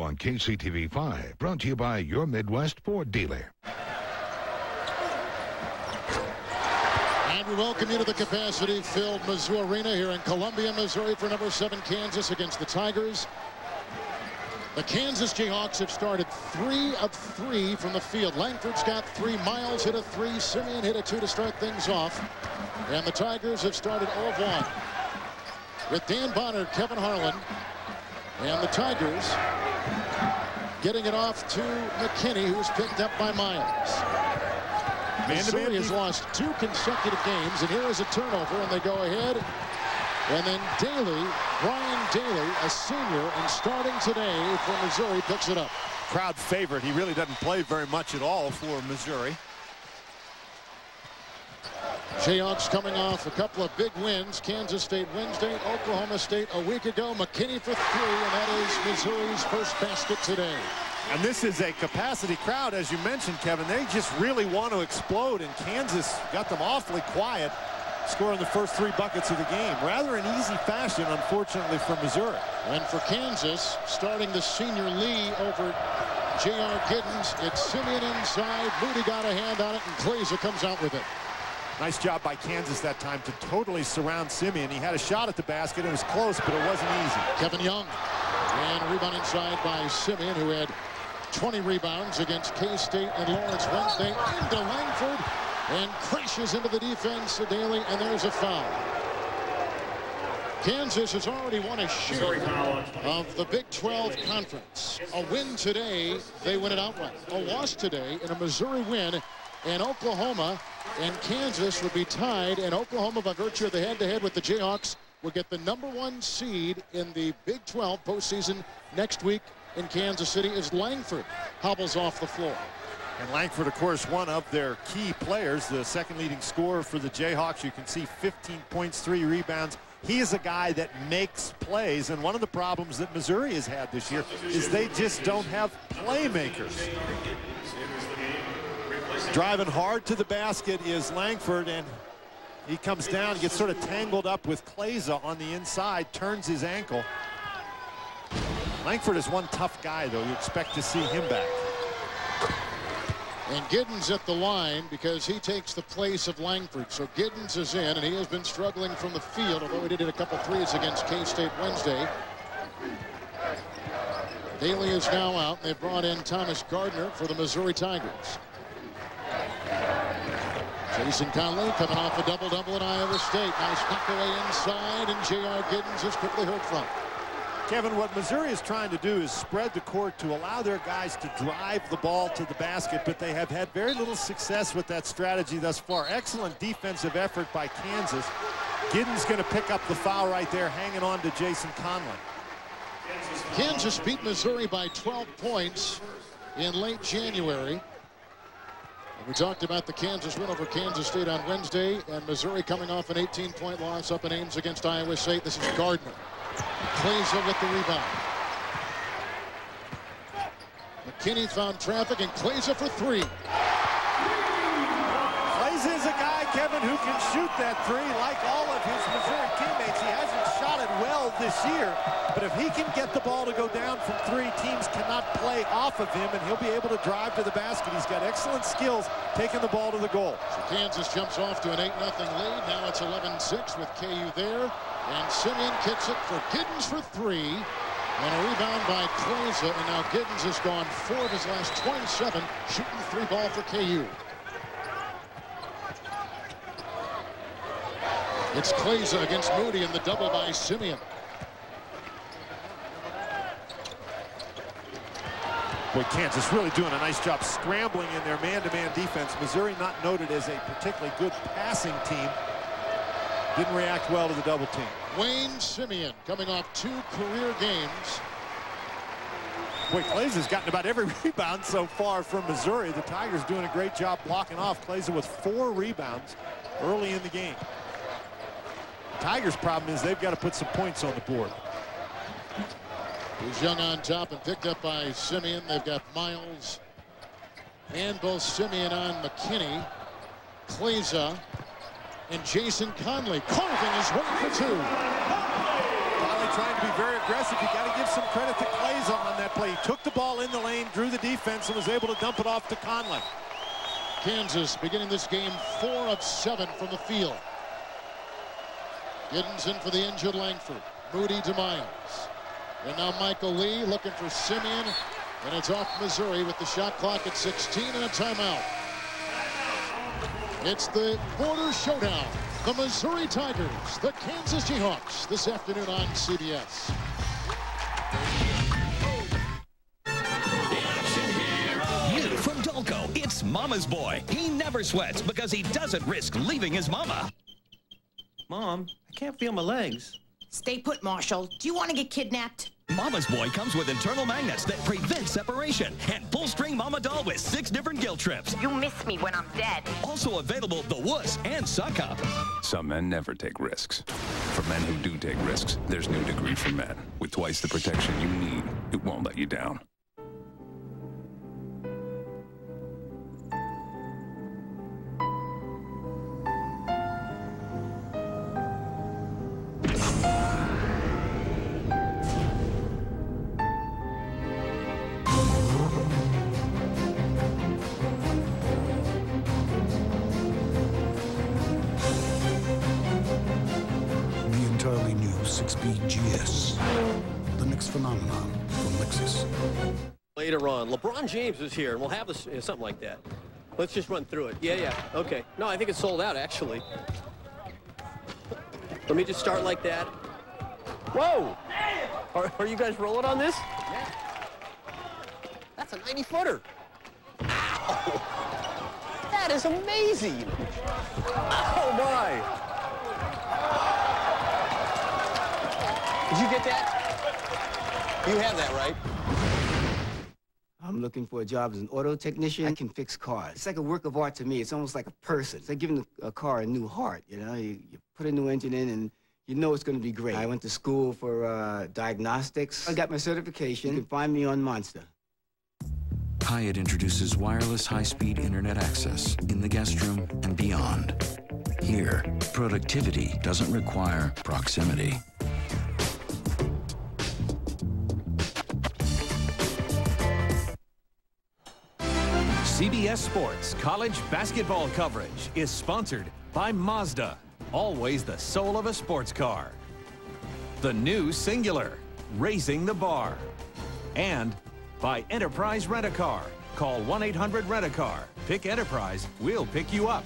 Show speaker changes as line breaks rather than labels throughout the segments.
On KCTV 5, brought to you by your Midwest Ford dealer.
And we welcome you to the capacity-filled Mizzou Arena here in Columbia, Missouri for number seven Kansas against the Tigers. The Kansas Jayhawks have started three of three from the field. Langford's got three. Miles hit a three. Simien hit a two to start things off. And the Tigers have started 0 of 1. With Dan Bonner, Kevin Harlan, and the Tigers getting it off to McKinney, who's picked up by Miles. Missouri has lost two consecutive games, and here is a turnover, and they go ahead. And then Daly, Brian Daly, a senior and starting today for Missouri, picks it up.
Crowd favorite. He really doesn't play very much at all for Missouri.
Jayhawks coming off a couple of big wins. Kansas State Wednesday, Oklahoma State a week ago. McKinney for three, and that is Missouri's first basket today.
And this is a capacity crowd, as you mentioned, Kevin. They just really want to explode, and Kansas got them awfully quiet, scoring the first three buckets of the game. Rather an easy fashion, unfortunately, for Missouri.
And for Kansas, starting the senior Lee over J.R. Giddens, it's Simien inside. Moody got a hand on it, and Kleiza comes out with it.
Nice job by Kansas that time to totally surround Simien. He had a shot at the basket. It was close, but it wasn't easy.
Kevin Young. And a rebound inside by Simien, who had 20 rebounds against K-State and Lawrence Wednesday into Langford and crashes into the defense of Daly, and there's a foul. Kansas has already won a share of the Big 12 Conference. A win today, they win it outright. A loss today in a Missouri win, and Oklahoma and Kansas would be tied, and Oklahoma, by virtue of the head-to-head -head with the Jayhawks, will get the number one seed in the Big 12 postseason next week in Kansas City as Langford hobbles off the floor.
And Langford, of course, one of their key players, the second leading scorer for the Jayhawks. You can see 15 points, three rebounds. He is a guy that makes plays, and one of the problems that Missouri has had this year is they just don't have playmakers. Driving hard to the basket is Langford, and he comes down, gets sort of tangled up with Kleiza on the inside, turns his ankle. Langford is one tough guy, though. You expect to see him back.
And Giddens at the line because he takes the place of Langford. So Giddens is in, and he has been struggling from the field, although he did hit a couple threes against K-State Wednesday. Daly is now out. They've brought in Thomas Gardner for the Missouri Tigers. Jason Conley coming off a double-double at Iowa State. Nice away inside, and J.R. Giddens is quickly heard from.
Kevin, what Missouri is trying to do is spread the court to allow their guys to drive the ball to the basket, but they have had very little success with that strategy thus far. Excellent defensive effort by Kansas. Giddens going to pick up the foul right there, hanging on to Jason Conley.
Kansas beat Missouri by 12 points in late January. We talked about the Kansas win over Kansas State on Wednesday, and Missouri coming off an 18-point loss up in Ames against Iowa State. This is Gardner. Kleiza with the rebound. McKinney found traffic, and Kleiza for three.
Kleiza is a guy, Kevin, who can shoot that three like all of his Missouri teammates. He hasn't shot it well this year, but if he can get the ball to go down from three, teams cannot play off of him, and he'll be able to drive to the basket. He's got excellent skills taking the ball to the goal.
So Kansas jumps off to an 8-0 lead. Now it's 11-6 with KU there. And Simien kicks it for Giddens for three. And a rebound by Kleiza. And now Giddens has gone four of his last 27, shooting three ball for KU. It's Kleiza against Moody in the double by Simien.
Boy, Kansas really doing a nice job scrambling in their man-to-man -man defense. Missouri not noted as a particularly good passing team. Didn't react well to the double team.
Wayne Simien coming off two career games.
Boy, Kleiza has gotten about every rebound so far from Missouri. The Tigers doing a great job blocking off. Kleiza with four rebounds early in the game. The Tigers' problem is they've got to put some points on the board.
He's Young on top and picked up by Simien. They've got Miles and both Simien on McKinney. Kleiza and Jason Conley carving his way for two.
Conley trying to be very aggressive. You got to give some credit to Clazon on that play. He took the ball in the lane, drew the defense, and was able to dump it off to Conley.
Kansas beginning this game four of seven from the field. Giddens in for the injured Langford. Moody to Miles. And now Michael Lee looking for Simien. And it's off Missouri with the shot clock at 16 and a timeout. It's the border showdown. The Missouri Tigers, the Kansas Jayhawks, this afternoon on CBS.
New from Dolco, it's Mama's Boy. He never sweats because he doesn't risk leaving his mama.
Mom, I can't feel my legs.
Stay put, Marshall. Do you want to get kidnapped?
Mama's Boy comes with internal magnets that prevent separation and pull string mama doll with six different guilt trips.
You miss me when I'm dead.
Also available the wuss and suck up.
Some men never take risks. For men who do take risks, there's new degree for men. With twice the protection you need, it won't let you down.
Later on, LeBron James is here, and we'll have this, something like that. Let's just run through it. Yeah, yeah, okay. No, I think it's sold out, actually. Let me just start like that. Whoa! Are, are you guys rolling on this? Yeah. That's a 90-footer. Ow! That is amazing! Oh, my! Did you get that? You have that, right?
I'm looking for a job as an auto technician. I can fix cars. It's like a work of art to me. It's almost like a person. It's like giving a, car a new heart, you know? You, you put a new engine in and you know it's going to be great. I went to school for uh, diagnostics. I got my certification. You can find me on Monster.
Hyatt introduces wireless high-speed internet access in the guest room and beyond. Here, productivity doesn't require proximity.
CBS Sports college basketball coverage is sponsored by Mazda, always the soul of a sports car. The new Cingular, raising the bar. And by Enterprise Rent-A-Car. Call 1-800-Rent-A-Car. Pick Enterprise, we'll pick you up.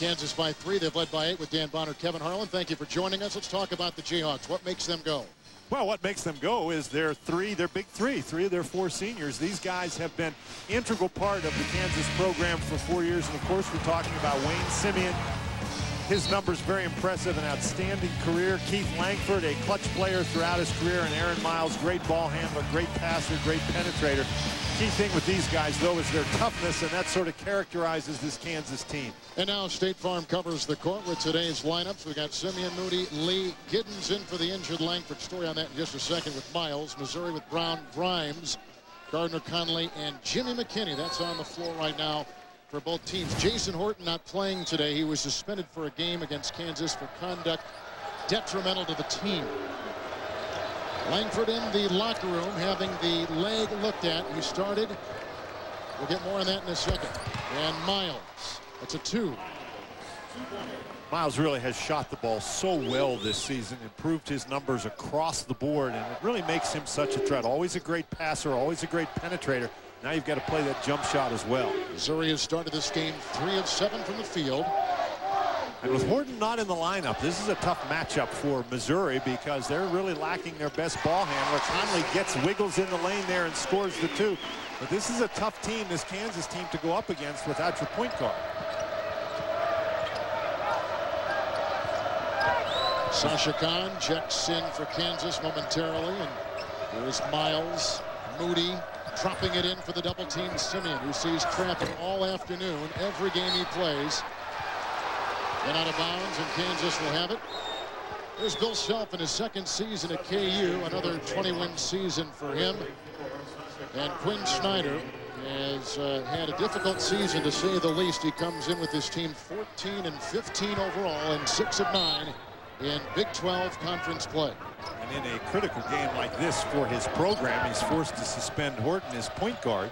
Kansas by three. They've led by eight with Dan Bonner, Kevin Harlan. Thank you for joining us. Let's talk about the Jayhawks. What makes them go?
Well, what makes them go is their three, their big three, three of their four seniors. These guys have been integral part of the Kansas program for four years. And of course, we're talking about Wayne Simien. His numbers very impressive, an outstanding career. Keith Langford, a clutch player throughout his career. And Aaron Miles, great ball handler, great passer, great penetrator. Key thing with these guys, though, is their toughness, and that sort of characterizes this Kansas team.
And now State Farm covers the court with today's lineups. We got Simien Moody, Lee, Giddens in for the injured Langford. Story on that in just a second with Miles. Missouri with Brown, Grimes, Gardner Conley, and Jimmy McKinney. That's on the floor right now for both teams. Jason Horton not playing today. He was suspended for a game against Kansas for conduct detrimental to the team. Langford in the locker room having the leg looked at. He started. We'll get more on that in a second. And Miles. That's a two.
Miles really has shot the ball so well this season, improved his numbers across the board, and it really makes him such a threat. Always a great passer, always a great penetrator. Now you've got to play that jump shot as well.
Missouri has started this game three of seven from the field.
And with Horton not in the lineup, this is a tough matchup for Missouri because they're really lacking their best ball handler. Conley gets wiggles in the lane there and scores the two. But this is a tough team, this Kansas team, to go up against without your point guard.
Sasha Kaun checks in for Kansas momentarily. And there's Miles, Moody, dropping it in for the double team Simien, who sees trapping all afternoon, every game he plays. And out of bounds, and Kansas will have it. There's Bill Self in his second season at KU, another 20-win season for him. And Quinn Snyder has uh, had a difficult season, to say the least. He comes in with his team 14 and 15 overall and 6 of 9 in Big 12 conference play.
And in a critical game like this for his program, he's forced to suspend Horton as point guard.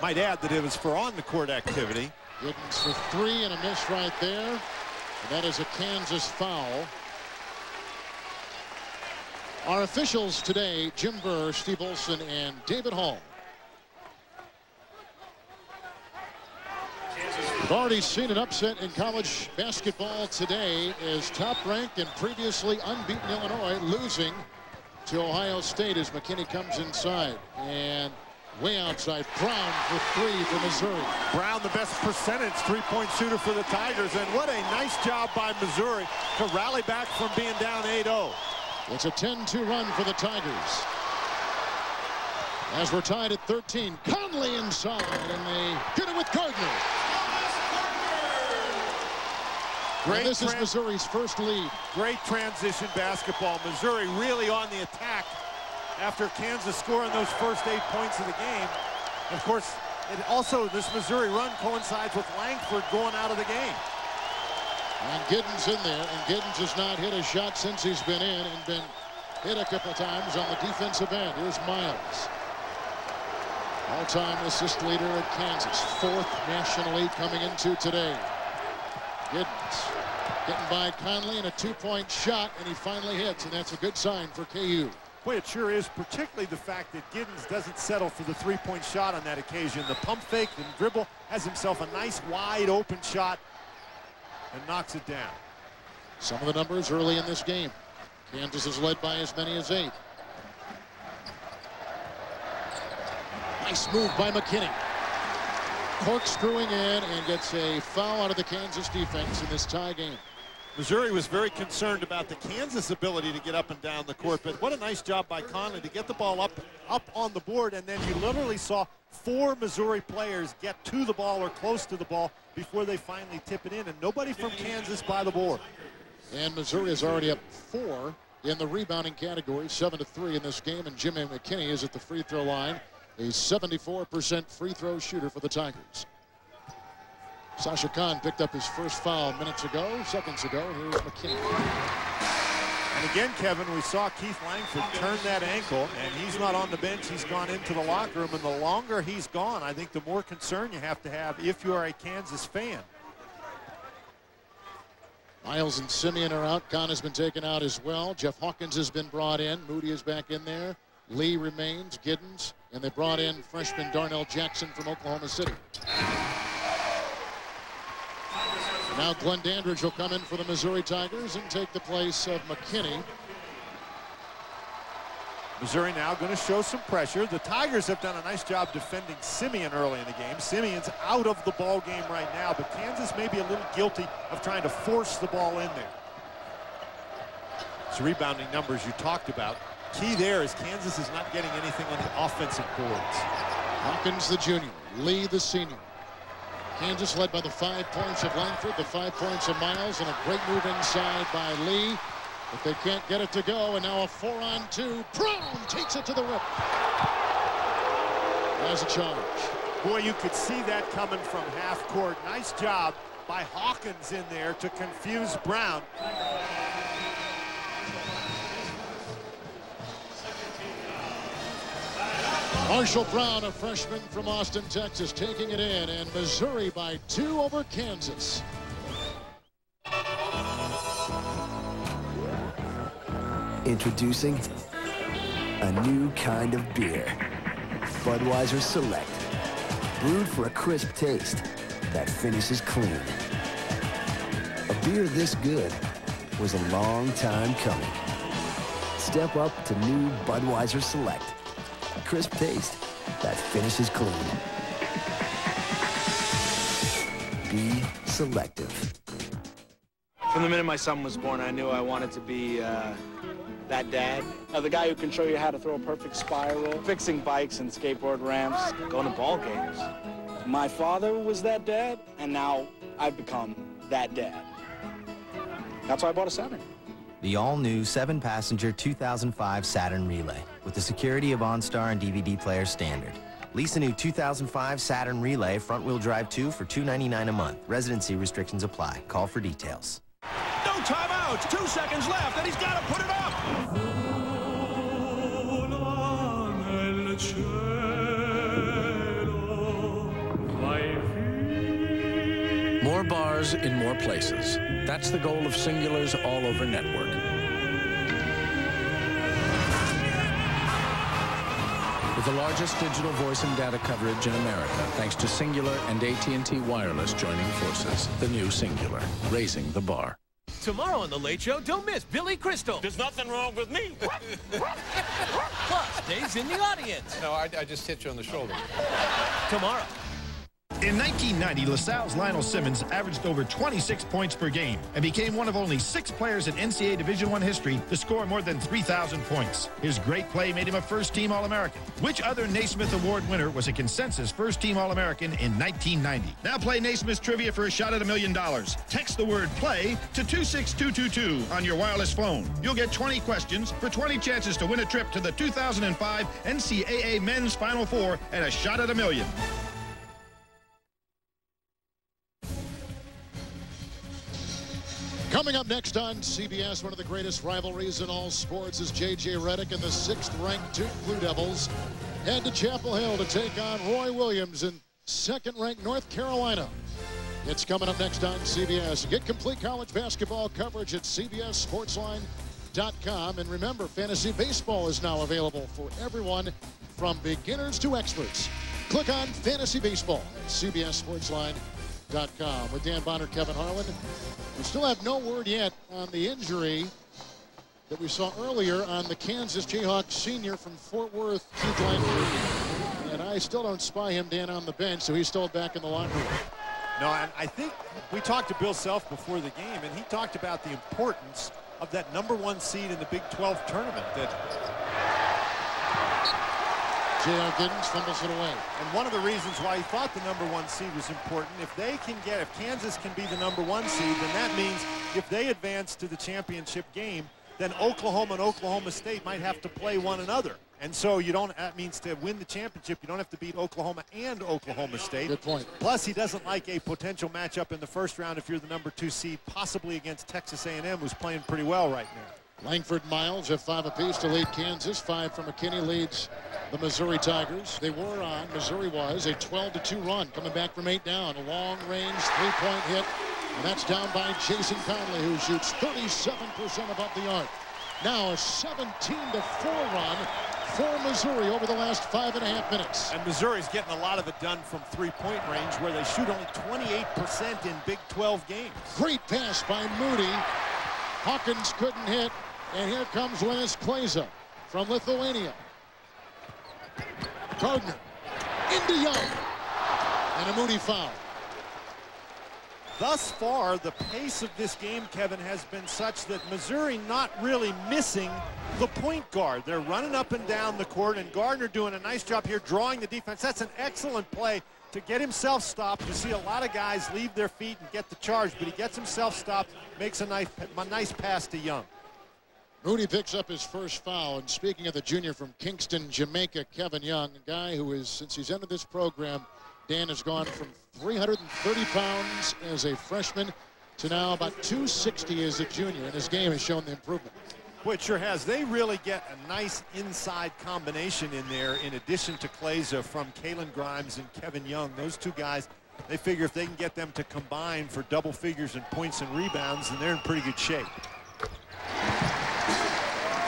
Might add that it was for on-the-court activity.
Giddens for three and a miss right there. And that is a Kansas foul. Our officials today, Jim Burr, Steve Olson, and David Hall. We've already seen an upset in college basketball today as top-ranked and previously unbeaten Illinois losing to Ohio State as McKinney comes inside. And way outside, Brown for three for Missouri.
Brown, the best percentage three-point shooter for the Tigers. And what a nice job by Missouri to rally back from being down 8-0.
It's a 10-2 run for the Tigers. As we're tied at 13, Conley inside, and they get it with Gardner. Great this is Missouri's first lead.
Great transition basketball. Missouri really on the attack after Kansas scoring those first eight points of the game. Of course, it also, this Missouri run coincides with Langford going out of the game.
And Giddens in there, and Giddens has not hit a shot since he's been in and been hit a couple times on the defensive end. Here's Miles. All-time assist leader at Kansas. Fourth nationally coming into today. Giddens getting by Conley in a two-point shot, and he finally hits, and that's a good sign for KU.
Boy, it sure is, particularly the fact that Giddens doesn't settle for the three-point shot on that occasion. The pump fake, the dribble, has himself a nice wide-open shot and knocks it down.
Some of the numbers early in this game. Kansas is led by as many as eight. Nice move by McKinney corkscrewing in and gets a foul out of the Kansas defense in this tie game.
Missouri was very concerned about the Kansas ability to get up and down the court, but what a nice job by Conley to get the ball up, up on the board, and then you literally saw four Missouri players get to the ball or close to the ball before they finally tip it in, and nobody from Kansas by the board.
And Missouri is already up four in the rebounding category, seven to three in this game, and Jimmy McKinney is at the free throw line a 74% free throw shooter for the Tigers. Sasha Kaun picked up his first foul minutes ago, seconds ago. Here's McKinney.
And again, Kevin, we saw Keith Langford turn that ankle, and he's not on the bench. He's gone into the locker room, and the longer he's gone, I think the more concern you have to have if you are a Kansas fan.
Miles and Simien are out. Kaun has been taken out as well. Jeff Hawkins has been brought in. Moody is back in there. Lee remains, Giddens, and they brought in freshman Darnell Jackson from Oklahoma City. Now Glenn Dandridge will come in for the Missouri Tigers and take the place of McKinney.
Missouri now going to show some pressure. The Tigers have done a nice job defending Simien early in the game. Simien's out of the ball game right now, but Kansas may be a little guilty of trying to force the ball in there. It's rebounding numbers you talked about key there is Kansas is not getting anything on the offensive boards.
Hawkins, the junior. Lee, the senior. Kansas led by the five points of Langford, the five points of Miles, and a great move inside by Lee. But they can't get it to go, and now a four-on-two. Brown takes it to the rim. As a charge.
Boy, you could see that coming from half court. Nice job by Hawkins in there to confuse Brown.
Marshall Brown, a freshman from Austin, Texas, taking it in, and Missouri by two over Kansas.
Introducing a new kind of beer. Budweiser Select. Brewed for a crisp taste that finishes clean. A beer this good was a long time coming. Step up to new Budweiser Select crisp taste that finishes clean. Be selective.
From the minute my son was born, I knew I wanted to be uh, that dad. Uh, the guy who can show you how to throw a perfect spiral, fixing bikes and skateboard ramps, going to ball games. My father was that dad, and now I've become that dad. That's why I bought a Saturn.
The all-new seven-passenger 2005 Saturn Relay with the security of OnStar and DVD player standard. Lease a new 2005 Saturn Relay front-wheel drive 2 for 299 a month. Residency restrictions apply. Call for details.
No timeout!
Two seconds left, and he's got to put it up.
More bars in more places. That's the goal of Cingular's all-over network. With the largest digital voice and data coverage in America, thanks to Cingular and AT&T Wireless joining forces. The new Cingular, raising the bar.
Tomorrow on The Late Show, don't miss Billy Crystal. There's nothing wrong with me. Plus, Dave's in the audience.
No, I, I just hit you on the shoulder.
Tomorrow.
In 1990, LaSalle's Lionel Simmons averaged over 26 points per game and became one of only six players in NCAA Division I history to score more than 3,000 points. His great play made him a first-team All-American. Which other Naismith Award winner was a consensus first-team All-American in 1990? Now play Naismith Trivia for a shot at a million dollars. Text the word PLAY to 26222 on your wireless phone. You'll get 20 questions for 20 chances to win a trip to the 2005 NCAA Men's Final Four and a shot at a million.
Coming up next on CBS, one of the greatest rivalries in all sports is J.J. Redick and the sixth-ranked Duke Blue Devils head to Chapel Hill to take on Roy Williams in second-ranked North Carolina. It's coming up next on CBS. Get complete college basketball coverage at CBSSportsline.com. And remember, fantasy baseball is now available for everyone from beginners to experts. Click on Fantasy Baseball at CBSSportsline.com. With Dan Bonner, Kevin Harlan. We still have no word yet on the injury that we saw earlier on the Kansas Jayhawks senior from Fort Worth, Langford. And I still don't spy him, Dan, on the bench, so he's still back in the locker room.
No, and I think we talked to Bill Self before the game, and he talked about the importance of that number one seed in the Big 12 tournament. That
J.R. Giddens fumbles it away.
And one of the reasons why he thought the number one seed was important, if they can get, if Kansas can be the number one seed, then that means if they advance to the championship game, then Oklahoma and Oklahoma State might have to play one another. And so you don't, that means to win the championship, you don't have to beat Oklahoma and Oklahoma State.
Good point.
Plus, he doesn't like a potential matchup in the first round if you're the number two seed, possibly against Texas A&M, who's playing pretty well right now.
Langford Miles have five apiece to lead Kansas. Five for McKinney leads the Missouri Tigers. They were on, Missouri was, a 12-2 run coming back from eight down. A long-range three-point hit, and that's down by Jason Conley, who shoots 37% above the arc. Now a 17-4 run for Missouri over the last five and a half minutes.
And Missouri's getting a lot of it done from three-point range where they shoot only 28% in Big 12 games.
Great pass by Moody. Hawkins couldn't hit. And here comes Linas Kleiza from Lithuania. Gardner into Young. And a Moody foul.
Thus far, the pace of this game, Kevin, has been such that Missouri not really missing the point guard. They're running up and down the court, and Gardner doing a nice job here drawing the defense. That's an excellent play to get himself stopped. You see a lot of guys leave their feet and get the charge, but he gets himself stopped, makes a nice, a nice pass to Young.
Moody picks up his first foul. And speaking of the junior from Kingston, Jamaica, Kevin Young, a guy who is, since he's entered this program, Dan has gone from 330 pounds as a freshman to now about 260 as a junior, and his game has shown the improvement.
Boy, it sure has. They really get a nice inside combination in there in addition to Kleiza from Kalen Grimes and Kevin Young. Those two guys, they figure if they can get them to combine for double figures in points and rebounds, then they're in pretty good shape.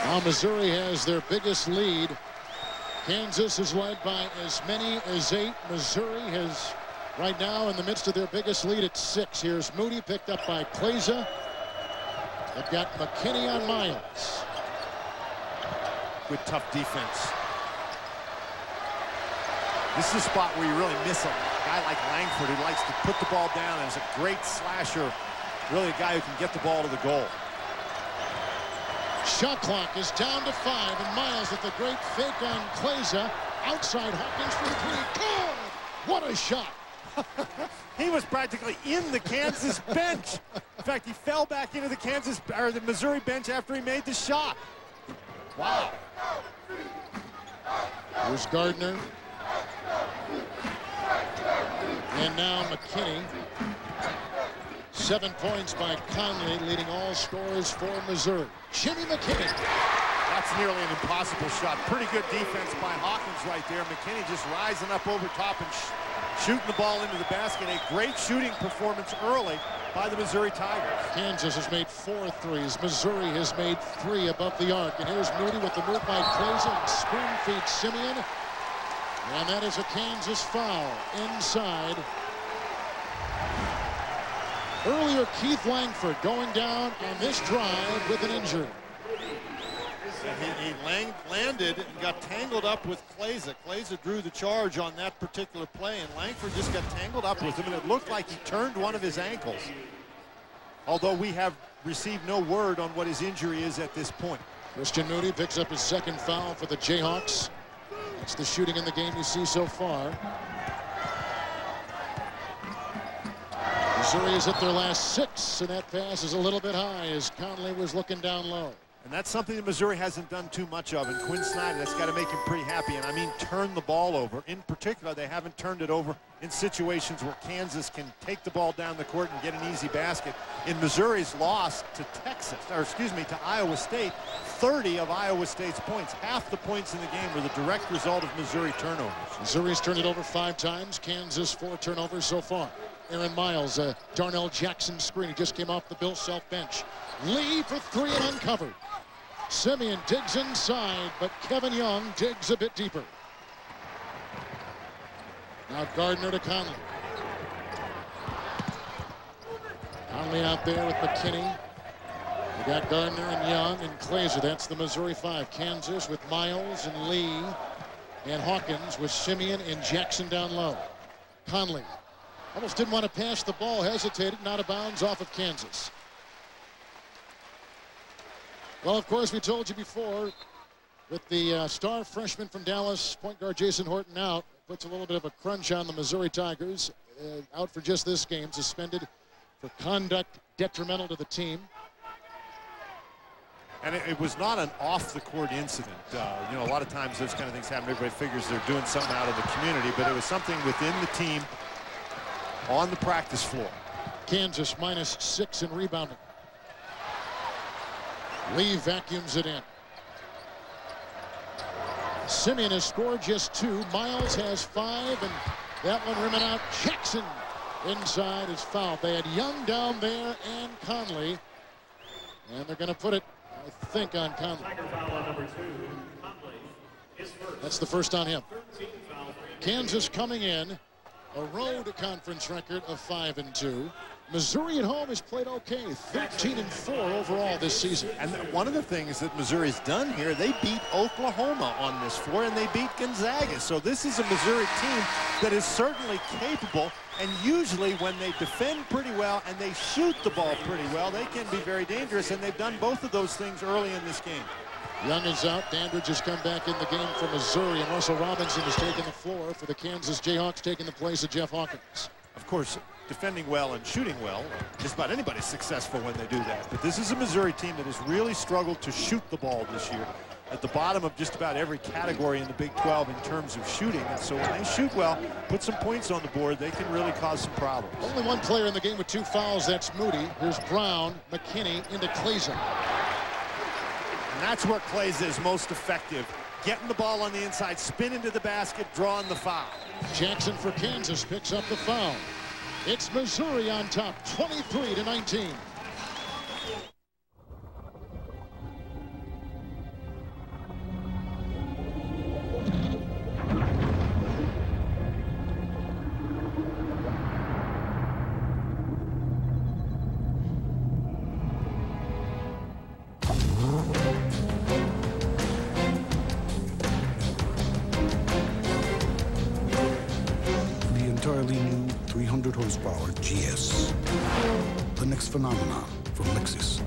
Now Missouri has their biggest lead. Kansas is led by as many as eight. Missouri has right now in the midst of their biggest lead at six. Here's Moody picked up by Kleiza. They've got McKinney on Miles.
Good tough defense. This is a spot where you really miss a guy like Langford who likes to put the ball down and is a great slasher. Really a guy who can get the ball to the goal.
Shot clock is down to five, and Miles with the great fake on Kleiza. Outside Hawkins for three. Good! What a shot!
he was practically in the Kansas bench. In fact, he fell back into the Kansas or the Missouri bench after he made the shot. Wow.
Here's Gardner. And now McKinney. Seven points by Conley, leading all scorers for Missouri. Jimmy McKinney.
That's nearly an impossible shot. Pretty good defense by Hawkins right there. McKinney just rising up over top and sh shooting the ball into the basket. A great shooting performance early by the Missouri Tigers.
Kansas has made four threes. Missouri has made three above the arc. And here's Moody with the move by Kleiza and spoon feed Simien. And that is a Kansas foul inside. Earlier, Keith Langford going down on this drive with an injury.
He, he lang, landed and got tangled up with Kleiza. Kleiza drew the charge on that particular play, and Langford just got tangled up with him, and it looked like he turned one of his ankles. Although we have received no word on what his injury is at this point.
Christian Moody picks up his second foul for the Jayhawks. It's the shooting in the game you see so far. Missouri is at their last six, and that pass is a little bit high as Conley was looking down low.
And that's something that Missouri hasn't done too much of. And Quinn Snyder, that's got to make him pretty happy. And I mean turn the ball over. In particular, they haven't turned it over in situations where Kansas can take the ball down the court and get an easy basket. In Missouri's loss to Texas, or excuse me, to Iowa State, 30 of Iowa State's points, half the points in the game were the direct result of Missouri turnovers.
Missouri's turned it over five times. Kansas, four turnovers so far. Aaron Miles, a Darnell Jackson screen. He just came off the Bill Self bench. Lee for three and uncovered. Simien digs inside, but Kevin Young digs a bit deeper. Now Gardner to Conley. Conley out there with McKinney. We got Gardner and Young and Kleiza. That's the Missouri five. Kansas with Miles and Lee and Hawkins with Simien and Jackson down low. Conley almost didn't want to pass the ball, hesitated, not of bounds off of Kansas. Well, of course, we told you before, with the uh, star freshman from Dallas, point guard Jason Horton out, puts a little bit of a crunch on the Missouri Tigers. Uh, out for just this game, suspended for conduct detrimental to the team.
And it, it was not an off-the-court incident. Uh, you know, a lot of times those kind of things happen. Everybody figures they're doing something out of the community, but it was something within the team on the practice floor.
Kansas minus six in rebounding. Lee vacuums it in. Simien has scored just two. Miles has five, and that one rimming out. Jackson inside is fouled. They had Young down there and Conley, and they're going to put it, I think, on Conley. That's the first on him. Kansas coming in, a road conference record of five and two. Missouri at home has played okay, 13 and 4 overall this season.
And one of the things that Missouri's done here, they beat Oklahoma on this floor and they beat Gonzaga. So this is a Missouri team that is certainly capable and usually when they defend pretty well and they shoot the ball pretty well, they can be very dangerous and they've done both of those things early in this game.
Young is out. Dandridge has come back in the game for Missouri, and Russell Robinson has taken the floor for the Kansas Jayhawks, taking the place of Jeff Hawkins.
Of course, defending well and shooting well, just about anybody's successful when they do that. But this is a Missouri team that has really struggled to shoot the ball this year at the bottom of just about every category in the Big 12 in terms of shooting. And so when they shoot well, put some points on the board, they can really cause some problems.
Only one player in the game with two fouls, that's Moody. Here's Brown, McKinney into
Kleiza. That's where Clays is most effective. Getting the ball on the inside, spin into the basket, drawing the foul.
Jackson for Kansas picks up the foul. It's Missouri on top, 23 to 19.
The next phenomenon from Lexus.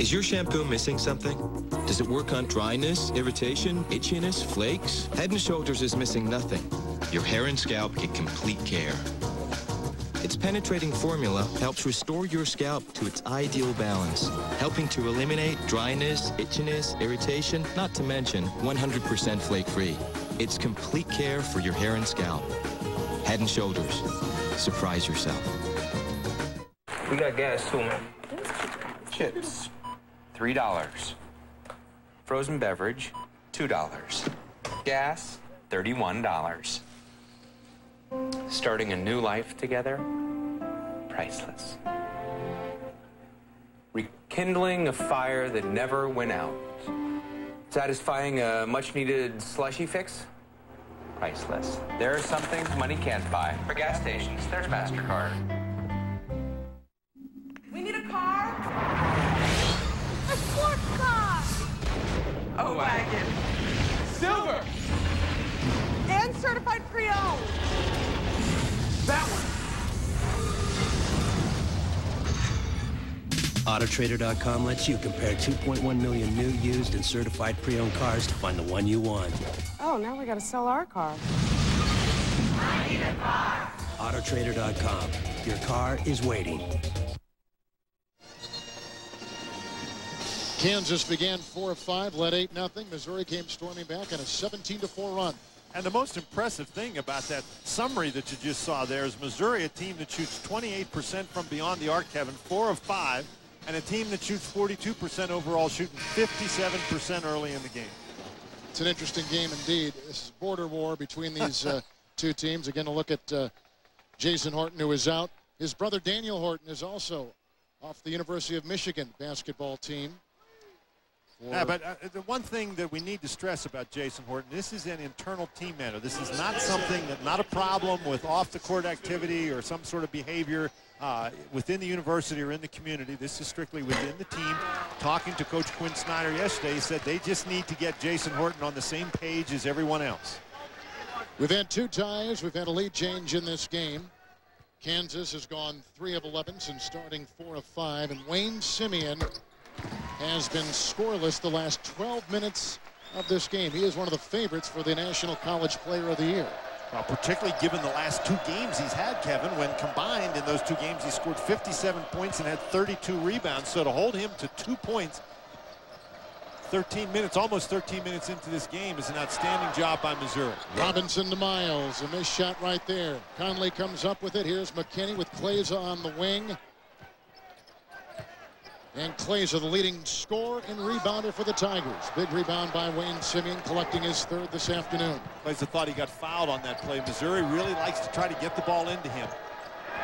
Is your shampoo missing something? Does it work on dryness, irritation, itchiness, flakes? Head & Shoulders is missing nothing. Your hair and scalp get complete care. Its penetrating formula helps restore your scalp to its ideal balance, helping to eliminate dryness, itchiness, irritation, not to mention 100% flake-free. It's complete care for your hair and scalp. Head and Shoulders. Surprise yourself.
We got gas too, man. Chips, three dollars. Frozen beverage, two dollars. Gas, thirty-one dollars. Starting a new life together, priceless. Rekindling a fire that never went out. Satisfying a much-needed slushy fix, priceless. There are some things money can't buy. For gas stations, there's MasterCard.
We need a car. A sports car. A wagon. Silver. And certified pre-owned. That one.
Autotrader.com lets you compare 2.1 million new, used, and certified pre-owned cars to find the one you want.
Oh, now we gotta sell our car. I need a car!
Autotrader.com. Your car is waiting.
Kansas began 4 of 5, led 8 nothing. Missouri came storming back on a 17 4 run.
And the most impressive thing about that summary that you just saw there is Missouri, a team that shoots 28% from beyond the arc, Kevin, 4 of 5, and a team that shoots 42% overall, shooting 57% early in the game.
It's an interesting game indeed. This is border war between these uh, two teams. Again, a look at uh, Jason Horton, who is out. His brother Daniel Horton is also off the University of Michigan basketball team.
Yeah, but uh, the one thing that we need to stress about Jason Horton, this is an internal team matter. This is not something that, not a problem with off-the-court activity or some sort of behavior uh, within the university or in the community. This is strictly within the team. Talking to Coach Quinn Snyder yesterday, he said they just need to get Jason Horton on the same page as everyone else.
We've had two ties. We've had a lead change in this game. Kansas has gone 3 of 11 since starting 4 of 5. And Wayne Simien has been scoreless the last 12 minutes of this game. He is one of the favorites for the National College Player of the Year.
Well, particularly given the last two games he's had, Kevin, when combined in those two games he scored 57 points and had 32 rebounds. So to hold him to two points 13 minutes, almost 13 minutes into this game is an outstanding job by Missouri.
Robinson to Miles, a missed shot right there. Conley comes up with it. Here's McKinney with Kleiza on the wing. And Kleiza, the leading scorer and rebounder for the Tigers. Big rebound by Wayne Simien, collecting his third this afternoon.
Kleiza thought he got fouled on that play. Missouri really likes to try to get the ball into him.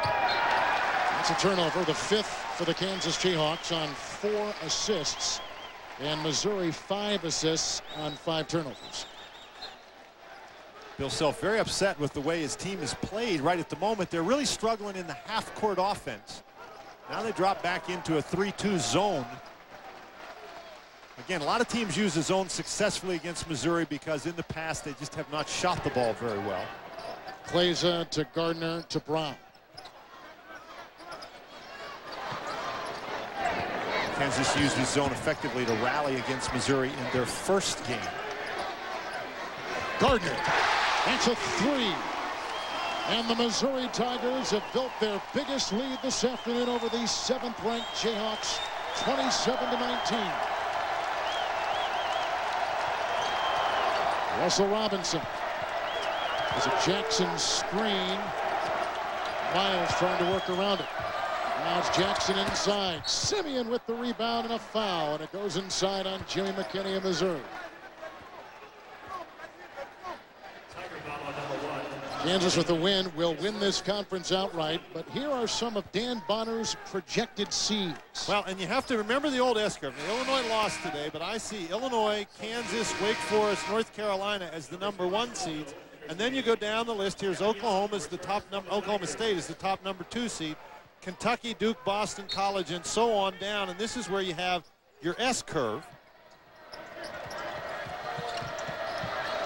That's a turnover, the fifth for the Kansas Jayhawks on four assists. And Missouri five assists on five turnovers.
Bill Self very upset with the way his team has played right at the moment. They're really struggling in the half-court offense. Now they drop back into a 3-2 zone. Again, a lot of teams use the zone successfully against Missouri because in the past they just have not shot the ball very well.
Kleiza to Gardner to Brown.
Kansas used his zone effectively to rally against Missouri in their first game.
Gardner, that's a three. And the Missouri Tigers have built their biggest lead this afternoon over the seventh-ranked Jayhawks, 27 to 19. Russell Robinson. There's a Jackson screen. Miles trying to work around it. Now it's Jackson inside. Simien with the rebound and a foul, and it goes inside on Jimmy McKinney of Missouri. Kansas with the win will win this conference outright, but here are some of Dan Bonner's projected seeds.
Well, and you have to remember the old S curve. Illinois lost today, but I see Illinois, Kansas, Wake Forest, North Carolina as the number one seeds. And then you go down the list. Here's Oklahoma as the top number. Oklahoma State is the top number two seed. Kentucky, Duke, Boston College, and so on down. And this is where you have your S curve.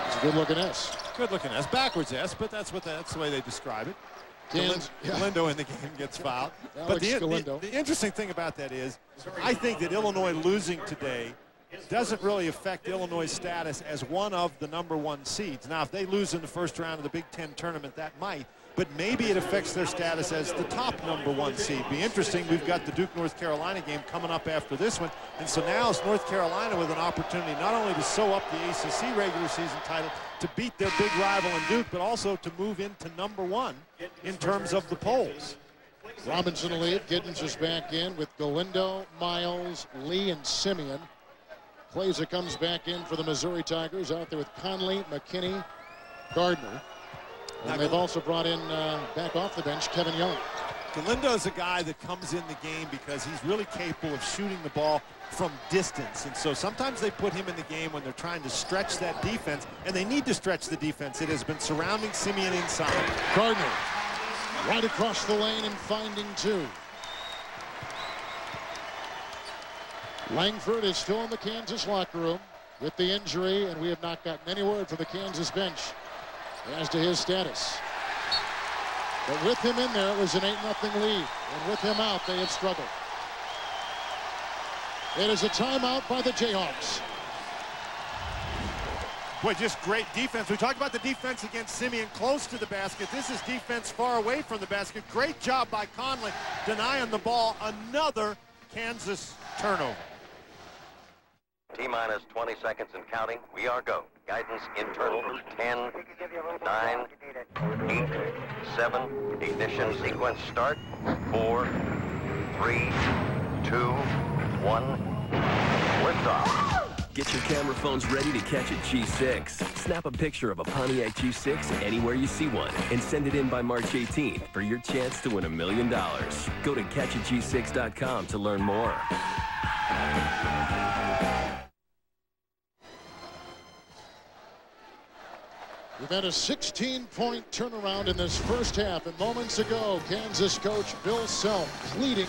It's a good-looking S.
Good looking S, backwards S, but that's what that's the way they describe it. Galindo in the game gets fouled.
Alex
but the, the, the interesting thing about that is, I think that Illinois losing today doesn't really affect Illinois' status as one of the number one seeds. Now, if they lose in the first round of the Big Ten tournament, that might. But maybe it affects their status as the top number one seed. Be interesting. We've got the Duke North Carolina game coming up after this one. And so now it's North Carolina with an opportunity not only to sew up the ACC regular season title, to beat their big rival in Duke, but also to move into number one in terms of the polls.
Robinson lead. Giddens is back in with Galindo, Miles, Lee, and Simien. Kleiza comes back in for the Missouri Tigers out there with Conley, McKinney, Gardner. And they've also brought in uh, back off the bench Kevin Young.
Galindo is a guy that comes in the game because he's really capable of shooting the ball from distance. And so sometimes they put him in the game when they're trying to stretch that defense, and they need to stretch the defense. It has been surrounding Simien inside.
Gardner right across the lane and finding two. Langford is still in the Kansas locker room with the injury, and we have not gotten any word from the Kansas bench as to his status. But with him in there, it was an 8-0 lead. And with him out, they have struggled. It is a timeout by the Jayhawks.
Boy, just great defense. We talked about the defense against Simien close to the basket. This is defense far away from the basket. Great job by Conley denying the ball. Another Kansas turnover.
T-minus 20 seconds and counting. We are go. Guidance internal. 10, 9, 8, 7. Ignition sequence start. 4, 3, 2, 1. Liftoff.
Get your camera phones ready to catch a G6. Snap a picture of a Pontiac G6 anywhere you see one and send it in by March 18th for your chance to win a million dollars. Go to catchag6.com to learn more.
We've had a 16-point turnaround in this first half, and moments ago, Kansas coach Bill Self pleading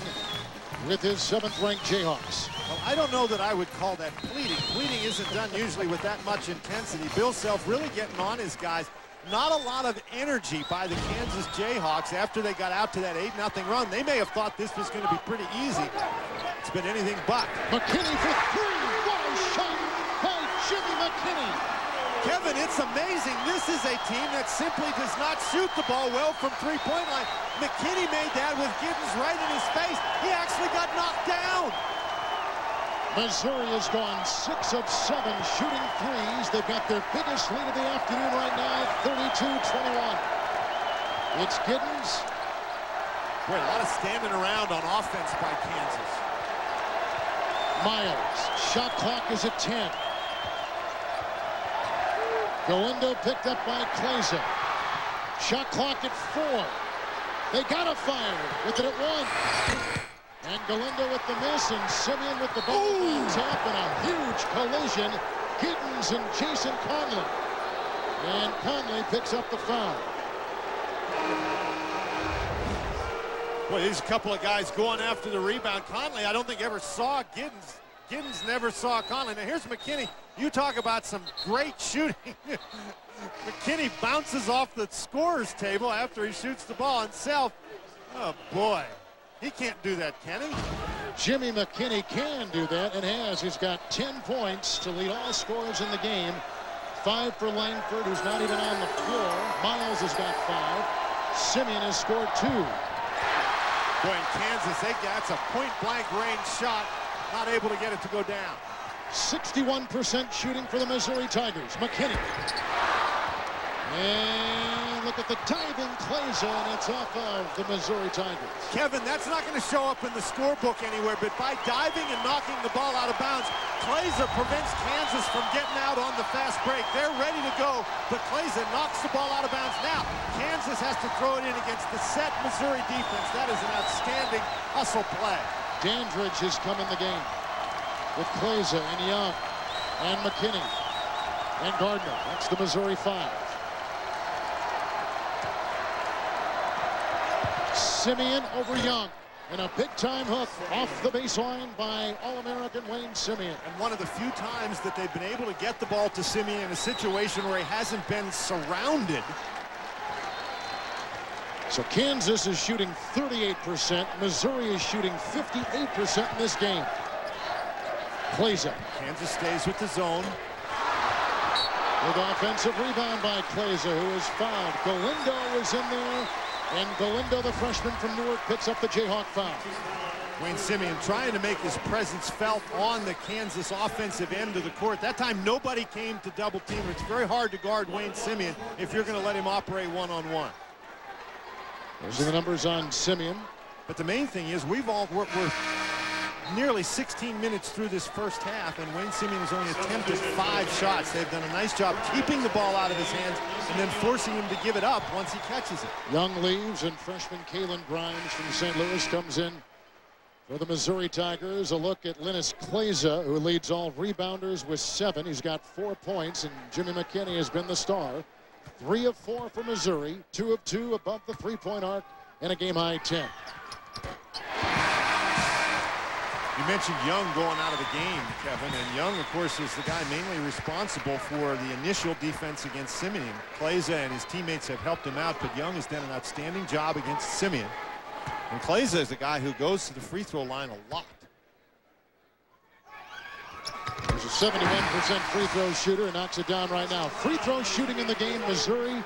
with his seventh-ranked Jayhawks.
Well, I don't know that I would call that pleading. Pleading isn't done usually with that much intensity. Bill Self really getting on his guys. Not a lot of energy by the Kansas Jayhawks after they got out to that 8-0 run. They may have thought this was going to be pretty easy. It's been anything but.
McKinney for three. What a shot by Jimmy McKinney.
Kevin, it's amazing. This is a team that simply does not shoot the ball well from three-point line. McKinney made that with Giddens right in his face. He actually got knocked down.
Missouri has gone six of seven shooting threes. They've got their biggest lead of the afternoon right now, 32-21. It's Giddens.
Boy, a lot of standing around on offense by Kansas.
Miles, shot clock is at 10. Galindo picked up by Kleiza. Shot clock at four. They got a fire with it at one. And Galindo with the miss and Simien with the ball on top and a huge collision. Giddens and Jason Conley. And Conley picks up the foul.
Boy, these couple of guys going after the rebound. Conley, I don't think ever saw Giddens. Giddens never saw Conley. Now here's McKinney. You talk about some great shooting. McKinney bounces off the scorer's table after he shoots the ball himself. Oh, boy. He can't do that, can he?
Jimmy McKinney can do that and has. He's got 10 points to lead all scorers in the game. Five for Langford, who's not even on the floor. Miles has got five. Simien has scored two.
Boy, in Kansas, they, that's a point-blank range shot. Not able to get it to go down.
61% shooting for the Missouri Tigers. McKinney. And look at the diving Kleiza, and it's off of the Missouri Tigers.
Kevin, that's not going to show up in the scorebook anywhere, but by diving and knocking the ball out of bounds, Kleiza prevents Kansas from getting out on the fast break. They're ready to go, but Kleiza knocks the ball out of bounds. Now, Kansas has to throw it in against the set Missouri defense. That is an outstanding hustle play.
Dandridge has come in the game with Kleiza and Young and McKinney and Gardner. That's the Missouri five. Simien over Young. And a big-time hook off the baseline by All-American Wayne Simien.
And one of the few times that they've been able to get the ball to Simien in a situation where he hasn't been surrounded.
So Kansas is shooting 38%. Missouri is shooting 58% in this game. Kleiza.
Kansas stays with the zone.
With offensive rebound by Kleiza, who is fouled. Galindo is in there And Galindo, the freshman from Newark, picks up the Jayhawk foul.
Wayne Simien trying to make his presence felt on the Kansas offensive end of the court. That time, nobody came to double team. It's very hard to guard Wayne Simien if you're going to let him operate one-on-one. -on
-one. Those are the numbers on Simien.
But the main thing is we've all we're, we're nearly 16 minutes through this first half, and Wayne Simien has only attempted five shots. They've done a nice job keeping the ball out of his hands and then forcing him to give it up once he catches it.
Young leaves, and freshman Kalen Grimes from St. Louis comes in for the Missouri Tigers. A look at Linas Kleiza, who leads all rebounders with seven. He's got four points, and Jimmy McKinney has been the star. Three of four for Missouri, two of two above the three-point arc, and a game-high 10.
You mentioned Young going out of the game, Kevin, and Young, of course, is the guy mainly responsible for the initial defense against Simien. Kleiza and his teammates have helped him out, but Young has done an outstanding job against Simien. And Kleiza is a guy who goes to the free throw line a lot.
He's a 71% free throw shooter and knocks it down right now. Free throw shooting in the game, Missouri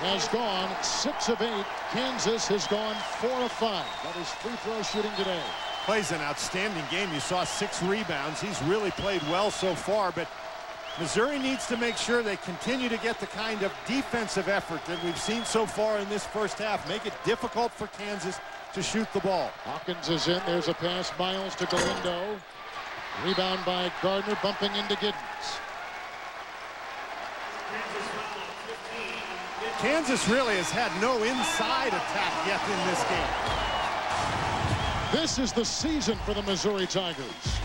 has gone six of eight. Kansas has gone four of five. That is free throw shooting today
plays an outstanding game. You saw six rebounds. He's really played well so far, but Missouri needs to make sure they continue to get the kind of defensive effort that we've seen so far in this first half. Make it difficult for Kansas to shoot the ball.
Hawkins is in. There's a pass. Miles to Galindo. Rebound by Gardner, bumping into Giddens.
Kansas really has had no inside attack yet in this game.
This is the season for the Missouri Tigers.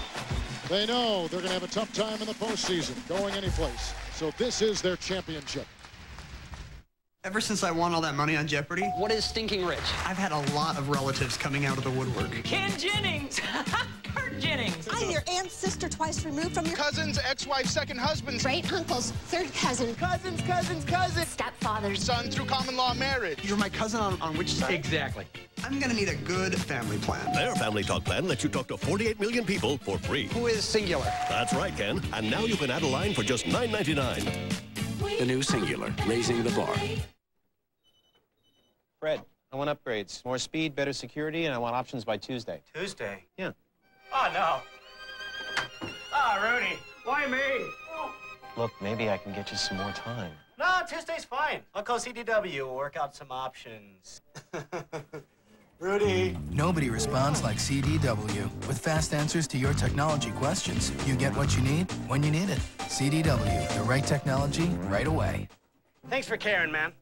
They know they're going to have a tough time in the postseason, going anyplace. So this is their championship.
Ever since I won all that money on Jeopardy.
What is stinking rich?
I've had a lot of relatives coming out of the woodwork.
Ken Jennings. Kurt Jennings.
I'm your aunt's sister twice removed from your
cousin's ex-wife's second husband.
Great uncle's third cousin.
Cousins, cousins, cousins.
Stepfather's
son through common law marriage.
You're my cousin on, on which side?
Exactly.
I'm gonna need a good family plan.
Their family talk plan lets you talk to 48 million people for free.
Who is Cingular?
That's right, Ken. And now you can add a line for just $9.99.
The new Cingular, raising the bar.
Fred, I want upgrades. More speed, better security, and I want options by Tuesday.
Tuesday?
Yeah.
Oh, no. Ah, oh, Rudy, why me?
Look, maybe I can get you some more time.
No, Tuesday's fine. I'll call CDW. We'll work out some options. Rudy.
Nobody responds like CDW. With fast answers to your technology questions, you get what you need when you need it. CDW, the right technology right away.
Thanks for caring, man.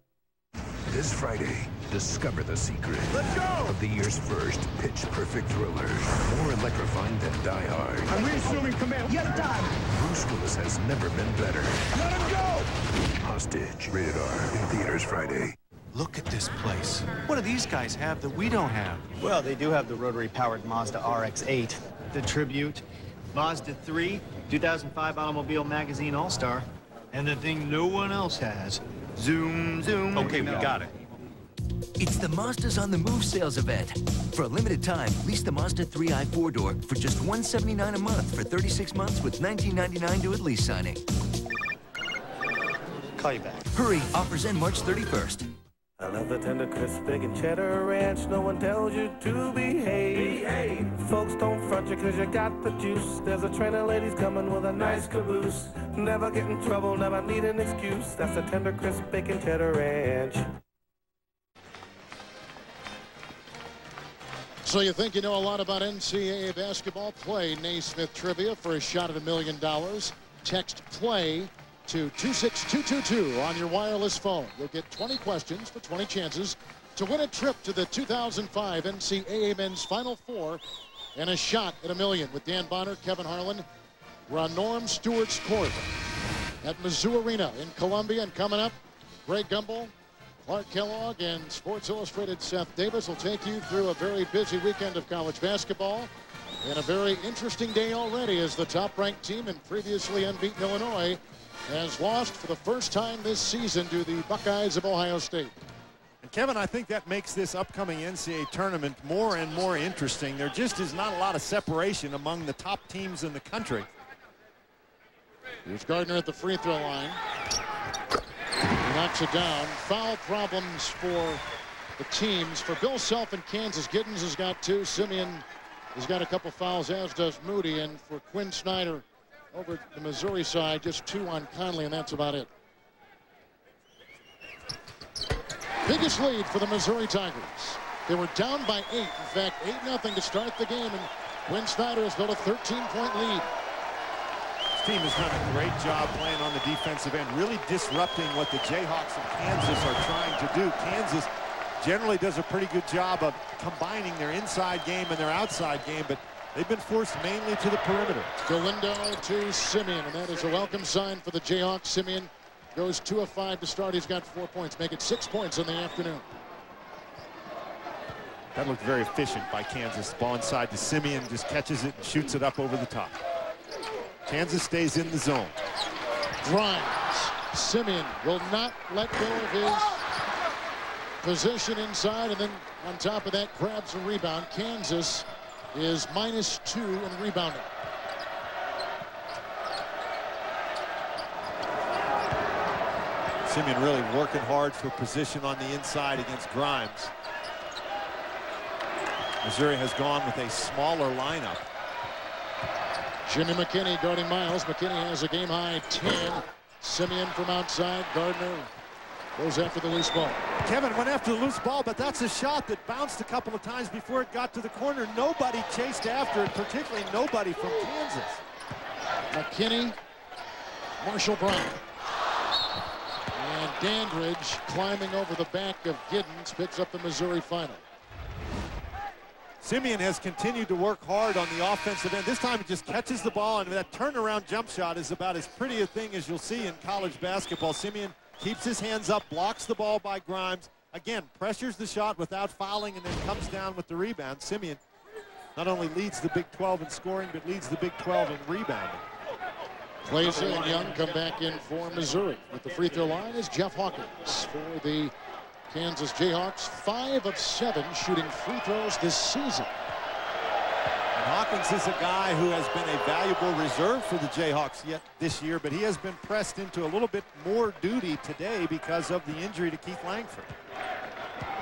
This Friday, discover the secret of the year's first pitch-perfect thriller. More electrifying than Die Hard.
I'm reassuming command. Yes, done.
Bruce Willis has never been better.
Let him go!
Hostage. Rated R. In theaters Friday.
Look at this place. What do these guys have that we don't have?
Well, they do have the rotary-powered Mazda RX-8, the Tribute, Mazda 3, 2005 Automobile Magazine All-Star, and the thing no one else has, Zoom, zoom.
Okay, we got it.
It's the Mazdas on the Move sales event. For a limited time, lease the Mazda 3i four-door for just 179 a month for 36 months with $19.99 to at lease signing.
Call you back.
Hurry, offers end March 31st.
I love the tender, crisp, bacon, cheddar ranch. No one tells you to behave. behave. Folks don't front you cause you got the juice. There's a train of ladies coming with a nice caboose. Never get in trouble, never need an excuse. That's the tender, crisp, bacon, cheddar ranch.
So you think you know a lot about NCAA basketball? Play Naismith Trivia for a shot at a million dollars. Text PLAY to 26222 on your wireless phone. You'll get 20 questions for 20 chances to win a trip to the 2005 NCAA Men's Final Four and a shot at a million with Dan Bonner, Kevin Harlan. We're on Norm Stewart's court at Mizzou Arena in Columbia. And coming up, Greg Gumbel, Clark Kellogg, and Sports Illustrated Seth Davis will take you through a very busy weekend of college basketball. And a very interesting day already as the top-ranked team in previously unbeaten Illinois has lost for the first time this season to the Buckeyes of Ohio State.
And Kevin, I think that makes this upcoming NCAA tournament more and more interesting. There just is not a lot of separation among the top teams in the country.
Here's Gardner at the free throw line. He knocks it down. Foul problems for the teams. For Bill Self in Kansas, Giddens has got two. Simien has got a couple fouls, as does Moody. And for Quin Snyder over the Missouri side, just two on Conley, and that's about it. Biggest lead for the Missouri Tigers. They were down by eight. In fact, 8 nothing to start the game, and Quin Snyder has built a 13-point lead.
This team has done a great job playing on the defensive end, really disrupting what the Jayhawks of Kansas are trying to do. Kansas generally does a pretty good job of combining their inside game and their outside game, but they've been forced mainly to the perimeter.
Galindo to Simien, and that is a welcome sign for the Jayhawks. Simien goes two of five to start. He's got four points, make it six points in the afternoon.
That looked very efficient by Kansas. Ball inside to Simien, just catches it and shoots it up over the top. Kansas stays in the zone.
Grimes. Simien will not let go of his position inside, and then on top of that, grabs a rebound. Kansas is minus two in rebounding.
Simien really working hard for position on the inside against Grimes. Missouri has gone with a smaller lineup.
Jimmy McKinney guarding Miles. McKinney has a game high 10. Simien from outside. Gardner goes after the loose ball.
Kevin went after the loose ball, but that's a shot that bounced a couple of times before it got to the corner. Nobody chased after it, particularly nobody from Kansas.
McKinney, Marshall Brown. And Dandridge climbing over the back of Giddens picks up the Missouri final.
Simien has continued to work hard on the offensive end. This time he just catches the ball, and that turnaround jump shot is about as pretty a thing as you'll see in college basketball. Simien keeps his hands up, blocks the ball by Grimes. Again, pressures the shot without fouling, and then comes down with the rebound. Simien not only leads the Big 12 in scoring, but leads the Big 12 in rebounding.
Kleiza and Young come back in for Missouri. With the free throw line is Jeff Hawkins for the Kansas Jayhawks. Five of seven shooting free throws this season.
Hawkins is a guy who has been a valuable reserve for the Jayhawks yet this year, but he has been pressed into a little bit more duty today because of the injury to Keith Langford.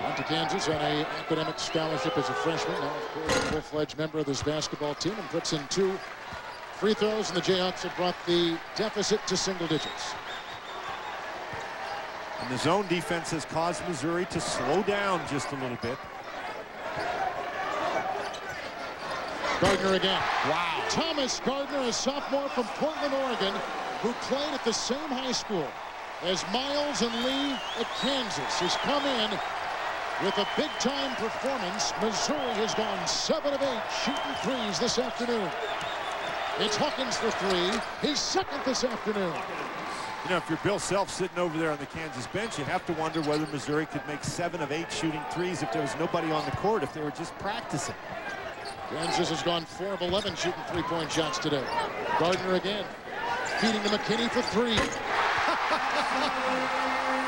On to Kansas on a academic scholarship as a freshman. Now, of course, a full-fledged member of this basketball team and puts in two free throws, and the Jayhawks have brought the deficit to single digits.
And the zone defense has caused Missouri to slow down just a little bit.
Gardner again. Wow. Thomas Gardner, a sophomore from Portland, Oregon, who played at the same high school as Miles and Lee at Kansas, has come in with a big-time performance. Missouri has gone 7 of 8 shooting threes this afternoon. It's Hawkins for three, his second this afternoon.
You know, if you're Bill Self sitting over there on the Kansas bench, you have to wonder whether Missouri could make seven of eight shooting threes if there was nobody on the court, if they were just practicing.
Kansas has gone 4 of 11 shooting three-point shots today. Gardner again, feeding to McKinney for three.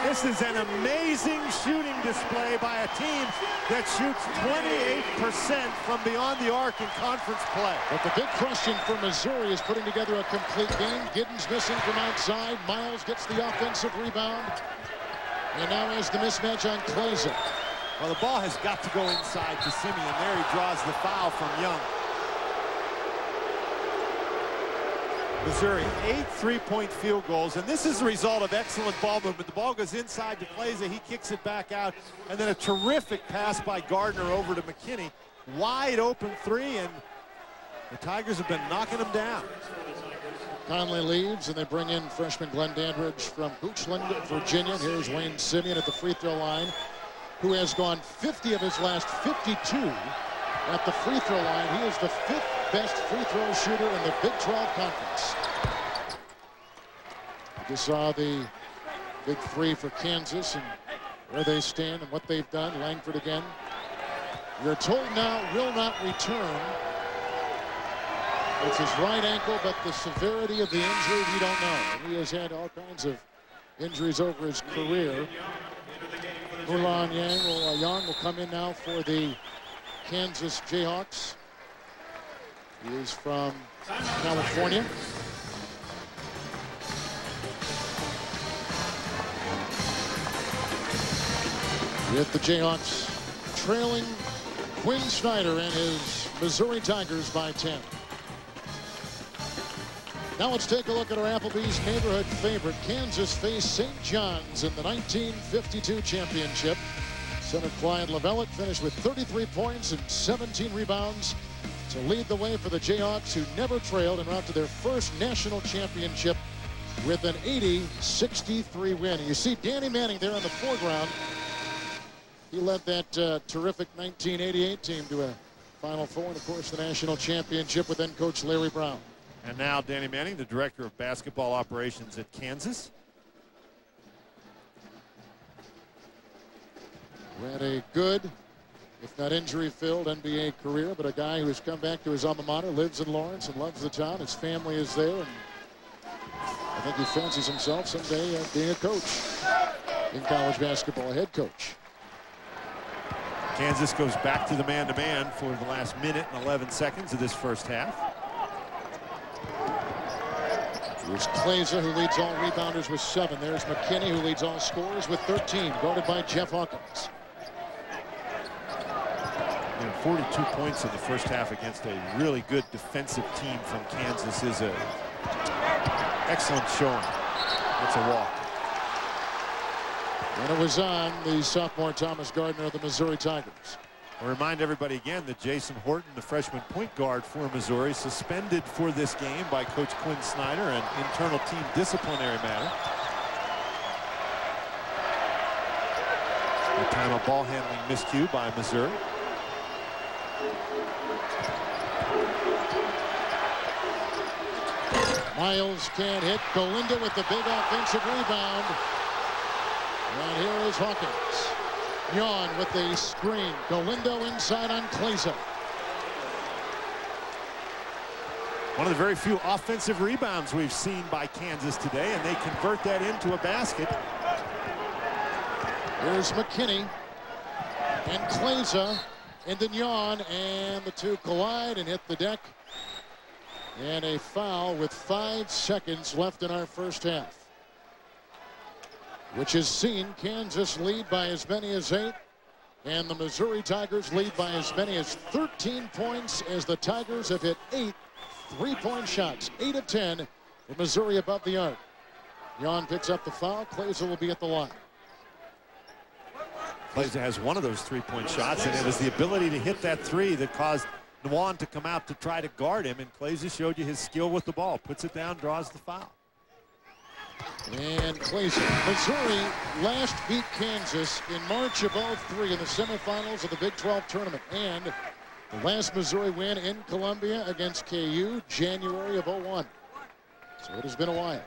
This is an amazing shooting display by a team that shoots 28% from beyond the arc in conference play.
But the big question for Missouri is putting together a complete game. Giddens missing from outside. Miles gets the offensive rebound. And now has the mismatch on Kleiza.
Well, the ball has got to go inside to Simien. There he draws the foul from Young. Missouri, eight three-point field goals, and this is the result of excellent ball movement. The ball goes inside to Kleiza, he kicks it back out, and then a terrific pass by Gardner over to McKinney. Wide open three, and the Tigers have been knocking them down.
Conley leaves, and they bring in freshman Glenn Dandridge from Goochland, Virginia. Here's Wayne Simien at the free throw line, who has gone 50 of his last 52 at the free throw line. He is the fifth best free throw shooter in the Big 12 Conference. You just saw the big three for Kansas and where they stand and what they've done. Langford again. You're told now will not return. It's his right ankle, but the severity of the injury, we don't know. And he has had all kinds of injuries over his career. Moulaye Niang will, uh, Niang will come in now for the Kansas Jayhawks. He is from California. With the Jayhawks trailing Quin Snyder and his Missouri Tigers by 10. Now let's take a look at our Applebee's neighborhood favorite. Kansas faced St. John's in the 1952 championship. Center Clyde Lovellette finished with 33 points and 17 rebounds to lead the way for the Jayhawks, who never trailed and route to their first national championship with an 80-63 win. You see Danny Manning there in the foreground. He led that uh, terrific 1988 team to a Final Four and, of course, the national championship with then coach Larry Brown.
And now Danny Manning, the director of basketball operations at Kansas.
Had a good, if not injury-filled, NBA career, but a guy who has come back to his alma mater, lives in Lawrence and loves the town. His family is there, and I think he fancies himself someday uh, being a coach in college basketball, a head coach.
Kansas goes back to the man-to-man -man for the last minute and 11 seconds of this first half.
Here's Kleiza, who leads all rebounders with seven. There's McKinney, who leads all scorers with 13, guarded by Jeff Hawkins.
And 42 points in the first half against a really good defensive team from Kansas is a excellent showing. It's a walk.
And it was on the sophomore Thomas Gardner of the Missouri Tigers.
I'll remind everybody again that Jason Horton, the freshman point guard for Missouri, suspended for this game by Coach Quin Snyder, an internal team disciplinary matter. A time of ball handling miscue by Missouri.
Miles can't hit. Galindo with the big offensive rebound. And here is Hawkins. Niang with the screen. Galindo inside on Kleiza.
One of the very few offensive rebounds we've seen by Kansas today, and they convert that into a basket.
Here's McKinney and Kleiza and Niang, and the two collide and hit the deck. And a foul with five seconds left in our first half which has seen Kansas lead by as many as eight and the Missouri Tigers lead by as many as 13 points as the Tigers have hit eight three-point shots, eight of 10 with Missouri above the arc. Niang picks up the foul. Kleiza will be at the line.
Kleiza has one of those three-point shots, and it was the ability to hit that three that caused Niang to come out to try to guard him, and Kleiza showed you his skill with the ball. Puts it down, draws the foul.
And Kleiza. Missouri last beat Kansas in March of 03 in the semifinals of the Big 12 tournament. And the last Missouri win in Columbia against KU, January of 01. So it has been a while.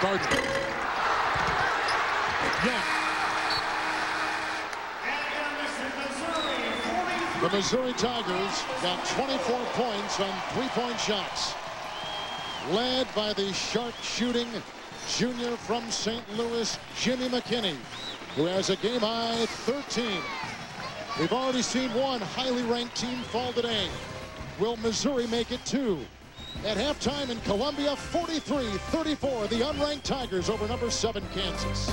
Gardner. Yeah. The Missouri Tigers got 24 points on three-point shots. Led by the sharp-shooting junior from St. Louis, Jimmy McKinney, who has a game-high 13. We've already seen one highly ranked team fall today. Will Missouri make it two? At halftime in Columbia, 43-34, the unranked Tigers over number seven Kansas.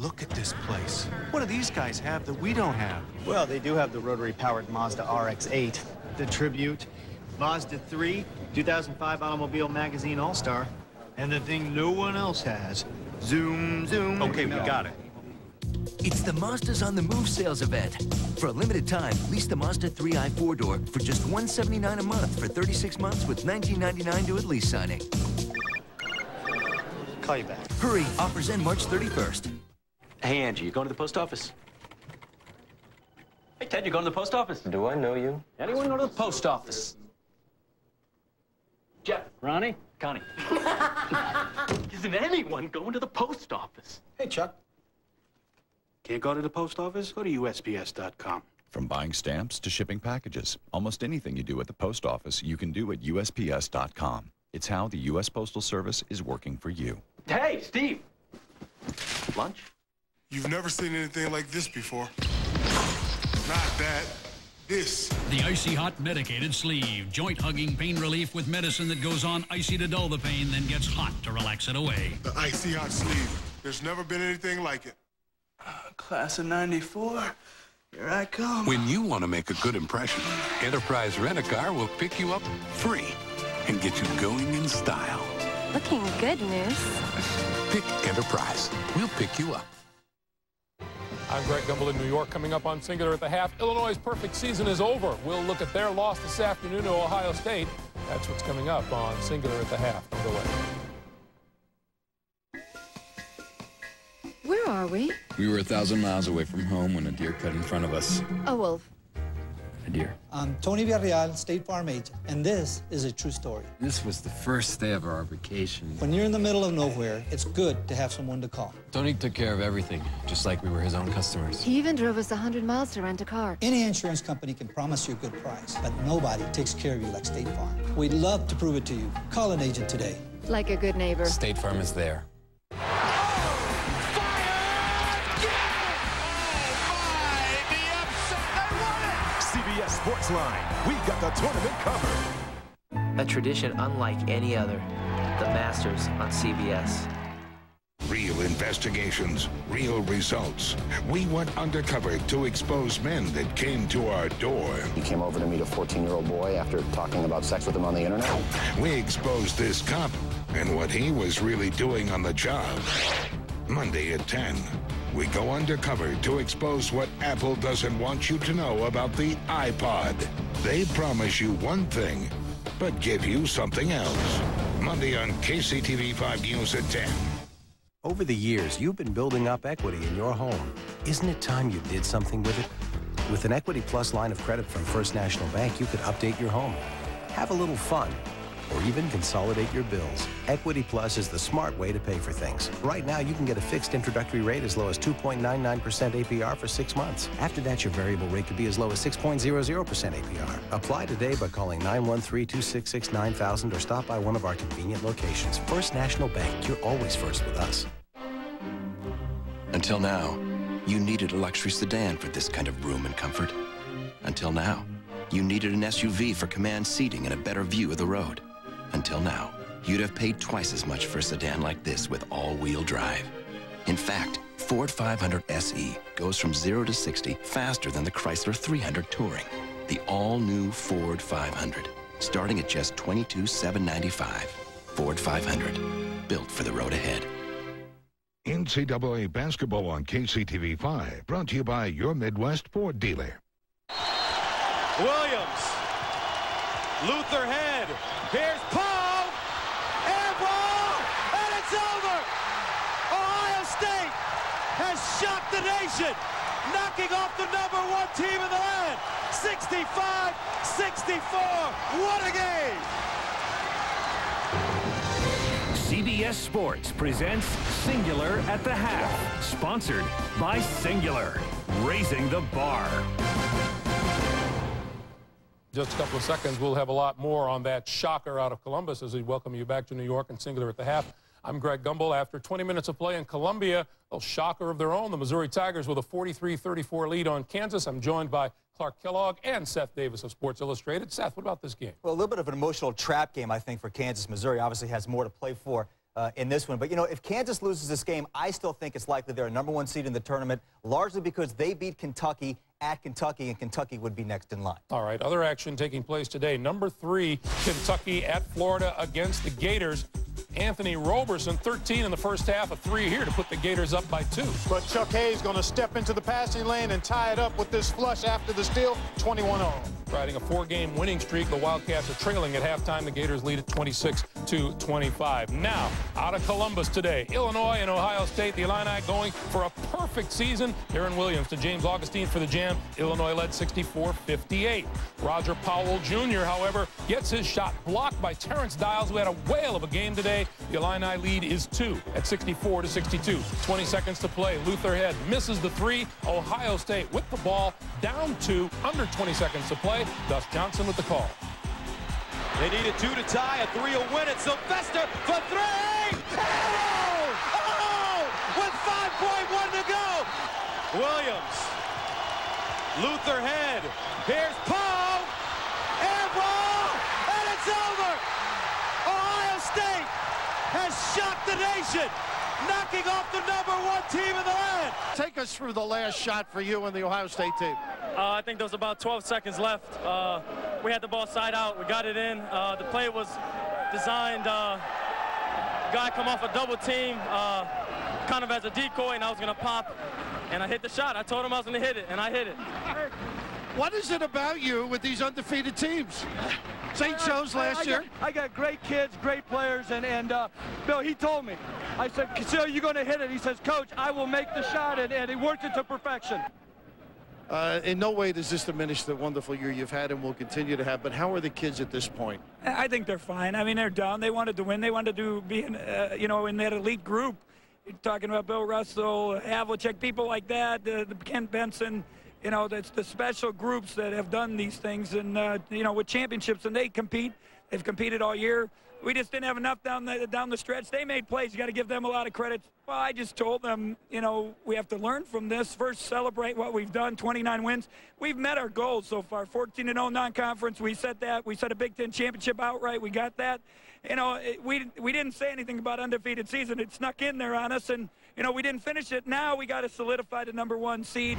Look at this place. What do these guys have that we don't have?
Well, they do have the rotary-powered Mazda RX-8, the Tribute, Mazda 3, 2005 Automobile Magazine All-Star, and the thing no one else has, Zoom Zoom.
Okay, we got it.
It's the Mazdas on the Move sales event. For a limited time, lease the Mazda 3i four-door for just 179 a month for 36 months with $19.99 to at lease signing.
Call you back.
Hurry, offers end March 31st.
Hey, Angie, you going to the post office? Hey, Ted, you going to the post office?
Do I know you?
Anyone go to the post office? Jeff. Ronnie? Connie. Isn't anyone going to the post office?
Hey, Chuck. Can't go to the post office? Go to USPS.com.
From buying stamps to shipping packages, almost anything you do at the post office, you can do at USPS.com. It's how the U.S. Postal Service is working for you.
Hey, Steve. Lunch?
You've never seen anything like this before. Not that.
this.
The Icy Hot Medicated Sleeve. Joint hugging pain relief with medicine that goes on icy to dull the pain, then gets hot to relax it away.
The Icy Hot Sleeve. There's never been anything like it.
Uh, class of 94. Here I come.
When you want to make a good impression, Enterprise Rent-A-Car will pick you up free and get you going in style.
Looking good, Moose.
Pick Enterprise. We'll pick you up.
I'm Greg Gumbel in New York. Coming up on Cingular at the Half, Illinois' perfect season is over. We'll look at their loss this afternoon to Ohio State. That's what's coming up on Cingular at the Half. Don't go away.
Where are we?
We were a thousand miles away from home when a deer cut in front of us.
Oh, a wolf.
A deer.
I'm Tony Villarreal, State Farm agent, and this is a true story.
This was the first day of our vacation.
When you're in the middle of nowhere, it's good to have someone to call.
Tony took care of everything, just like we were his own customers.
He even drove us 100 miles to rent a car.
Any insurance company can promise you a good price, but nobody takes care of you like State Farm. We'd love to prove it to you. Call an agent today.
Like a good neighbor.
State Farm is there.
Sportsline. We've got the tournament covered.
A tradition unlike any other. The Masters on CBS.
Real investigations, real results. We went undercover to expose men that came to our door.
You came over to meet a 14-year-old boy after talking about sex with him on the internet?
We exposed this cop and what he was really doing on the job. Monday at 10. We go undercover to expose what Apple doesn't want you to know about the iPod. They promise you one thing, but give you something else. Monday on KCTV 5 News at 10.
Over the years, you've been building up equity in your home. Isn't it time you did something with it? With an Equity Plus line of credit from First National Bank, you could update your home, have a little fun, or even consolidate your bills. Equity Plus is the smart way to pay for things. Right now, you can get a fixed introductory rate as low as 2.99% APR for six months. After that, your variable rate could be as low as 6.00% APR. Apply today by calling 913-266-9000 or stop by one of our convenient locations. First National Bank, you're always first with us.
Until now, you needed a luxury sedan for this kind of room and comfort. Until now, you needed an SUV for command seating and a better view of the road. Until now, you'd have paid twice as much for a sedan like this with all-wheel drive. In fact, Ford 500 SE goes from 0 to 60 faster than the Chrysler 300 Touring. The all-new Ford 500, starting at just $22,795. Ford 500, built for the road ahead.
NCAA basketball on KCTV 5, brought to you by your Midwest Ford dealer.
Williams. Luther head. Here's Paul. Air ball. And it's over. Ohio State has shocked nation, knocking off the number one team in the land. 65-64. What a game.
CBS Sports presents Cingular at the Half, sponsored by Cingular, raising the bar.
Just a couple of seconds, we'll have a lot more on that shocker out of Columbus as we welcome you back to New York and Cingular at the Half. I'm Greg Gumbel. After 20 minutes of play in Columbia, a shocker of their own, the Missouri Tigers with a 43-34 lead on Kansas. I'm joined by Clark Kellogg and Seth Davis of Sports Illustrated. Seth, what about this game?
Well, a little bit of an emotional trap game, I think, for Kansas. Missouri obviously has more to play for. Uh, in this one. But, you know, if Kansas loses this game, I still think it's likely they're a number one seed in the tournament, largely because they beat Kentucky at Kentucky, and Kentucky would be next in line.
All right, other action taking place today. Number three, Kentucky at Florida against the Gators. Anthony Roberson, 13 in the first half, a three here to put the Gators up by two.
But Chuck Hayes going to step into the passing lane and tie it up with this flush after the steal, 21-0.
Riding a four-game winning streak, the Wildcats are trailing at halftime. The Gators lead at 26 to 25. Now, out of Columbus today, Illinois and Ohio State, the Illini going for a perfect season. Aaron Williams to James Augustine for the jam. Illinois led 64-58. Roger Powell Jr., however, gets his shot blocked by Terrence Dials, who had a whale of a game today. The Illini lead is two at 64 to 62. 20 seconds to play. Luther Head misses the three. Ohio State with the ball down two, under 20 seconds to play. Gus Johnson with the call.
They need a two to tie. A three will win it. Sylvester for three. Oh! Oh! With 5.1 to go. Williams
Luther head. Here's Poe. Air ball. And it's over. Ohio State has shocked the nation knocking off the number one team in the land.
Take us through the last shot for you and the Ohio State team.
Uh, I think there was about 12 seconds left. Uh, we had the ball side out. We got it in. Uh, the play was designed. Uh, guy come off a double team, uh, kind of as a decoy, and I was going to pop. And I hit the shot. I told him I was going to hit it, and I hit it.
What is it about you with these undefeated teams? St. Joe's last
I, I
year?
Got, I got great kids, great players, and, and uh, Bill, he told me. I said, Casillo, you're going to hit it. He says, Coach, I will make the shot, and, and he worked it to perfection.
Uh, in no way does this diminish the wonderful year you've had and will continue to have, but how are the kids at this point?
I think they're fine. I mean, they're down. They wanted to win. They wanted to be, in, uh, you know, in that elite group. You're talking about Bill Russell, Havlicek, people like that, the, the Kent Benson, you know, that's the special groups that have done these things, and uh, you know, with championships, and they compete. They've competed all year. We just didn't have enough down the down the stretch. They made plays. You got to give them a lot of credit. Well, I just told them, you know, we have to learn from this. First, celebrate what we've done. 29 wins. We've met our goals so far. 14 and 0 non-conference. We set that. We set a Big Ten championship outright. We got that. You know, it, we we didn't say anything about undefeated season. It snuck in there on us, and you know, we didn't finish it. Now we got to solidify the number one seed.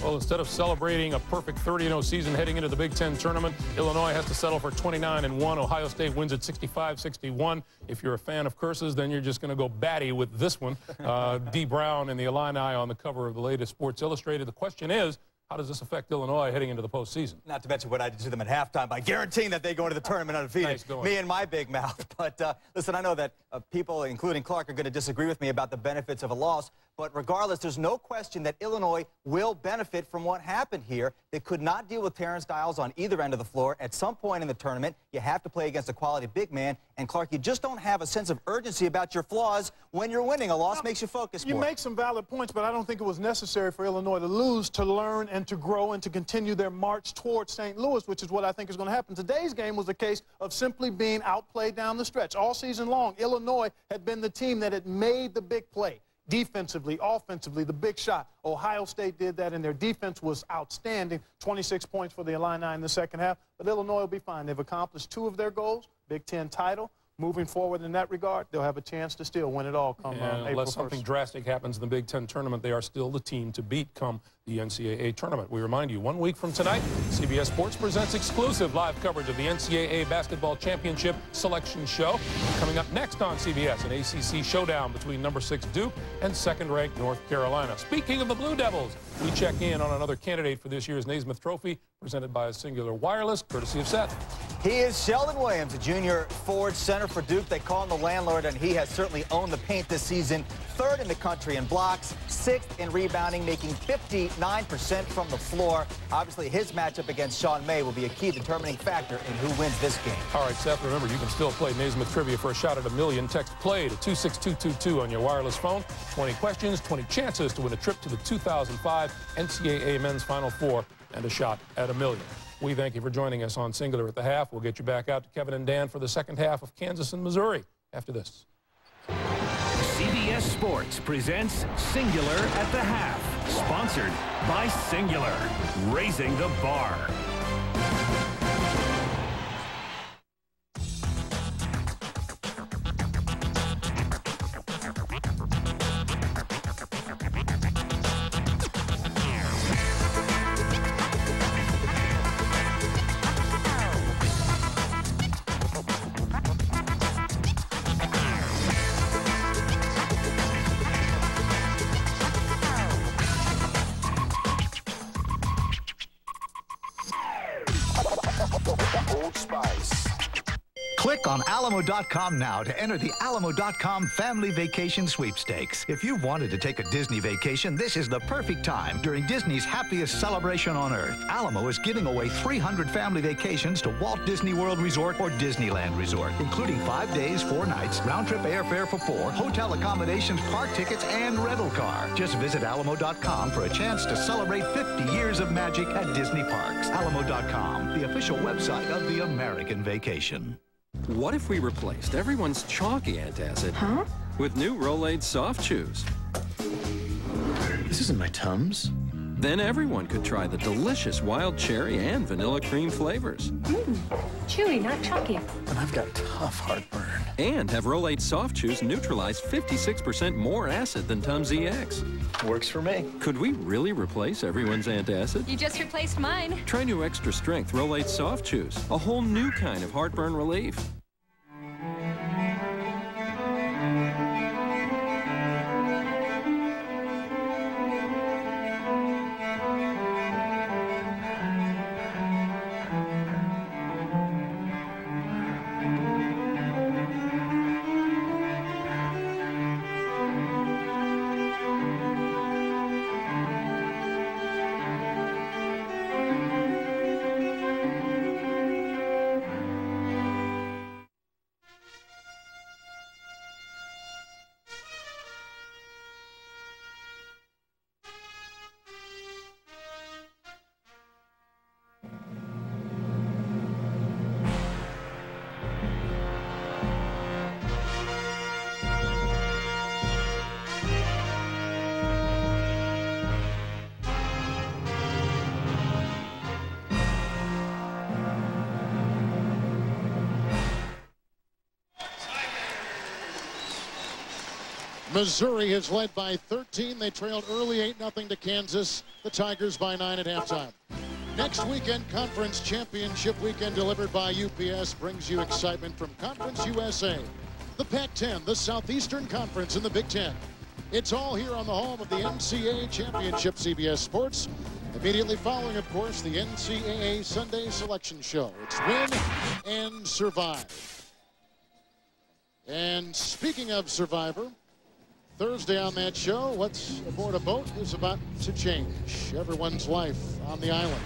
Well, instead of celebrating a perfect 30-0 season heading into the Big Ten tournament, Illinois has to settle for 29-1. Ohio State wins at 65-61. If you're a fan of curses, then you're just going to go batty with this one. Uh, Dee Brown and the Illini on the cover of the latest Sports Illustrated. The question is, how does this affect Illinois heading into the postseason?
Not to mention what I did to them at halftime by guaranteeing that they go into the tournament undefeated.
Nice going.
Me and my big mouth. But uh, listen, I know that uh, people, including Clark, are going to disagree with me about the benefits of a loss. But regardless, there's no question that Illinois will benefit from what happened here. They could not deal with Terrence Dials on either end of the floor. At some point in the tournament, you have to play against a quality big man. And Clark, you just don't have a sense of urgency about your flaws when you're winning. A loss makes you focus
You
more.
make some valid points, but I don't think it was necessary for Illinois to lose to learn and to grow and to continue their march towards St. Louis, which is what I think is going to happen. Today's game was a case of simply being outplayed down the stretch. All season long, Illinois had been the team that had made the big play. Defensively, offensively, the big shot. Ohio State did that, and their defense was outstanding. 26 points for the Illini in the second half. But Illinois will be fine. They've accomplished two of their goals, Big Ten title. Moving forward in that regard, they'll have a chance to still win it all come uh,
And
April
unless
1st.
something drastic happens in the Big Ten tournament, they are still the team to beat come the NCAA tournament. We remind you, one week from tonight, CBS Sports presents exclusive live coverage of the NCAA Basketball Championship Selection Show. Coming up next on CBS, an ACC showdown between number six Duke and second-ranked North Carolina. Speaking of the Blue Devils, we check in on another candidate for this year's Naismith Trophy, presented by Cingular Wireless, courtesy of Seth.
He is Sheldon Williams, a junior forward center for Duke. They call him the landlord, and he has certainly owned the paint this season. Third in the country in blocks, sixth in rebounding, making 59% from the floor. Obviously, his matchup against Sean May will be a key determining factor in who wins this game.
All right, Seth, remember, you can still play Naismith Trivia for a shot at a million. Text PLAY to 26222 on your wireless phone. 20 questions, 20 chances to win a trip to the 2005 NCAA Men's Final Four and a shot at a million. We thank you for joining us on Cingular at the half. We'll get you back out to Kevin and Dan for the second half of Kansas and Missouri after this.
CBS Sports presents Cingular at the Half, sponsored by Cingular, raising the bar.
alamo.com now to enter the alamo.com family vacation sweepstakes. If you've wanted to take a Disney vacation, this is the perfect time during Disney's happiest celebration on earth. Alamo is giving away 300 family vacations to Walt Disney World Resort or Disneyland Resort, including five days, four nights, round trip airfare for four, hotel accommodations, park tickets, and rental car. Just visit alamo.com for a chance to celebrate 50 years of magic at Disney Parks. Alamo.com, the official website of the American Vacation.
What if we replaced everyone's chalky antacid huh? with new Rolaids soft chews?
This isn't my Tums.
Then everyone could try the delicious wild cherry and vanilla cream flavors.
Mmm, chewy, not chunky.
And I've got tough heartburn. And have Rolaids Soft Chews neutralize 56% more acid than Tums EX. Works for me. Could we really replace everyone's antacid?
You just replaced mine.
Try new extra strength Rolaids Soft Chews, a whole new kind of heartburn relief.
Missouri has led by 13. They trailed early 8-0 to Kansas. The Tigers by 9 at halftime. Next weekend, Conference Championship Weekend delivered by UPS brings you excitement from Conference USA. The Pac-10, the Southeastern Conference, and the Big Ten. It's all here on the home of the NCAA Championship CBS Sports. Immediately following, of course, the NCAA Sunday Selection Show. It's Win and Survive. And speaking of Survivor, Thursday on that show, what's aboard a boat is about to change everyone's life on the island.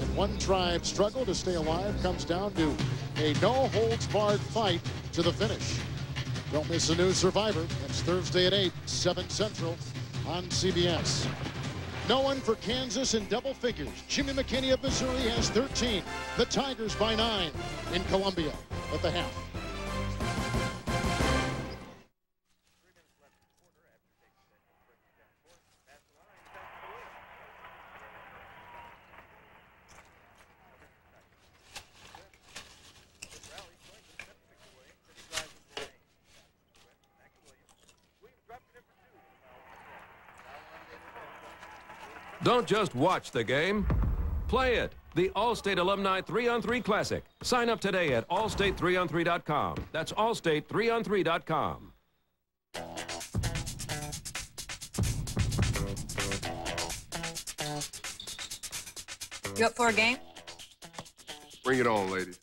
And one tribe's struggle to stay alive comes down to a no-holds-barred fight to the finish. Don't miss a new Survivor. It's Thursday at 8, 7 Central on CBS. No one for Kansas in double figures. Jimmy McKinney of Missouri has 13. The Tigers by 9 in Columbia at the half. Don't just watch the game. Play it. The Allstate Alumni 3-on-3 Classic. Sign up today at allstate3on3.com. That's allstate3on3.com.
You up for a game?
Bring it on, ladies.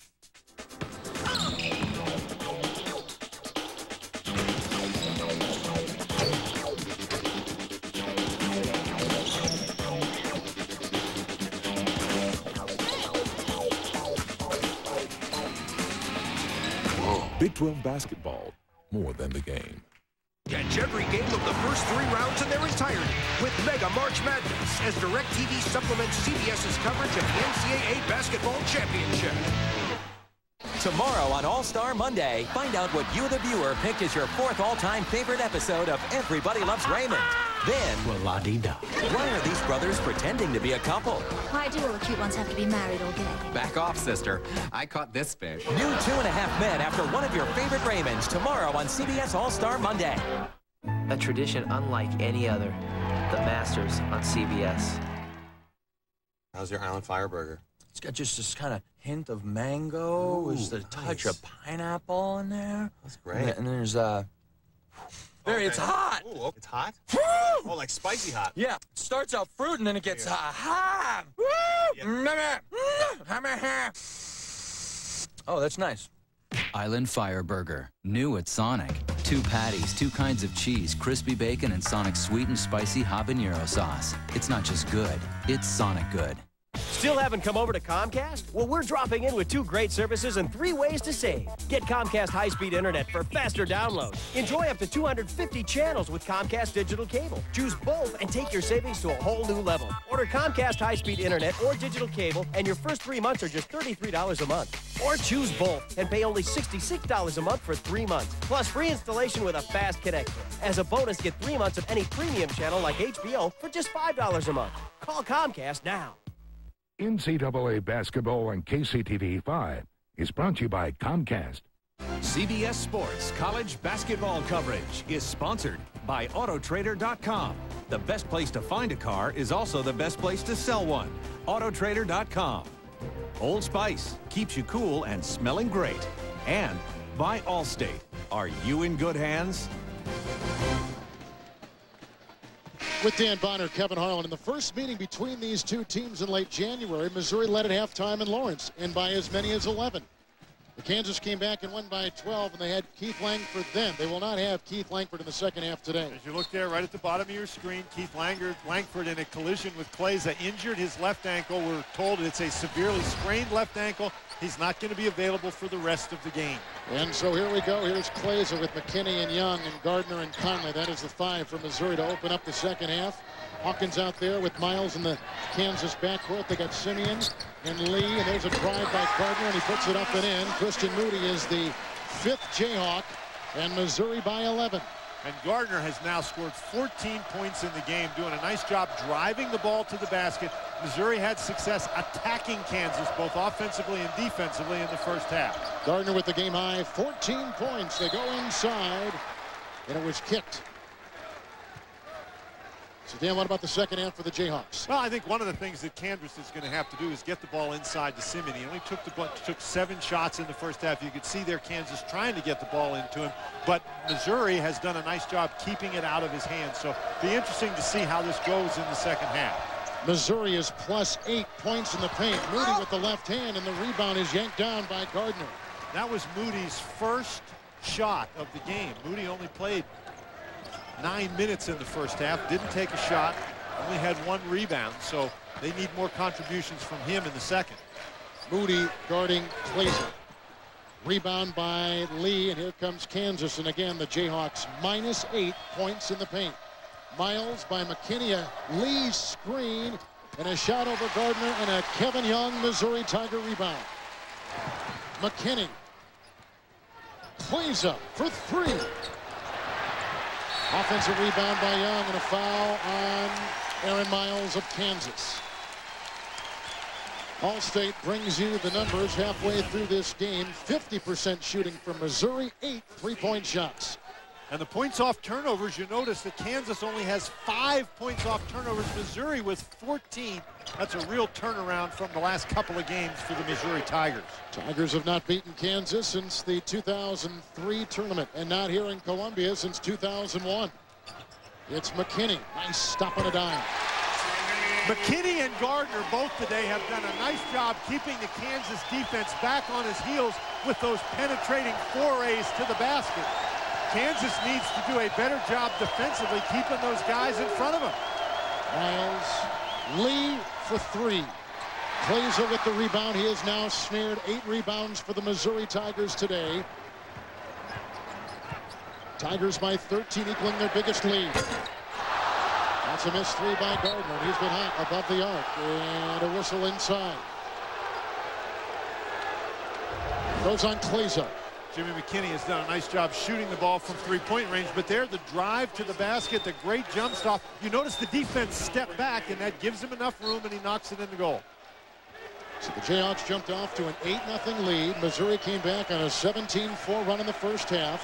Big 12 basketball, more than the game.
Catch every game of the first three rounds in their entirety with Mega March Madness as DirecTV supplements CBS's coverage of the NCAA Basketball Championship.
Tomorrow on All-Star Monday, find out what you, the viewer, picked as your fourth all-time favorite episode of Everybody Loves Raymond. Then, well, la -dee -da. why are these brothers pretending to be a couple?
Why do all the cute ones have to be married or gay?
Back off, sister. I caught this fish.
New Two and a Half Men after one of your favorite Raymonds tomorrow on CBS All-Star Monday.
A tradition unlike any other. The Masters on CBS.
How's your Island Fire Burger?
It's got just this kind of hint of mango.
Ooh,
there's a touch of pineapple in there.
That's great.
And, then- and there's uh, there, it's hot.
Ooh, oh, it's hot? oh, like spicy hot.
Yeah, it starts out fruit and then it gets hot. hot. Woo! Mm-hmm. Mm-hmm. Oh, that's nice.
Island Fire Burger. New at Sonic. Two patties, two kinds of cheese, crispy bacon, and Sonic's sweet and spicy habanero sauce. It's not just good, it's Sonic good.
Still haven't come over to Comcast? Well, we're dropping in with two great services and three ways to save. Get Comcast high-speed internet for faster download. Enjoy up to 250 channels with Comcast digital cable. Choose both and take your savings to a whole new level. Order Comcast high-speed internet or digital cable, and your first three months are just $33 a month. Or choose both and pay only $66 a month for three months. Plus free installation with a fast connection. As a bonus, get three months of any premium channel like HBO for just $5 a month. Call Comcast now.
NCAA Basketball on KCTV 5 is brought to you by Comcast.
CBS Sports College Basketball coverage is sponsored by Autotrader.com. The best place to find a car is also the best place to sell one. Autotrader.com. Old Spice keeps you cool and smelling great. And by Allstate. Are you in good hands?
With Dan Bonner, Kevin Harlan. In the first meeting between these two teams in late January, Missouri led at halftime in Lawrence, and by as many as 11. The Kansas came back and won by 12, and they had Keith Langford then. They will not have Keith Langford in the second half today.
As you look there right at the bottom of your screen, Keith Langford, Langford in a collision with Kleiza injured his left ankle. We're told it's a severely sprained left ankle. He's not going to be available for the rest of the game.
And so here we go. Here's Kleiza with McKinney and Young and Gardner and Conley. That is the five for Missouri to open up the second half. Hawkins out there with Miles in the Kansas backcourt. They got Simien and Lee, and there's a drive by Gardner, and he puts it up and in. Christian Moody is the fifth Jayhawk, and Missouri by 11.
And Gardner has now scored 14 points in the game, doing a nice job driving the ball to the basket. Missouri had success attacking Kansas, both offensively and defensively in the first half.
Gardner with the game high, 14 points. They go inside, and it was kicked. So, Dan, what about the second half for the Jayhawks?
Well, I think one of the things that Kansas is going to have to do is get the ball inside to Simien. He only took the took seven shots in the first half. You could see there Kansas trying to get the ball into him, but Missouri has done a nice job keeping it out of his hands. So, be interesting to see how this goes in the second half.
Missouri is plus eight points in the paint. Moody with the left hand, and the rebound is yanked down by Gardner.
That was Moody's first shot of the game. Moody only played nine minutes in the first half. Didn't take a shot. Only had one rebound. So they need more contributions from him in the second.
Moody guarding Kleiza. Rebound by Lee, and here comes Kansas. And again, the Jayhawks minus eight points in the paint. Miles by McKinney, Lee screen, and a shot over Gardner, and a Kevin Young Missouri Tiger rebound. McKinney. Kleiza for three. Offensive rebound by Young and a foul on Aaron Miles of Kansas. Allstate brings you the numbers halfway through this game. 50% shooting from Missouri, eight three-point shots.
And the points off turnovers, you notice that Kansas only has five points off turnovers. Missouri with 14. That's a real turnaround from the last couple of games for the Missouri Tigers.
Tigers have not beaten Kansas since the 2003 tournament and not here in Columbia since 2001. It's McKinney. Nice stop on a dime.
McKinney and Gardner both today have done a nice job keeping the Kansas defense back on his heels with those penetrating forays to the basket. Kansas needs to do a better job defensively keeping those guys in front of him.
Miles Lee for three. Kleiza with the rebound. He has now snared eight rebounds for the Missouri Tigers today. Tigers by 13, equaling their biggest lead. That's a missed three by Gardner. He's been hot above the arc. And a whistle inside. Goes on Kleiza.
Jimmy McKinney has done a nice job shooting the ball from three-point range, but there, the drive to the basket, the great jump stop. You notice the defense step back, and that gives him enough room, and he knocks it in the goal.
So the Jayhawks jumped off to an 8-0 lead. Missouri came back on a 17-4 run in the first half.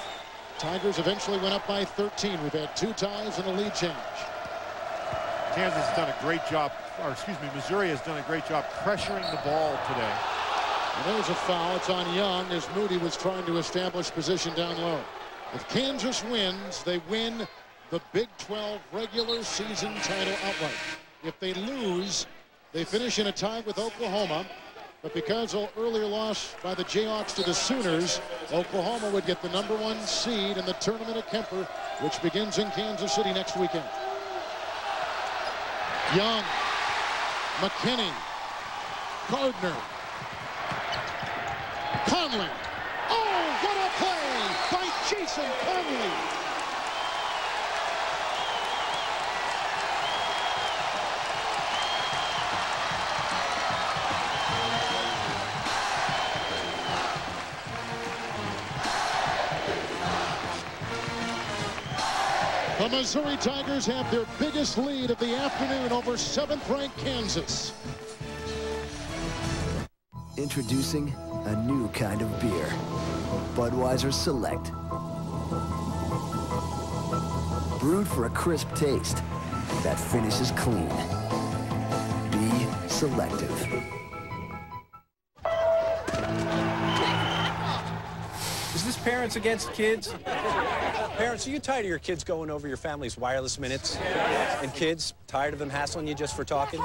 Tigers eventually went up by 13. We've had two ties and a lead change.
Kansas has done a great job, or excuse me, Missouri has done a great job pressuring the ball today.
And there's a foul. It's on Young as Moody was trying to establish position down low. If Kansas wins, they win the Big 12 regular season title outright. If they lose, they finish in a tie with Oklahoma. But because of earlier loss by the Jayhawks to the Sooners, Oklahoma would get the number one seed in the tournament at Kemper, which begins in Kansas City next weekend. Young, McKinney, Gardner, Conley. Oh, what a play by Jason Conley. The Missouri Tigers have their biggest lead of the afternoon over seventh-ranked Kansas.
Introducing a new kind of beer. Budweiser Select. Brewed for a crisp taste that finishes clean. Be selective.
Is this Parents Against Kids? Parents, are you tired of your kids going over your family's wireless minutes? And kids, tired of them hassling you just for talking?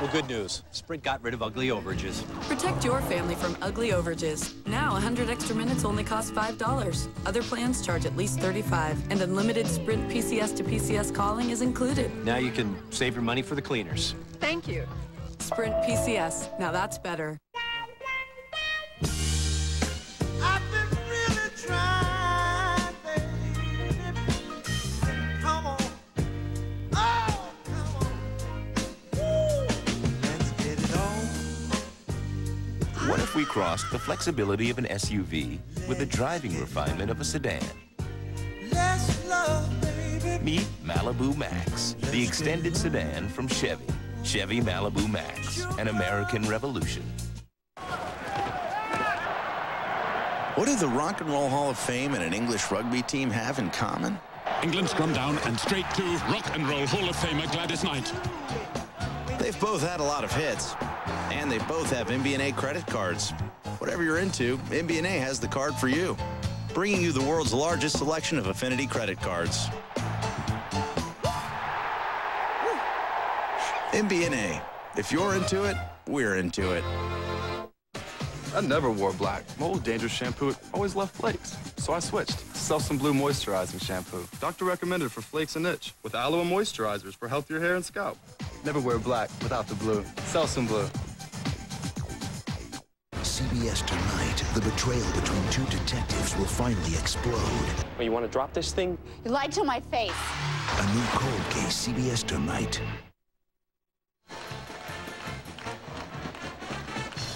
Well, good news. Sprint got rid of ugly overages.
Protect your family from ugly overages. Now, 100 extra minutes only cost $5. Other plans charge at least 35 and unlimited Sprint PCS to PCS calling is included.
Now you can save your money for the cleaners.
Thank you. Sprint PCS. Now that's better. Crossed the flexibility of an SUV with the driving refinement of a sedan? Meet Malibu Max, the extended sedan from Chevy. Chevy Malibu Max, an American revolution.
What do the Rock and Roll Hall of Fame and an English rugby team have in common?
England scrum down and straight to Rock and Roll Hall of Famer Gladys Knight.
They've both had a lot of hits, and they both have MBNA credit cards. Whatever you're into, MBNA has the card for you, bringing you the world's largest selection of affinity credit cards. MBNA. If you're into it, we're into it.
I never wore black. My old dangerous shampoo always left flakes. So I switched to Selsun Blue Moisturizing Shampoo. Doctor recommended for flakes and itch, with aloe moisturizers for healthier hair and scalp. Never wear black without the blue. Selsun Blue.
CBS tonight, the betrayal between two detectives will finally explode.
Well, you want to drop this thing?
You lied to my face.
A new cold case, CBS tonight.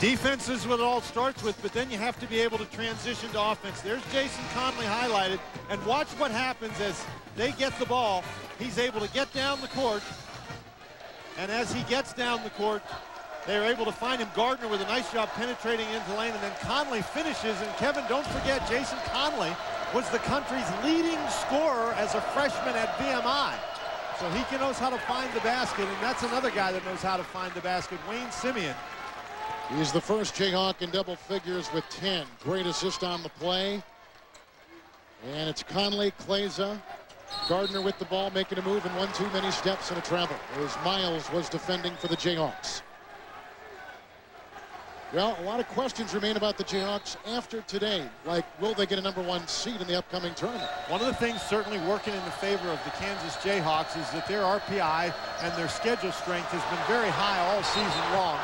Defense is what it all starts with, but then you have to be able to transition to offense. There's Jason Conley highlighted, and watch what happens as they get the ball. He's able to get down the court, and as he gets down the court, they're able to find him. Gardner with a nice job penetrating into lane, and then Conley finishes. And Kevin, don't forget, Jason Conley was the country's leading scorer as a freshman at VMI. So he knows how to find the basket, and that's another guy that knows how to find the basket, Wayne Simien.
He's the first Jayhawk in double figures with 10. Great assist on the play. And it's Conley, Kleiza, Gardner with the ball, making a move, and one too many steps and a travel. As Miles was defending for the Jayhawks. Well, a lot of questions remain about the Jayhawks after today. Like, will they get a number one seed in the upcoming tournament?
One of the things certainly working in the favor of the Kansas Jayhawks is that their RPI and their schedule strength has been very high all season long.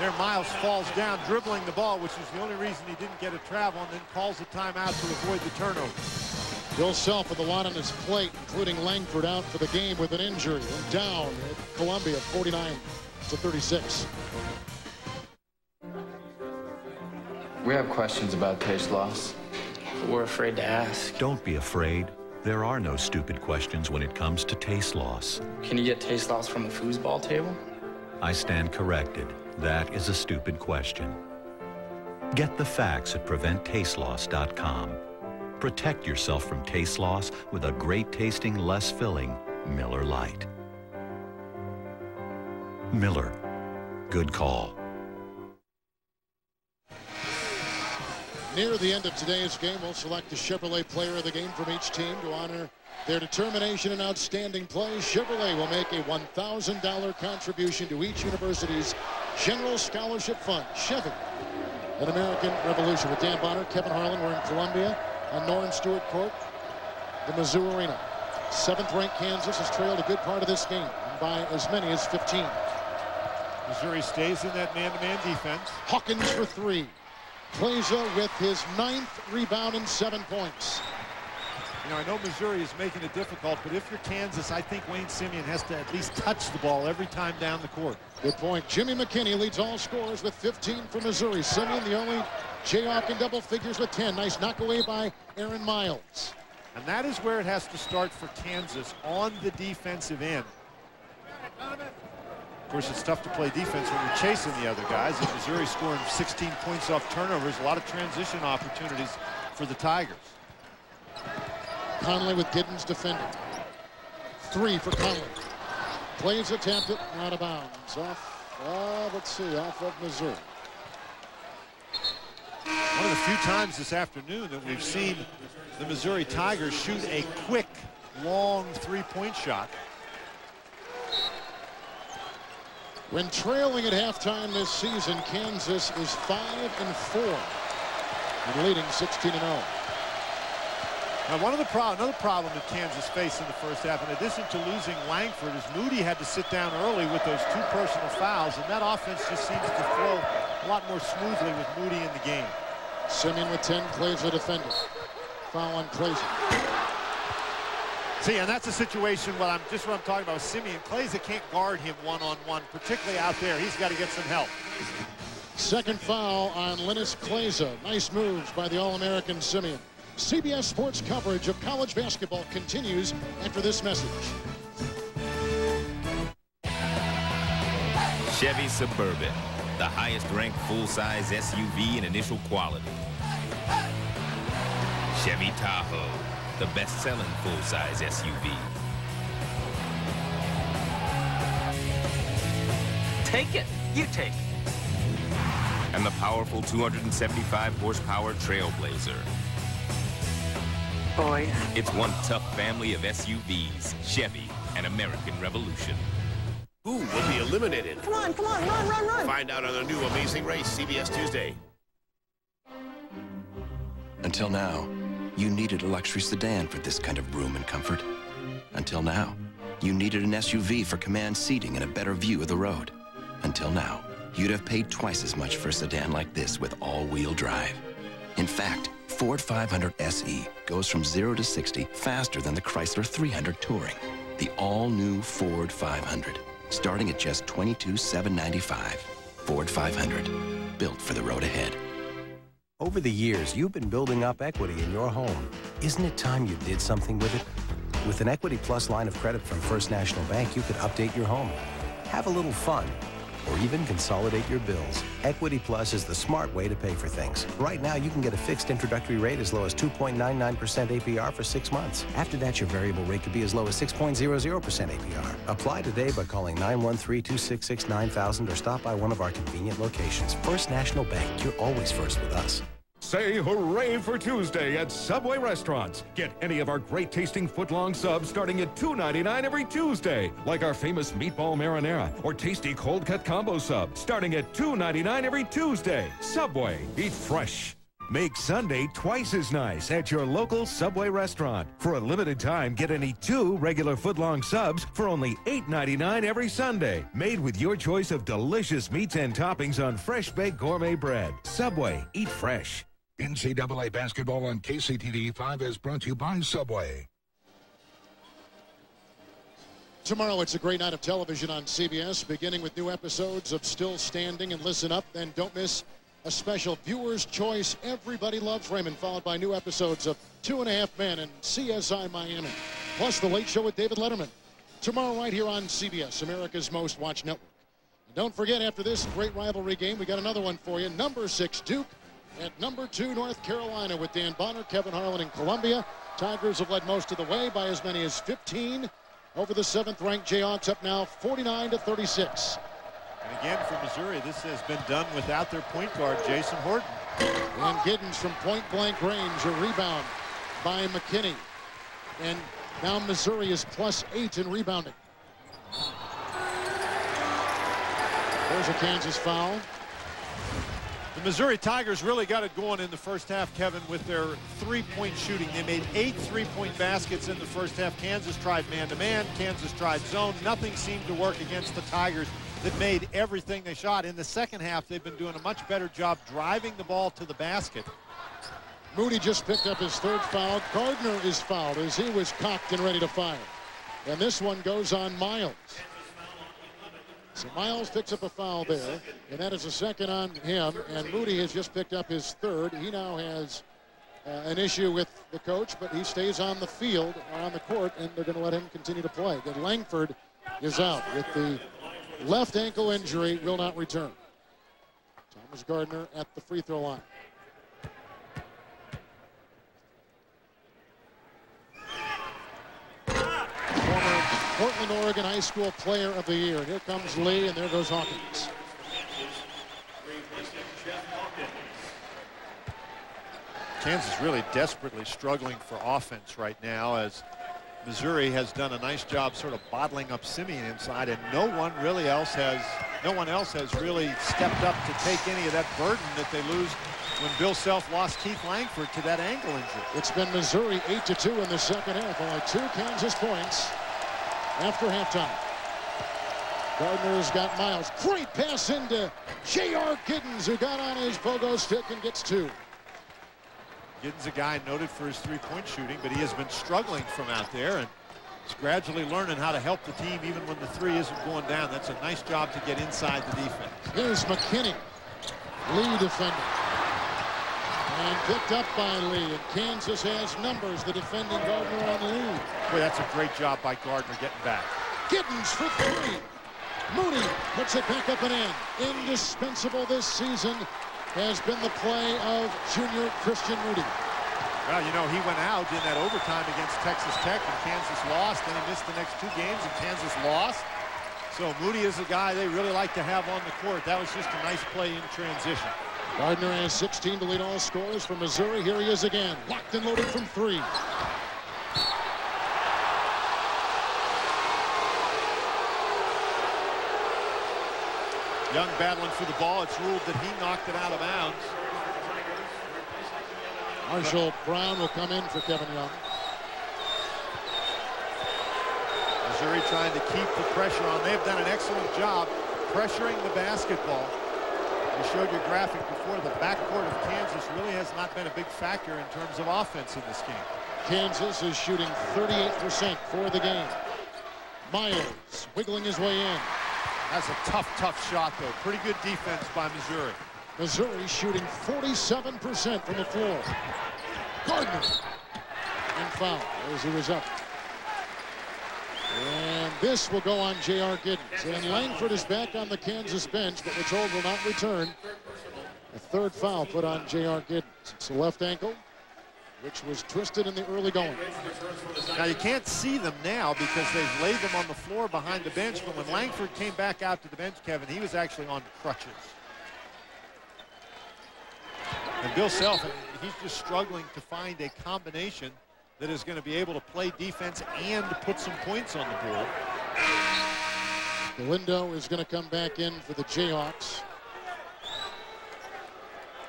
There, Miles falls down, dribbling the ball, which is the only reason he didn't get a travel, and then calls a timeout to avoid the turnover.
Bill Self with a lot on his plate, including Langford out for the game with an injury and down at Columbia, 49 to 36.
We have questions about taste loss. We're afraid to ask.
Don't be afraid. There are no stupid questions when it comes to taste loss.
Can you get taste loss from a foosball table?
I stand corrected. That is a stupid question. Get the facts at PreventTasteLoss.com. Protect yourself from taste loss with a great tasting, less filling Miller Lite. Miller. Good call.
Near the end of today's game, we'll select the Chevrolet player of the game from each team to honor their determination and outstanding play. Chevrolet will make a $1,000 contribution to each university's General Scholarship Fund. Chevy, an American Revolution. With Dan Bonner, Kevin Harlan, we're in Columbia on Norm Stewart Court, the Mizzou Arena. Seventh-ranked Kansas has trailed a good part of this game by as many as 15.
Missouri stays in that man-to-man -man defense.
Hawkins for three. Kleiza with his ninth rebound and seven points.
You know, I know Missouri is making it difficult, but if you're Kansas, I think Wayne Simien has to at least touch the ball every time down the court.
Good point. Jimmy McKinney leads all scorers with 15 for Missouri. Simien the only Jayhawk in double figures with 10. Nice knockaway by Aaron Miles.
And that is where it has to start for Kansas on the defensive end. Of course, it's tough to play defense when you're chasing the other guys. And Missouri scoring 16 points off turnovers. A lot of transition opportunities for the Tigers.
Conley with Giddens defending. Three for Conley. Plays attempt it, out of bounds. Off, uh, let's see, off of Missouri.
One of the few times this afternoon that we've seen the Missouri Tigers shoot a quick, long three-point shot.
When trailing at halftime this season, Kansas is 5 and 4 and leading 16 and 0.
Now, one of the pro another problem that Kansas faced in the first half, in addition to losing Langford, is Moody had to sit down early with those two personal fouls, and that offense just seems to flow a lot more smoothly with Moody in the game.
Simien with 10 plays a defender. Foul on Kleiza.
See, and that's a situation what I'm just what I'm talking about. Simien Kleiza can't guard him one-on-one, -on -one, particularly out there. He's got to get some help.
Second foul on Linas Kleiza. Nice moves by the All-American Simien. CBS Sports coverage of college basketball continues after this message.
Chevy Suburban, the highest ranked full-size SUV in initial quality. Chevy Tahoe, the best-selling full-size SUV.
Take it. You take it.
And the powerful 275 horsepower Trailblazer.
Boys.
It's one tough family of SUVs, Chevy, an American revolution.
Who will be eliminated?
Come on, come on, run, run, run.
Find out on the new Amazing Race, CBS Tuesday.
Until now, you needed a luxury sedan for this kind of room and comfort. Until now, you needed an SUV for command seating and a better view of the road. Until now, you'd have paid twice as much for a sedan like this with all-wheel drive. In fact, Ford 500 SE goes from 0 to 60 faster than the Chrysler 300 Touring. The all-new Ford 500, starting at just $22,795. Ford 500, built for the road ahead.
Over the years, you've been building up equity in your home. Isn't it time you did something with it? With an Equity Plus line of credit from First National Bank, you could update your home, have a little fun, or even consolidate your bills. Equity Plus is the smart way to pay for things. Right now, you can get a fixed introductory rate as low as 2.99% APR for six months. After that, your variable rate could be as low as 6.00% APR. Apply today by calling 913-266-9000 or stop by one of our convenient locations. First National Bank, you're always first with us.
Say hooray for Tuesday at Subway Restaurants. Get any of our great tasting footlong subs starting at $2.99 every Tuesday, like our famous meatball marinara or tasty cold cut combo sub starting at $2.99 every Tuesday. Subway, eat fresh. Make Sunday twice as nice at your local Subway restaurant. For a limited time, get any two regular footlong subs for only $8.99 every Sunday. Made with your choice of delicious meats and toppings on fresh baked gourmet bread. Subway, eat fresh. NCAA basketball on KCTV 5 is brought to you by Subway.
Tomorrow, it's a great night of television on CBS, beginning with new episodes of Still Standing and Listen Up. Then don't miss a special viewer's choice. Everybody loves Raymond, followed by new episodes of Two and a Half Men and CSI Miami, plus The Late Show with David Letterman. Tomorrow, right here on CBS, America's most watched network. And don't forget, after this great rivalry game, we got another one for you. Number six, Duke at number two, North Carolina with Dan Bonner, Kevin Harlan in Columbia. Tigers have led most of the way by as many as 15 over the seventh-ranked Jayhawks up now 49 to 36.
And again, for Missouri, this has been done without their point guard, Jason Horton.
And Giddens from point-blank range, a rebound by McKinney. And now Missouri is plus eight in rebounding. There's a Kansas foul.
The Missouri Tigers really got it going in the first half, Kevin, with their three-point shooting. They made eight three-point baskets in the first half. Kansas tried man-to-man. -man. Kansas tried zone. Nothing seemed to work against the Tigers that made everything they shot. In the second half, they've been doing a much better job driving the ball to the basket.
Moody just picked up his third foul. Gardner is fouled as he was cocked and ready to fire. And this one goes on Miles. So Miles picks up a foul there, and that is a second on him. And Moody has just picked up his third. He now has uh, an issue with the coach, but he stays on the field, or on the court, and they're going to let him continue to play. Again, Langford is out with the left ankle injury, will not return. Thomas Gardner at the free throw line. Portland, Oregon High School Player of the Year. And here comes Lee, and there goes Hawkins.
Kansas really desperately struggling for offense right now as Missouri has done a nice job sort of bottling up Simien inside and no one really else has no one else has really stepped up to take any of that burden that they lose when Bill Self lost Keith Langford to that ankle injury.
It's been Missouri 8 to 2 in the second half. Only two Kansas points after halftime. Gardner's got Miles. Great pass into J.R. Giddens, who got on his pogo stick and gets two.
Giddens a guy noted for his three-point shooting, but he has been struggling from out there and is gradually learning how to help the team even when the three isn't going down. That's a nice job to get inside the defense.
Here's McKinney, Lee defender. And picked up by Lee. And Kansas has numbers, the defending Gardner on Lee.
Boy, that's a great job by Gardner getting back.
Giddens for three. Moody puts it back up and in. Indispensable this season has been the play of junior Christian Moody.
Well, you know, he went out in that overtime against Texas Tech, and Kansas lost. and he missed the next two games, and Kansas lost. So Moody is a guy they really like to have on the court. That was just a nice play in transition.
Gardner has 16 to lead all scorers for Missouri. Here he is again, locked and loaded from three.
Young battling for the ball. It's ruled that he knocked it out of bounds.
Marshall Brown will come in for Kevin Young.
Missouri trying to keep the pressure on. They've done an excellent job pressuring the basketball. We showed your graphic before. The backcourt of Kansas really has not been a big factor in terms of offense in this game.
Kansas is shooting 38% for the game. Miles wiggling his way in.
That's a tough, tough shot, though. Pretty good defense by Missouri.
Missouri shooting 47% from the floor. Gardner in foul as he was up. This will go on J.R. Giddens. And Langford is back on the Kansas bench, but we're told will not return. A third foul put on J.R. Giddens. It's a left ankle, which was twisted in the early going.
Now, you can't see them now because they've laid them on the floor behind the bench, but when Langford came back out to the bench, Kevin, he was actually on crutches. And Bill Self, he's just struggling to find a combination that is going to be able to play defense and put some points on the board.
Galindo is going to come back in for the Jayhawks.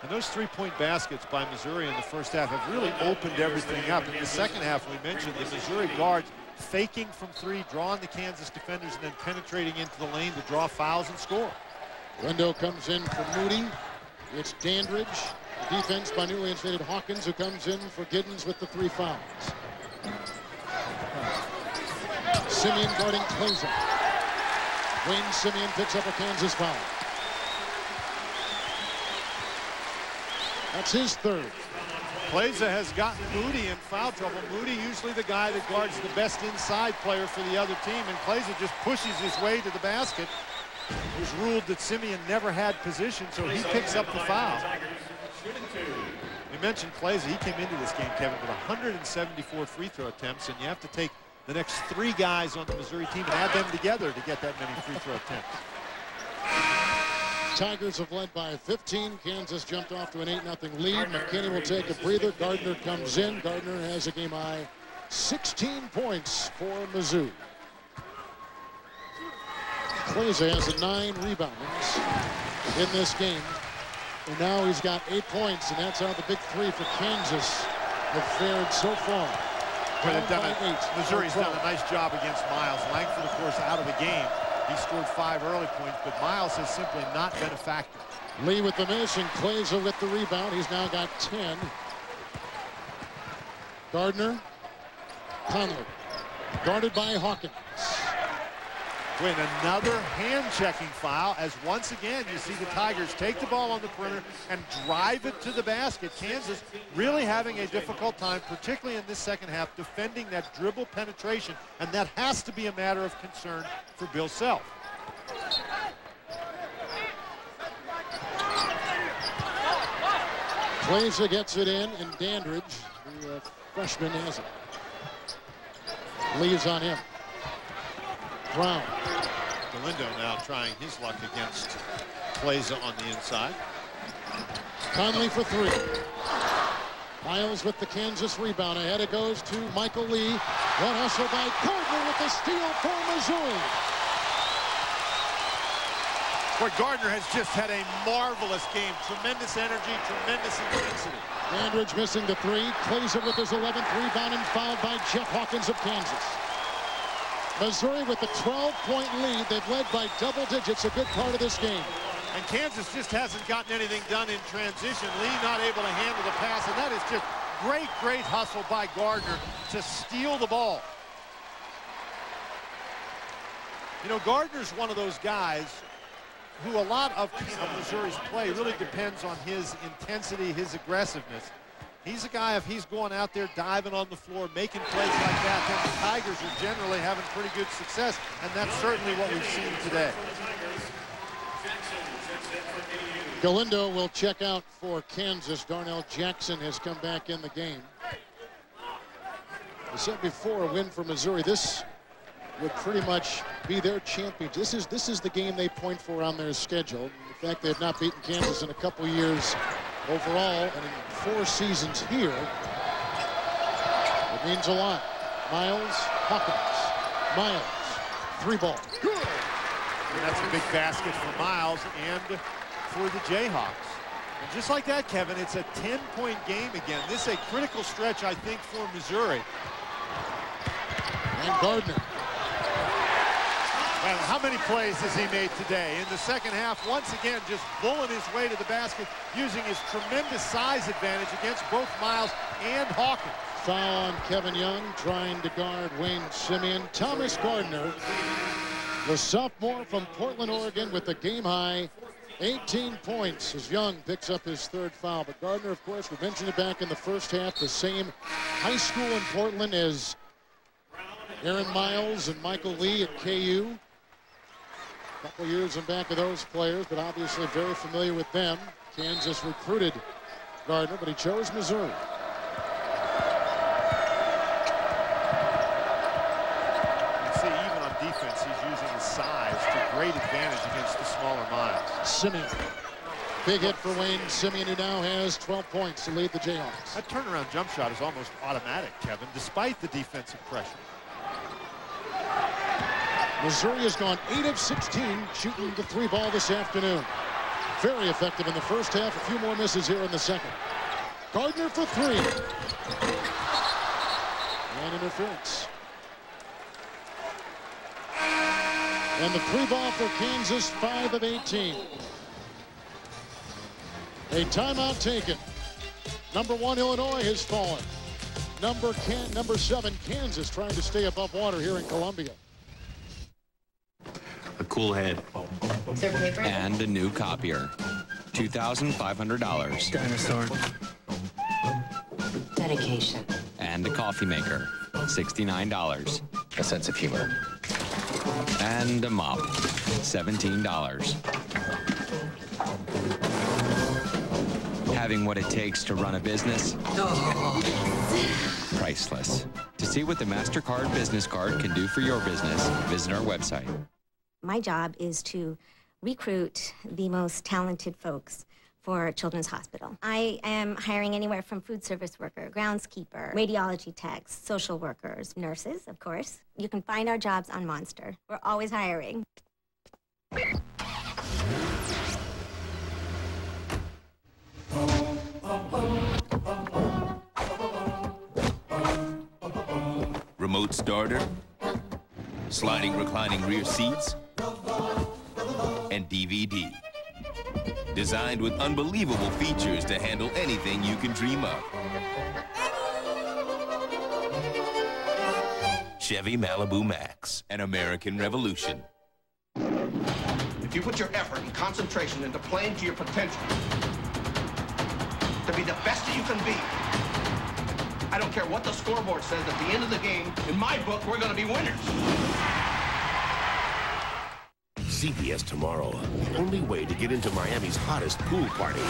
And those three-point baskets by Missouri in the first half have really opened everything up. In the second half, we mentioned the Missouri guards faking from three, drawing the Kansas defenders, and then penetrating into the lane to draw fouls and score.
Galindo comes in for Moody. It's Dandridge. Defense by newly instated Hawkins, who comes in for Giddens with the three fouls. Simien guarding Kleiza. Wayne Simien picks up a Kansas foul. That's his third.
Kleiza has gotten Moody in foul trouble. Moody usually the guy that guards the best inside player for the other team, and Kleiza just pushes his way to the basket. It was ruled that Simien never had position, so he picks up the foul. You mentioned Kleiza. He came into this game, Kevin, with 174 free throw attempts, and you have to take the next three guys on the Missouri team and add them together to get that many free throw attempts.
Tigers have led by 15. Kansas jumped off to an 8-0 lead. McKinney will take a breather. Gardner comes in. Gardner has a game high 16 points for Mizzou. Kleiza has nine rebounds in this game. And now he's got eight points, and that's how the big three for Kansas have fared so far.
But they've done a, Missouri's done a nice job against Miles. Langford, of course, out of the game. He scored five early points, but Miles has simply not been a factor.
Lee with the miss, and Kleiza with the rebound. He's now got 10. Gardner, Conley, guarded by Hawkins.
With another hand-checking foul as once again you see the Tigers take the ball on the perimeter and drive it to the basket. Kansas really having a difficult time, particularly in this second half, defending that dribble penetration, and that has to be a matter of concern for Bill Self.
Kleiza gets it in, and Dandridge, the uh, freshman, has it. Leaves on him. Brown.
Galindo now trying his luck against Kleiza on the inside.
Conley for three. Miles with the Kansas rebound. Ahead it goes to Michael Lee. One hustle by Gardner with the steal for Missouri.
Where Gardner has just had a marvelous game. Tremendous energy, tremendous intensity.
Dandridge missing the three. Kleiza with his 11th rebound and fouled by Jeff Hawkins of Kansas. Missouri with a 12-point lead. They've led by double digits a good part of this game.
And Kansas just hasn't gotten anything done in transition. Lee not able to handle the pass, and that is just great, great hustle by Gardner to steal the ball. You know, Gardner's one of those guys who a lot of, of Missouri's play really depends on his intensity, his aggressiveness. He's a guy, if he's going out there diving on the floor, making plays like that, then the Tigers are generally having pretty good success, and that's certainly what we've seen today.
Galindo will check out for Kansas. Darnell Jackson has come back in the game. I said before, a win for Missouri. This would pretty much be their champion. This is this is the game they point for on their schedule. In fact they have not beaten Kansas in a couple years overall and four seasons here, it means a lot. Miles Hawkins. Miles, three ball. Good.
And that's a big basket for Miles and for the Jayhawks. And just like that, Kevin, it's a 10-point game again. This is a critical stretch, I think, for Missouri.
And Gardner.
Well, how many plays has he made today? In the second half, once again, just bulling his way to the basket, using his tremendous size advantage against both Miles and Hawkins.
Foul on Kevin Young, trying to guard Wayne Simien. Thomas Gardner, the sophomore from Portland, Oregon, with the game-high 18 points as Young picks up his third foul. But Gardner, of course, we mentioned it back in the first half, the same high school in Portland as Aaron Miles and Michael Lee at KU. A couple years in back of those players, but obviously very familiar with them. Kansas recruited Gardner, but he chose Missouri.
You see, even on defense, he's using his size to great advantage against the smaller Miles.
Simien. Big hit for Wayne Simien, who now has 12 points to lead the Jayhawks.
That turnaround jump shot is almost automatic, Kevin, despite the defensive pressure.
Missouri has gone 8 of 16 shooting the three ball this afternoon. Very effective in the first half. A few more misses here in the second. Gardner for three. And interference. And the three ball for Kansas, 5 of 18. A timeout taken. Number one, Illinois has fallen. Number, can, number seven, Kansas trying to stay above water here in Columbia.
A cool head. And a new copier. $2,500.
Dinosaur.
Dedication.
And a coffee maker. $69.
A sense of humor.
And a mop. $17. Having what it takes to run a business? Priceless. To see what the MasterCard business card can do for your business, visit our website.
My job is to recruit the most talented folks for Children's Hospital. I am hiring anywhere from food service worker, groundskeeper, radiology techs, social workers, nurses, of course. You can find our jobs on Monster. We're always hiring.
Remote starter, sliding reclining rear seats, and DVD. Designed with unbelievable features to handle anything you can dream of. Chevy Malibu Max, an American revolution.
If you put your effort and concentration into playing to your potential, to be the best that you can be, I don't care what the scoreboard says at the end of the game, in my book, we're going to be winners.
CBS tomorrow. The only way to get into Miami's hottest pool party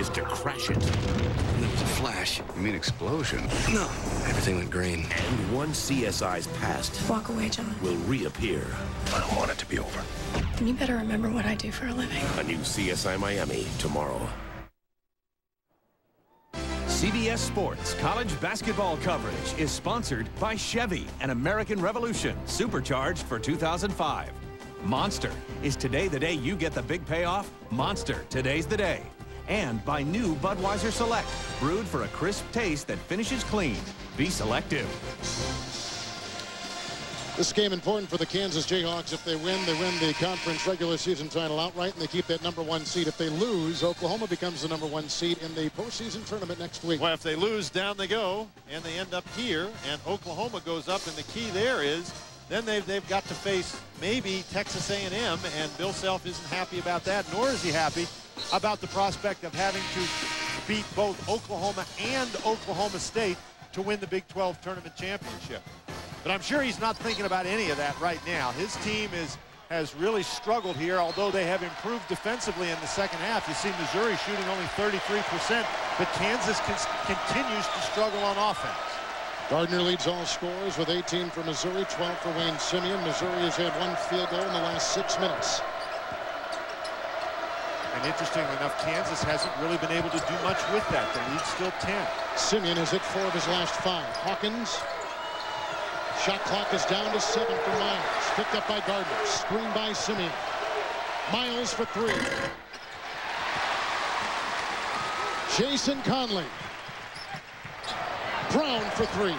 is to crash it.
There was a flash. You mean explosion? No. Everything went green.
And one CSI's past
Walk away, John.
will reappear.
I don't want it to be over.
And you better remember what I do for a living.
A new CSI Miami tomorrow.
CBS Sports college basketball coverage is sponsored by Chevy and American Revolution, supercharged for 2005. Monster. Is today the day you get the big payoff? Monster. Today's the day. And by new Budweiser Select, brewed for a crisp taste that finishes clean. Be selective.
This game important for the Kansas Jayhawks. If they win, they win the conference regular season title outright, and they keep that number one seed. If they lose, Oklahoma becomes the number one seed in the postseason tournament next week.
Well, if they lose, down they go, and they end up here, and Oklahoma goes up, and the key there is then they've, they've got to face maybe Texas A&M, and Bill Self isn't happy about that, nor is he happy about the prospect of having to beat both Oklahoma and Oklahoma State to win the Big 12 tournament championship. But I'm sure he's not thinking about any of that right now. His team is has really struggled here, although they have improved defensively in the second half. You see Missouri shooting only 33%, but Kansas continues to struggle on offense.
Gardner leads all scorers with 18 for Missouri, 12 for Wayne Simien. Missouri has had one field goal in the last six minutes.
And interestingly enough, Kansas hasn't really been able to do much with that. The lead's still 10.
Simien has hit four of his last five. Hawkins. Shot clock is down to seven for Miles. Picked up by Gardner. Screen by Simien. Miles for three. Jason Conley. Brown for three.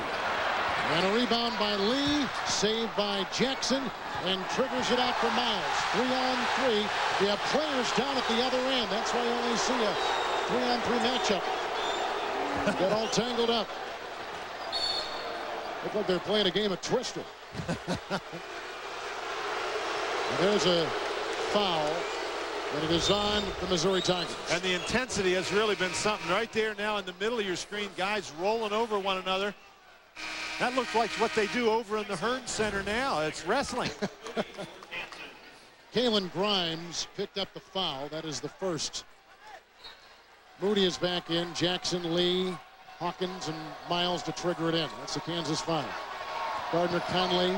And a rebound by Lee, saved by Jackson, and triggers it out for Miles. Three on three. We have players down at the other end. That's why you only see a three on three matchup. Got all tangled up. Look like they're playing a game of Twister. there's a foul. And it is on the Missouri Tigers.
And the intensity has really been something right there now in the middle of your screen. Guys rolling over one another. That looks like what they do over in the Hearnes Center now. It's wrestling.
Kalen Grimes picked up the foul. That is the first. Moody is back in. Jackson, Lee, Hawkins, and Miles to trigger it in. That's the Kansas foul. Gardner Conley.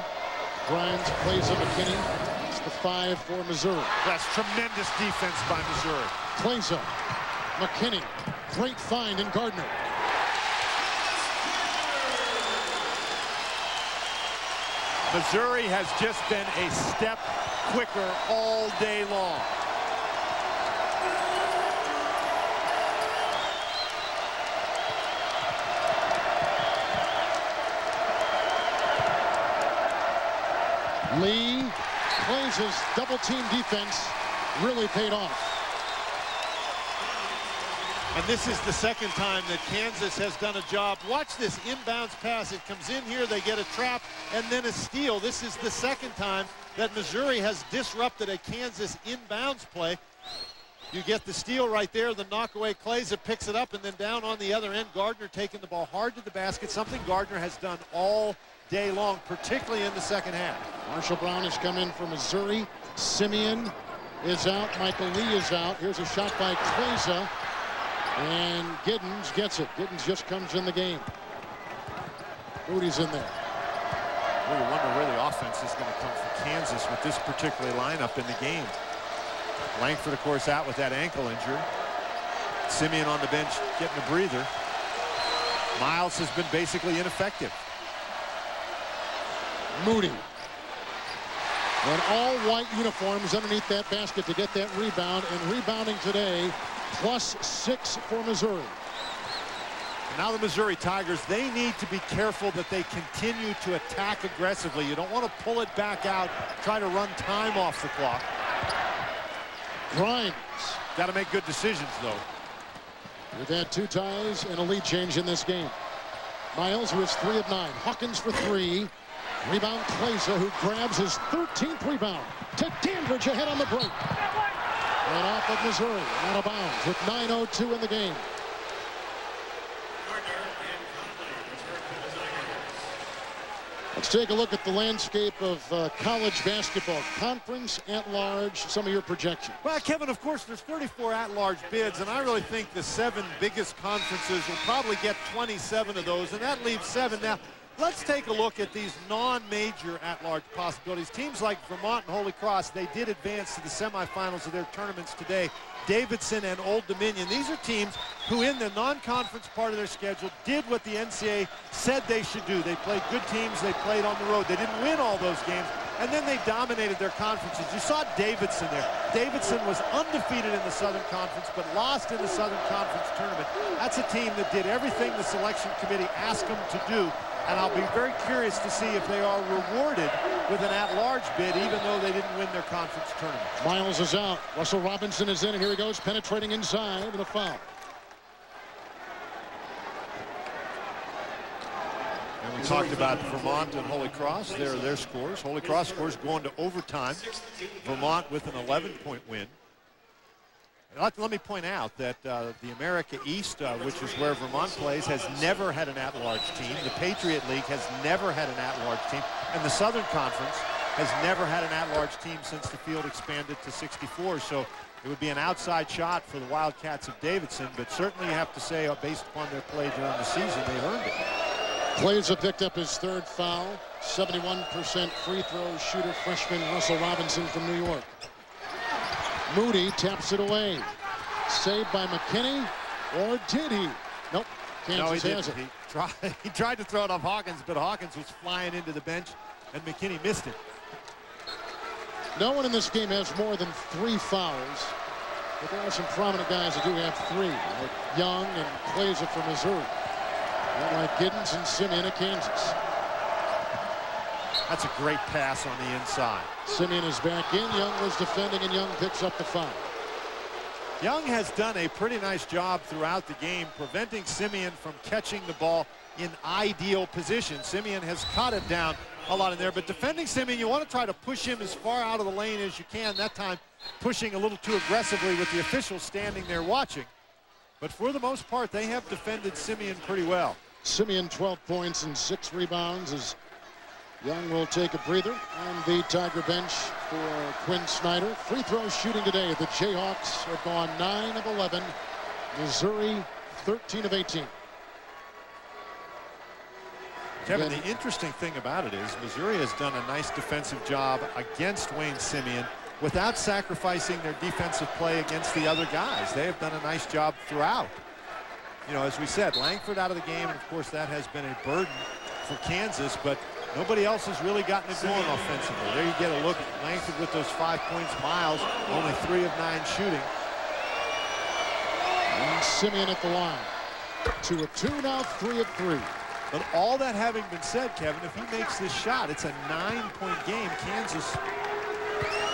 Grimes plays a McKinney. It's the five for Missouri.
That's tremendous defense by Missouri.
Kleiza. McKinney. Great find in Gardner.
Missouri has just been a step quicker all day long.
Lee plays his double team defense really paid off.
And this is the second time that Kansas has done a job. Watch this inbounds pass. It comes in here, they get a trap, and then a steal. This is the second time that Missouri has disrupted a Kansas inbounds play. You get the steal right there, the knockaway. Kleiza picks it up, and then down on the other end, Gardner taking the ball hard to the basket, something Gardner has done all day long, particularly in the second half.
Marshall Brown has come in for Missouri. Simien is out. Michael Lee is out. Here's a shot by Kleiza. And Giddens gets it. Giddens just comes in the game. Moody's in there.
You wonder where the offense is going to come from Kansas with this particular lineup in the game. Langford, of course, out with that ankle injury. Simien on the bench getting a breather. Miles has been basically ineffective.
Moody. And all white uniforms underneath that basket to get that rebound. And rebounding today, plus six for Missouri.
Now the Missouri Tigers, they need to be careful that they continue to attack aggressively. You don't want to pull it back out, try to run time off the clock.
Grimes.
Got to make good decisions, though.
We've had two ties and a lead change in this game. Miles, who is three of nine. Hawkins for three. Rebound Kleiza, who grabs his 13th rebound. To Dandridge ahead on the break. And off of Missouri, out of bounds with 9.02 in the game. Let's take a look at the landscape of uh, college basketball. Conference at large, some of your projections.
Well, Kevin, of course, there's 34 at-large bids, and I really think the seven biggest conferences will probably get 27 of those, and that leaves seven. Now, let's take a look at these non-major at-large possibilities. Teams like Vermont and Holy Cross, they did advance to the semifinals of their tournaments today. Davidson and Old Dominion. These are teams who in the non-conference part of their schedule did what the NCAA said they should do. They played good teams. They played on the road. They didn't win all those games, and then they dominated their conferences. You saw Davidson there. Davidson was undefeated in the Southern Conference, but lost in the Southern Conference tournament. That's a team that did everything the selection committee asked them to do and I'll be very curious to see if they are rewarded with an at-large bid, even though they didn't win their conference tournament.
Miles is out. Russell Robinson is in, and here he goes, penetrating inside with a foul.
And we talked about Vermont and Holy Cross. There are their scores. Holy Cross scores going to overtime. Vermont with an 11-point win. Let me point out that uh, the America East, uh, which is where Vermont plays, has never had an at-large team. The Patriot League has never had an at-large team. And the Southern Conference has never had an at-large team since the field expanded to 64. So it would be an outside shot for the Wildcats of Davidson, but certainly you have to say, uh, based upon their play during the season, they earned it.
Kleiza picked up his third foul. 71% free throw shooter freshman Russell Robinson from New York. Moody taps it away. Saved by McKinney, or did he? Nope. Kansas
no, he
has
didn't.
it.
He tried, he tried to throw it off Hawkins, but Hawkins was flying into the bench, and McKinney missed it.
No one in this game has more than three fouls. But there are some prominent guys that do have three, like Young and Kleiza from Missouri. And like Giddens and Simien of Kansas.
That's a great pass on the inside.
Simien is back in. Young was defending, and Young picks up the foul.
Young has done a pretty nice job throughout the game preventing Simien from catching the ball in ideal position. Simien has caught it down a lot in there, but defending Simien, you want to try to push him as far out of the lane as you can. That time, pushing a little too aggressively with the officials standing there watching. But for the most part, they have defended Simien pretty well.
Simien 12 points and six rebounds as Young will take a breather on the Tiger bench for Quin Snyder. Free throw shooting today. The Jayhawks have gone 9 of 11. Missouri 13 of 18.
Kevin, the interesting thing about it is Missouri has done a nice defensive job against Wayne Simien without sacrificing their defensive play against the other guys. They have done a nice job throughout. You know, as we said, Langford out of the game, and of course that has been a burden for Kansas, but Nobody else has really gotten it going offensively. There you get a look at Langford with those five points. Miles, only three of nine shooting.
And Simien at the line. Two of two now, three of three.
But all that having been said, Kevin, if he makes this shot, it's a nine-point game. Kansas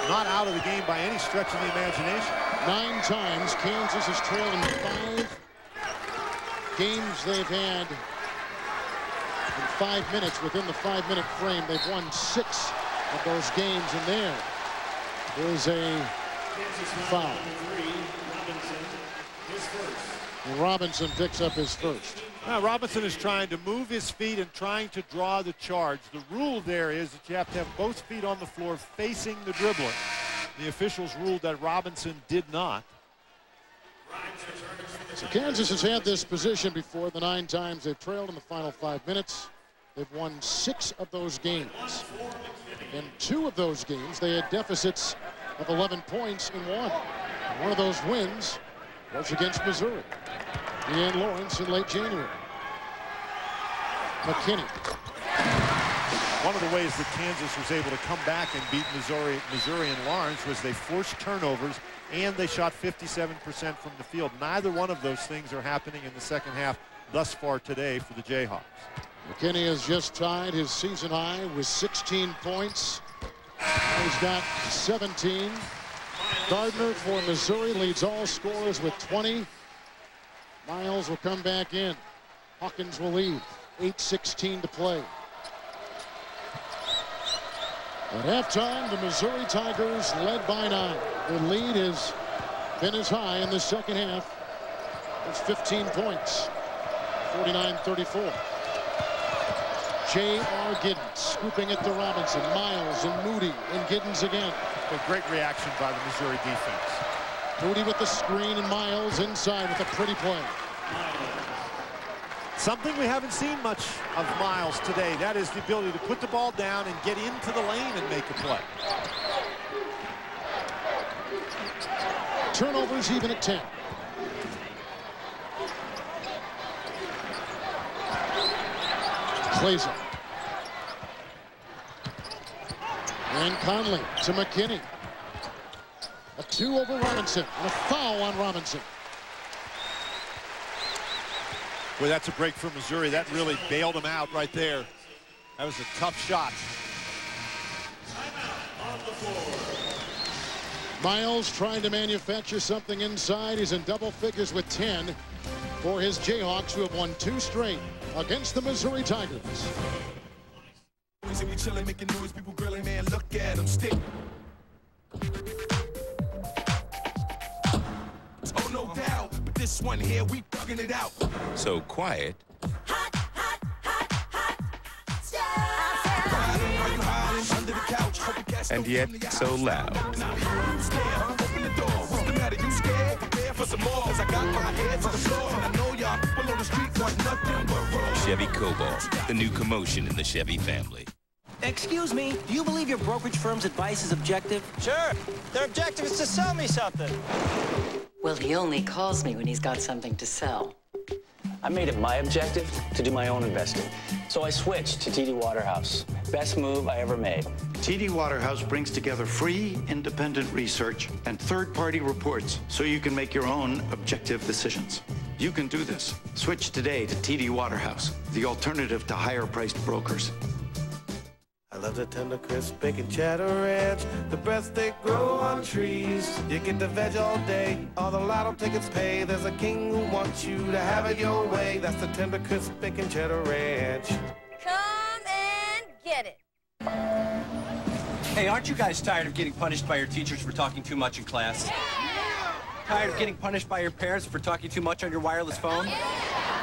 not out of the game by any stretch of the imagination.
Nine times Kansas has trailed in five games they've had in five minutes. Within the five-minute frame, they've won six of those games, and there is a foul. And Robinson picks up his first.
Now, Robinson is trying to move his feet and trying to draw the charge. The rule there is that you have to have both feet on the floor facing the dribbler. The officials ruled that Robinson did not.
So Kansas has had this position before the nine times they've trailed in the final five minutes. They've won six of those games. In two of those games, they had deficits of 11 points in one. And one of those wins was against Missouri. Deanne Lawrence in late January. McKinney.
One of the ways that Kansas was able to come back and beat Missouri, Missouri and Lawrence was they forced turnovers and they shot 57% from the field. Neither one of those things are happening in the second half thus far today for the Jayhawks.
McKinney has just tied his season high with 16 points. He's got 17. Gardner for Missouri leads all scorers with 20. Miles will come back in. Hawkins will leave. 8.16 to play. At halftime, the Missouri Tigers led by nine. The lead has been as high in the second half as 15 points, 49-34. J.R. Giddens scooping it to Robinson, Miles and Moody, and Giddens again.
A great reaction by the Missouri defense.
Moody with the screen and Miles inside with a pretty play.
Something we haven't seen much of Miles today. That is the ability to put the ball down and get into the lane and make a play.
Turnovers even at 10. Kleiza. And Conley to McKinney. A two over Robinson and a foul on Robinson.
Boy, that's a break for Missouri. That really bailed him out right there. That was a tough shot.
Miles trying to manufacture something inside. He's in double figures with 10 for his Jayhawks, who have won two straight against the Missouri Tigers.
We chilling, making noise, people grilling, man, look at them stick. Oh, no doubt, but this one here, we thugging it out.
So quiet. Want yet so loud. Chevy Cobalt, the new commotion in the Chevy family.
Excuse me, do you believe your brokerage firm's advice is objective?
Sure. Their objective is to sell me something.
Well, he only calls me when he's got something to sell.
I made it my objective to do my own investing. So I switched to TD Waterhouse. Best move I ever made.
TD Waterhouse brings together free, independent research and third-party reports so you can make your own objective decisions. You can do this. Switch today to TD Waterhouse, the alternative to higher-priced brokers.
I love the tender, crisp bacon cheddar ranch. The best they grow on trees. You get the veg all day. All the lotto tickets pay. There's a king who wants you to have it your way. That's the tender, crisp bacon cheddar ranch.
Come and get it.
Hey, aren't you guys tired of getting punished by your teachers for talking too much in class? Tired of getting punished by your parents for talking too much on your wireless phone?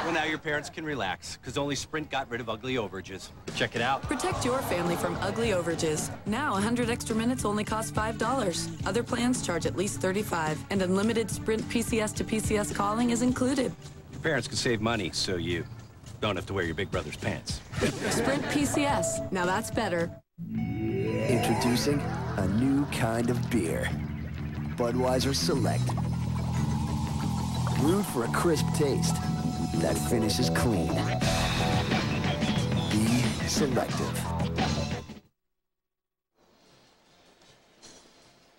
Well, now your parents can relax, because only Sprint got rid of ugly overages. Check it out.
Protect your family from ugly overages. Now, 100 extra minutes only cost $5. Other plans charge at least 35 and unlimited Sprint PCS to PCS calling is included.
Your parents can save money, so you don't have to wear your big brother's pants.
Sprint PCS. Now that's better.
Introducing a new kind of beer. Budweiser Select. Brewed for a crisp taste that finishes clean. Be selective.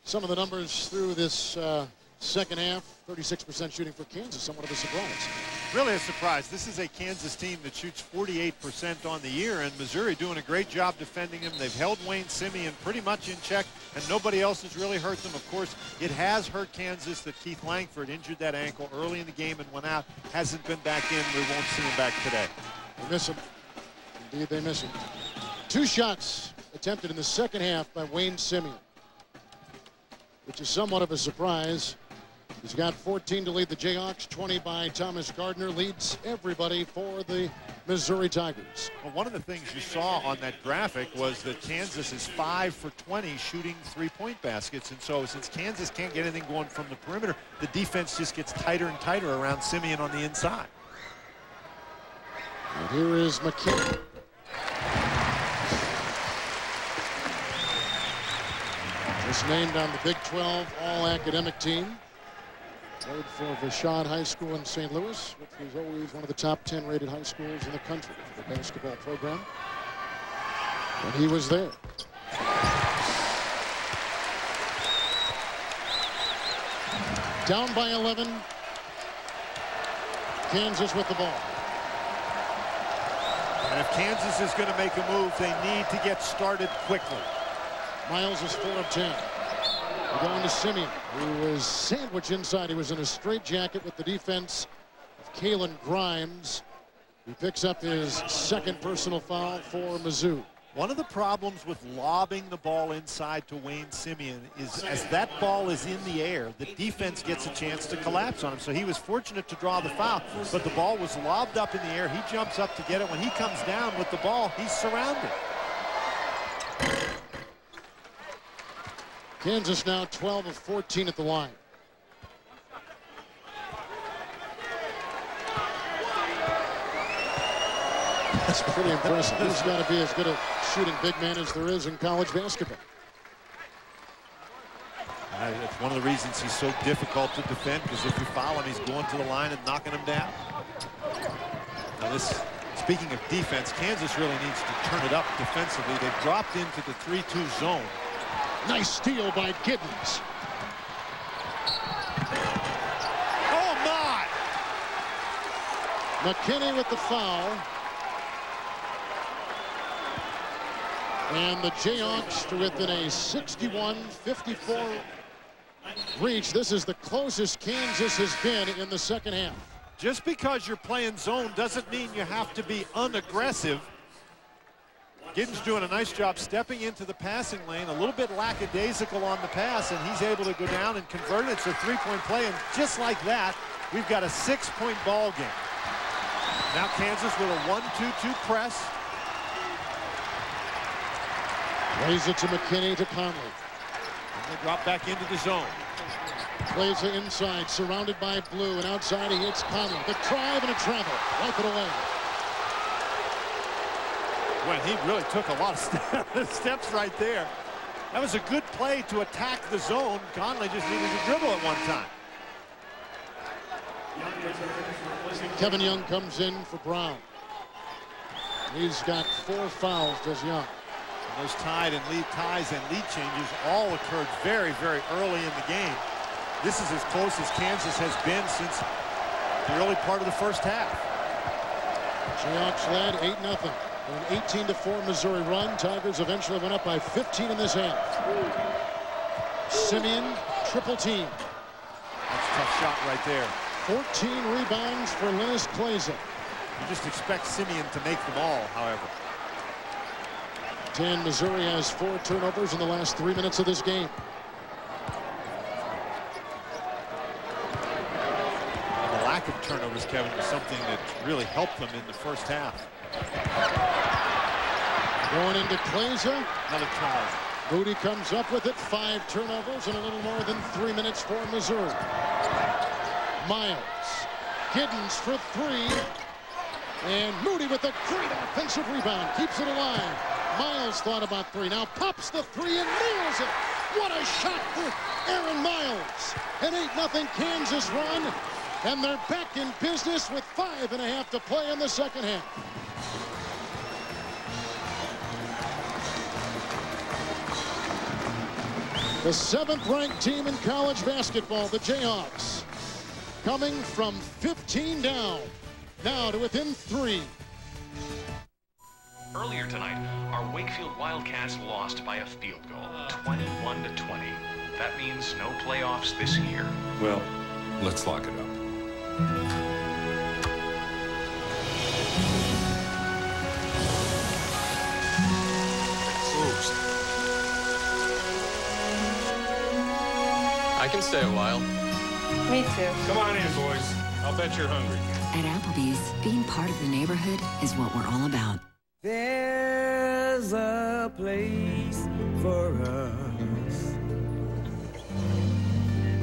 Some of the numbers through this uh, second half, 36% shooting for Kansas, somewhat of a surprise.
Really a surprise. This is a Kansas team that shoots 48% on the year, and Missouri doing a great job defending him. They've held Wayne Simien pretty much in check, and nobody else has really hurt them. Of course, it has hurt Kansas that Keith Langford injured that ankle early in the game and went out. Hasn't been back in. We won't see him back today.
They miss him. Indeed, they miss him. Two shots attempted in the second half by Wayne Simien, which is somewhat of a surprise. He's got 14 to lead the Jayhawks, 20 by Thomas Gardner, leads everybody for the Missouri Tigers.
Well, one of the things you saw on that graphic was that Kansas is 5 for 20 shooting three-point baskets. And so since Kansas can't get anything going from the perimeter, the defense just gets tighter and tighter around Simien on the inside.
And here is McKinney. Just named on the Big 12 All-Academic Team. Played for Vashon High School in St. Louis, which was always one of the top 10 rated high schools in the country for the basketball program. And he was there. Down by 11. Kansas with the ball.
And if Kansas is going to make a move, they need to get started quickly.
Miles is 4 of 10. We're going to Simien, who was sandwiched inside. He was in a straight jacket with the defense of Kalen Grimes. He picks up his second personal foul for Mizzou.
One of the problems with lobbing the ball inside to Wayne Simien is as that ball is in the air, the defense gets a chance to collapse on him. So he was fortunate to draw the foul, but the ball was lobbed up in the air. He jumps up to get it. When he comes down with the ball, he's surrounded.
Kansas now 12 of 14 at the line. That's pretty impressive. He's got to be as good a shooting big man as there is in college basketball.
Uh, it's one of the reasons he's so difficult to defend because if you foul him, he's going to the line and knocking him down. Now this, speaking of defense, Kansas really needs to turn it up defensively. They've dropped into the 3-2 zone.
Nice steal by Giddens.
Oh my!
McKinney with the foul. And the Jayhawks within a 61-54 reach. This is the closest Kansas has been in the second half.
Just because you're playing zone doesn't mean you have to be unaggressive. Giddens doing a nice job stepping into the passing lane, a little bit lackadaisical on the pass, and he's able to go down and convert it. It's a three-point play, and just like that, we've got a six-point ball game. Now Kansas with a 1-2-2 press.
Plays it to McKinney to Conley.
And they drop back into the zone.
Plays it inside, surrounded by blue, and outside he hits Conley. The drive and a travel. Wipe it away.
Well, he really took a lot of steps right there. That was a good play to attack the zone. Conley just needed to dribble at one time.
Kevin Young comes in for Brown. He's got four fouls, does Young.
And those tied and lead ties and lead changes all occurred very, very early in the game. This is as close as Kansas has been since the early part of the first half.
Jayhawks led 8-0. An 18 to 4 Missouri run. Tigers eventually went up by 15 in this half. Simien triple team.
That's a tough shot right there.
14 rebounds for Linas Kleiza.
You just expect Simien to make them all, however.
10, Missouri has four turnovers in the last three minutes of this game.
And the lack of turnovers, Kevin, was something that really helped them in the first half.
Going into Kleiza.
Another turnover.
Moody comes up with it. Five turnovers in a little more than three minutes for Missouri. Miles. Giddens for three. And Moody with a great offensive rebound. Keeps it alive. Miles thought about three. Now pops the three and nails it. What a shot for Aaron Miles. An 8-0 Kansas run. And they're back in business with five and a half to play in the second half. The seventh-ranked team in college basketball, the Jayhawks, coming from 15 down, now to within three.
Earlier tonight, our Wakefield Wildcats lost by a field goal, 21 to 20. That means no playoffs this year.
Well, let's lock it up.
Closed. Can stay a while.
Me too.
Come on in, boys. I'll bet you're hungry.
At Applebee's, being part of the neighborhood is what we're all about.
There's a place for us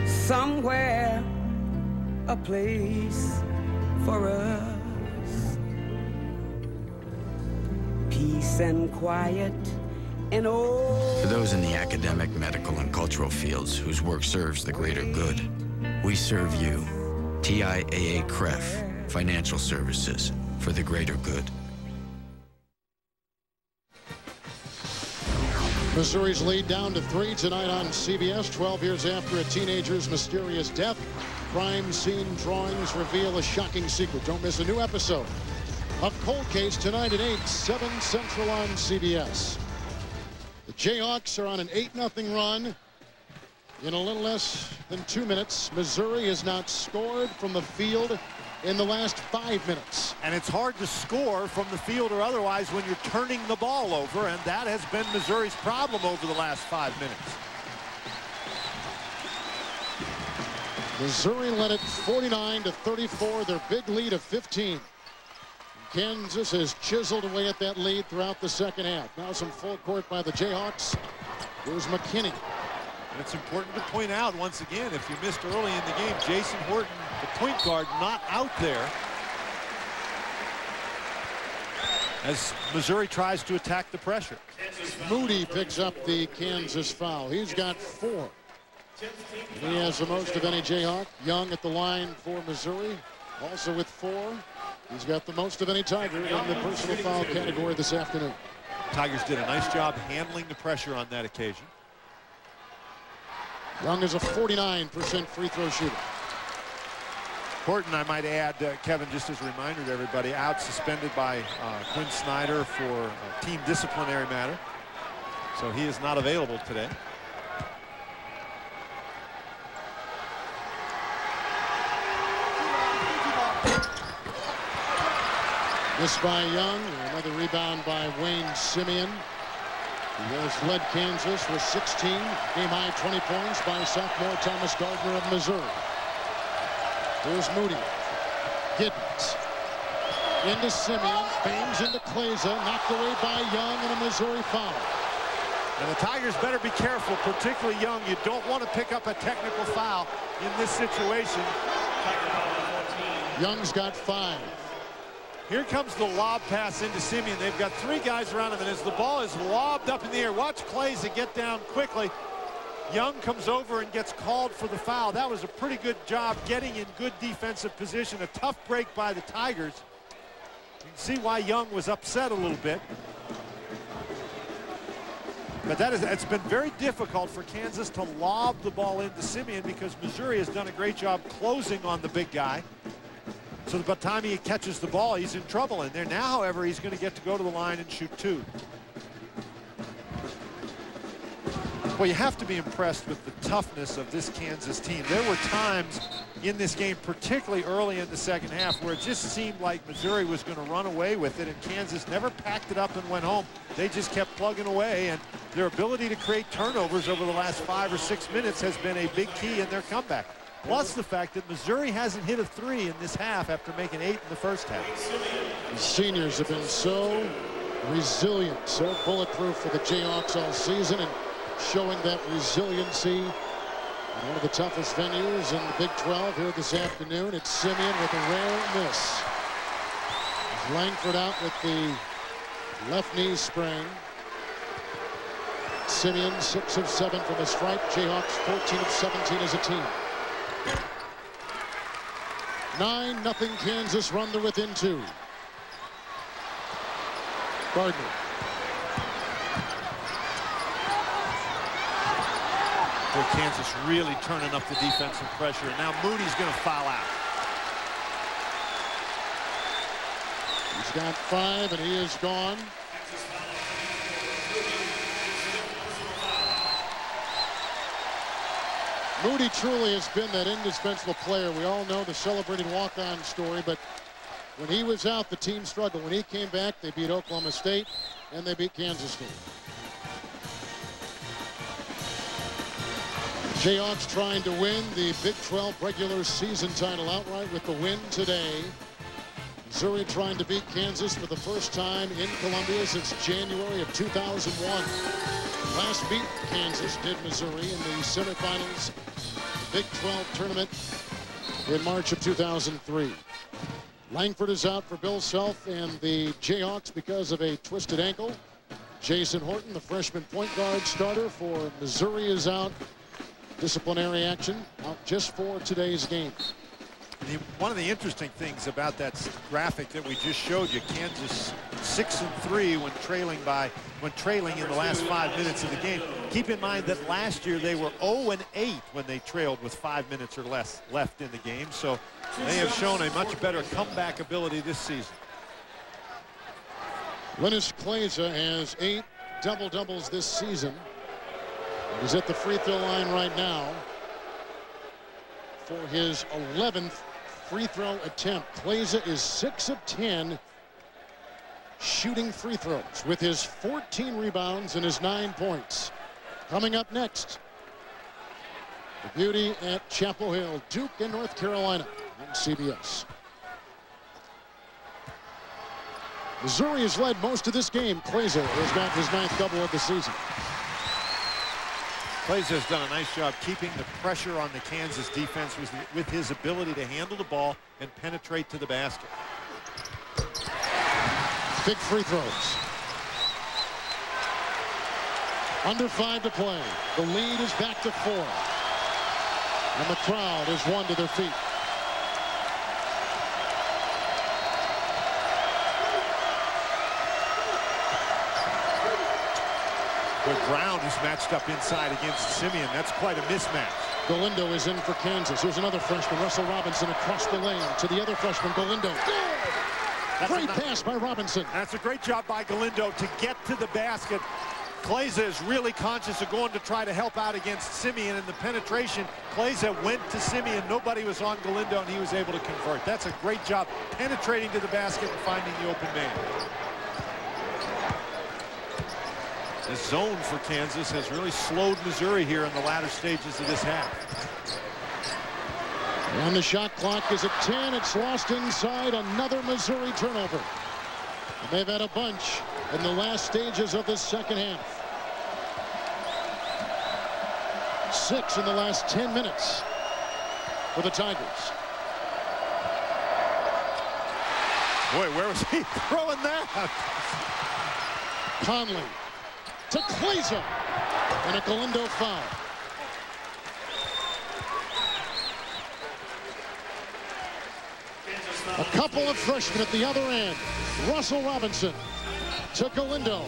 somewhere, a place for us. Peace and quiet and all.
For those in the academic, medical, and cultural fields whose work serves the greater good, we serve you. TIAA CREF, Financial Services for the greater good.
Missouri's lead down to three tonight on CBS. 12 years after a teenager's mysterious death, crime scene drawings reveal a shocking secret. Don't miss a new episode of Cold Case tonight at 8, 7 Central on CBS. The Jayhawks are on an 8-0 run. In a little less than two minutes, Missouri has not scored from the field in the last five minutes.
And it's hard to score from the field or otherwise when you're turning the ball over, and that has been Missouri's problem over the last five minutes.
Missouri led it 49 to 34, their big lead of 15. Kansas has chiseled away at that lead throughout the second half. Now some full court by the Jayhawks. Here's McKinney.
And it's important to point out once again, if you missed early in the game, Jason Horton, the point guard, not out there as Missouri tries to attack the pressure.
Moody picks up the Kansas foul. He's got four. He has the most of any Jayhawk. Young at the line for Missouri, also with four. He's got the most of any Tiger in the personal foul category this afternoon.
Tigers did a nice job handling the pressure on that occasion.
Young is a 49% free throw shooter.
Horton, I might add, uh, Kevin, just as a reminder to everybody, out suspended by uh, Quin Snyder for uh, team disciplinary matter. So he is not available today.
This by Young. Another rebound by Wayne Simien. He has led Kansas with 16. Game high 20 points by sophomore Thomas Gardner of Missouri. Here's Moody. Giddens. Into Simien. Bangs into Kleiza. Knocked away by Young and a Missouri foul.
And the Tigers better be careful, particularly Young. You don't want to pick up a technical foul in this situation.
Young's got five.
Here comes the lob pass into Simien. They've got three guys around him, and as the ball is lobbed up in the air, watch Kleiza to get down quickly. Young comes over and gets called for the foul. That was a pretty good job getting in good defensive position. A tough break by the Tigers. You can see why Young was upset a little bit. But that is, it's been very difficult for Kansas to lob the ball into Simien because Missouri has done a great job closing on the big guy. So by the time he catches the ball, he's in trouble in there. Now, however, he's going to get to go to the line and shoot two. Well, you have to be impressed with the toughness of this Kansas team. There were times in this game, particularly early in the second half, where it just seemed like Missouri was going to run away with it, and Kansas never packed it up and went home. They just kept plugging away, and their ability to create turnovers over the last five or six minutes has been a big key in their comeback. Plus the fact that Missouri hasn't hit a three in this half after making eight in the first half.
The seniors have been so resilient, so bulletproof for the Jayhawks all season, and showing that resiliency in one of the toughest venues in the Big 12 here this afternoon. It's Simien with a rare miss. Langford out with the left knee sprain. Simien, 6 of 7 from the stripe. Jayhawks, 14 of 17 as a team. 9 nothing Kansas run to within two. Gardner.
Boy, Kansas really turning up the defensive pressure. And now Moody's going to foul out.
He's got five, and he is gone. Moody truly has been that indispensable player. We all know the celebrated walk-on story, but when he was out, the team struggled. When he came back, they beat Oklahoma State, and they beat Kansas State. Jayhawks trying to win the Big 12 regular season title outright with the win today. Missouri trying to beat Kansas for the first time in Columbia since January of 2001. Last beat Kansas did Missouri in the semifinals Big 12 tournament in March of 2003. Langford is out for Bill Self and the Jayhawks because of a twisted ankle. Jason Horton, the freshman point guard starter for Missouri, is out. Disciplinary action out just for today's game.
The, one of the interesting things about that graphic that we just showed you, Kansas six and three when trailing by when trailing in the last five minutes of the game. Keep in mind that last year they were 0 and 8 when they trailed with five minutes or less left in the game. So they have shown a much better comeback ability this season.
Linas Kleiza has eight double doubles this season. He's at the free throw line right now for his 11th free throw attempt. Kleiza is 6 of 10 shooting free throws with his 14 rebounds and his 9 points. Coming up next, the beauty at Chapel Hill, Duke and North Carolina on CBS. Missouri has led most of this game. Kleiza has got his ninth double of the season.
Kleiza has done a nice job keeping the pressure on the Kansas defense with, with his ability to handle the ball and penetrate to the basket.
Big free throws. Under five to play. The lead is back to four. And the crowd is one to their feet.
But Brown is matched up inside against Simien. That's quite a mismatch.
Galindo is in for Kansas. Here's another freshman, Russell Robinson, across the lane to the other freshman, Galindo.
That's
Great pass by Robinson.
That's a great job by Galindo to get to the basket. Kleiza is really conscious of going to try to help out against Simien in the penetration. Kleiza went to Simien. Nobody was on Galindo, and he was able to convert. That's a great job penetrating to the basket and finding the open man. The zone for Kansas has really slowed Missouri here in the latter stages of this half.
And the shot clock is at 10. It's lost inside. Another Missouri turnover. And they've had a bunch in the last stages of this second half. Six in the last 10 minutes for the Tigers.
Boy, where was he throwing that?
Conley to Kleiza. And a Galindo foul. A couple of freshmen at the other end. Russell Robinson to Galindo.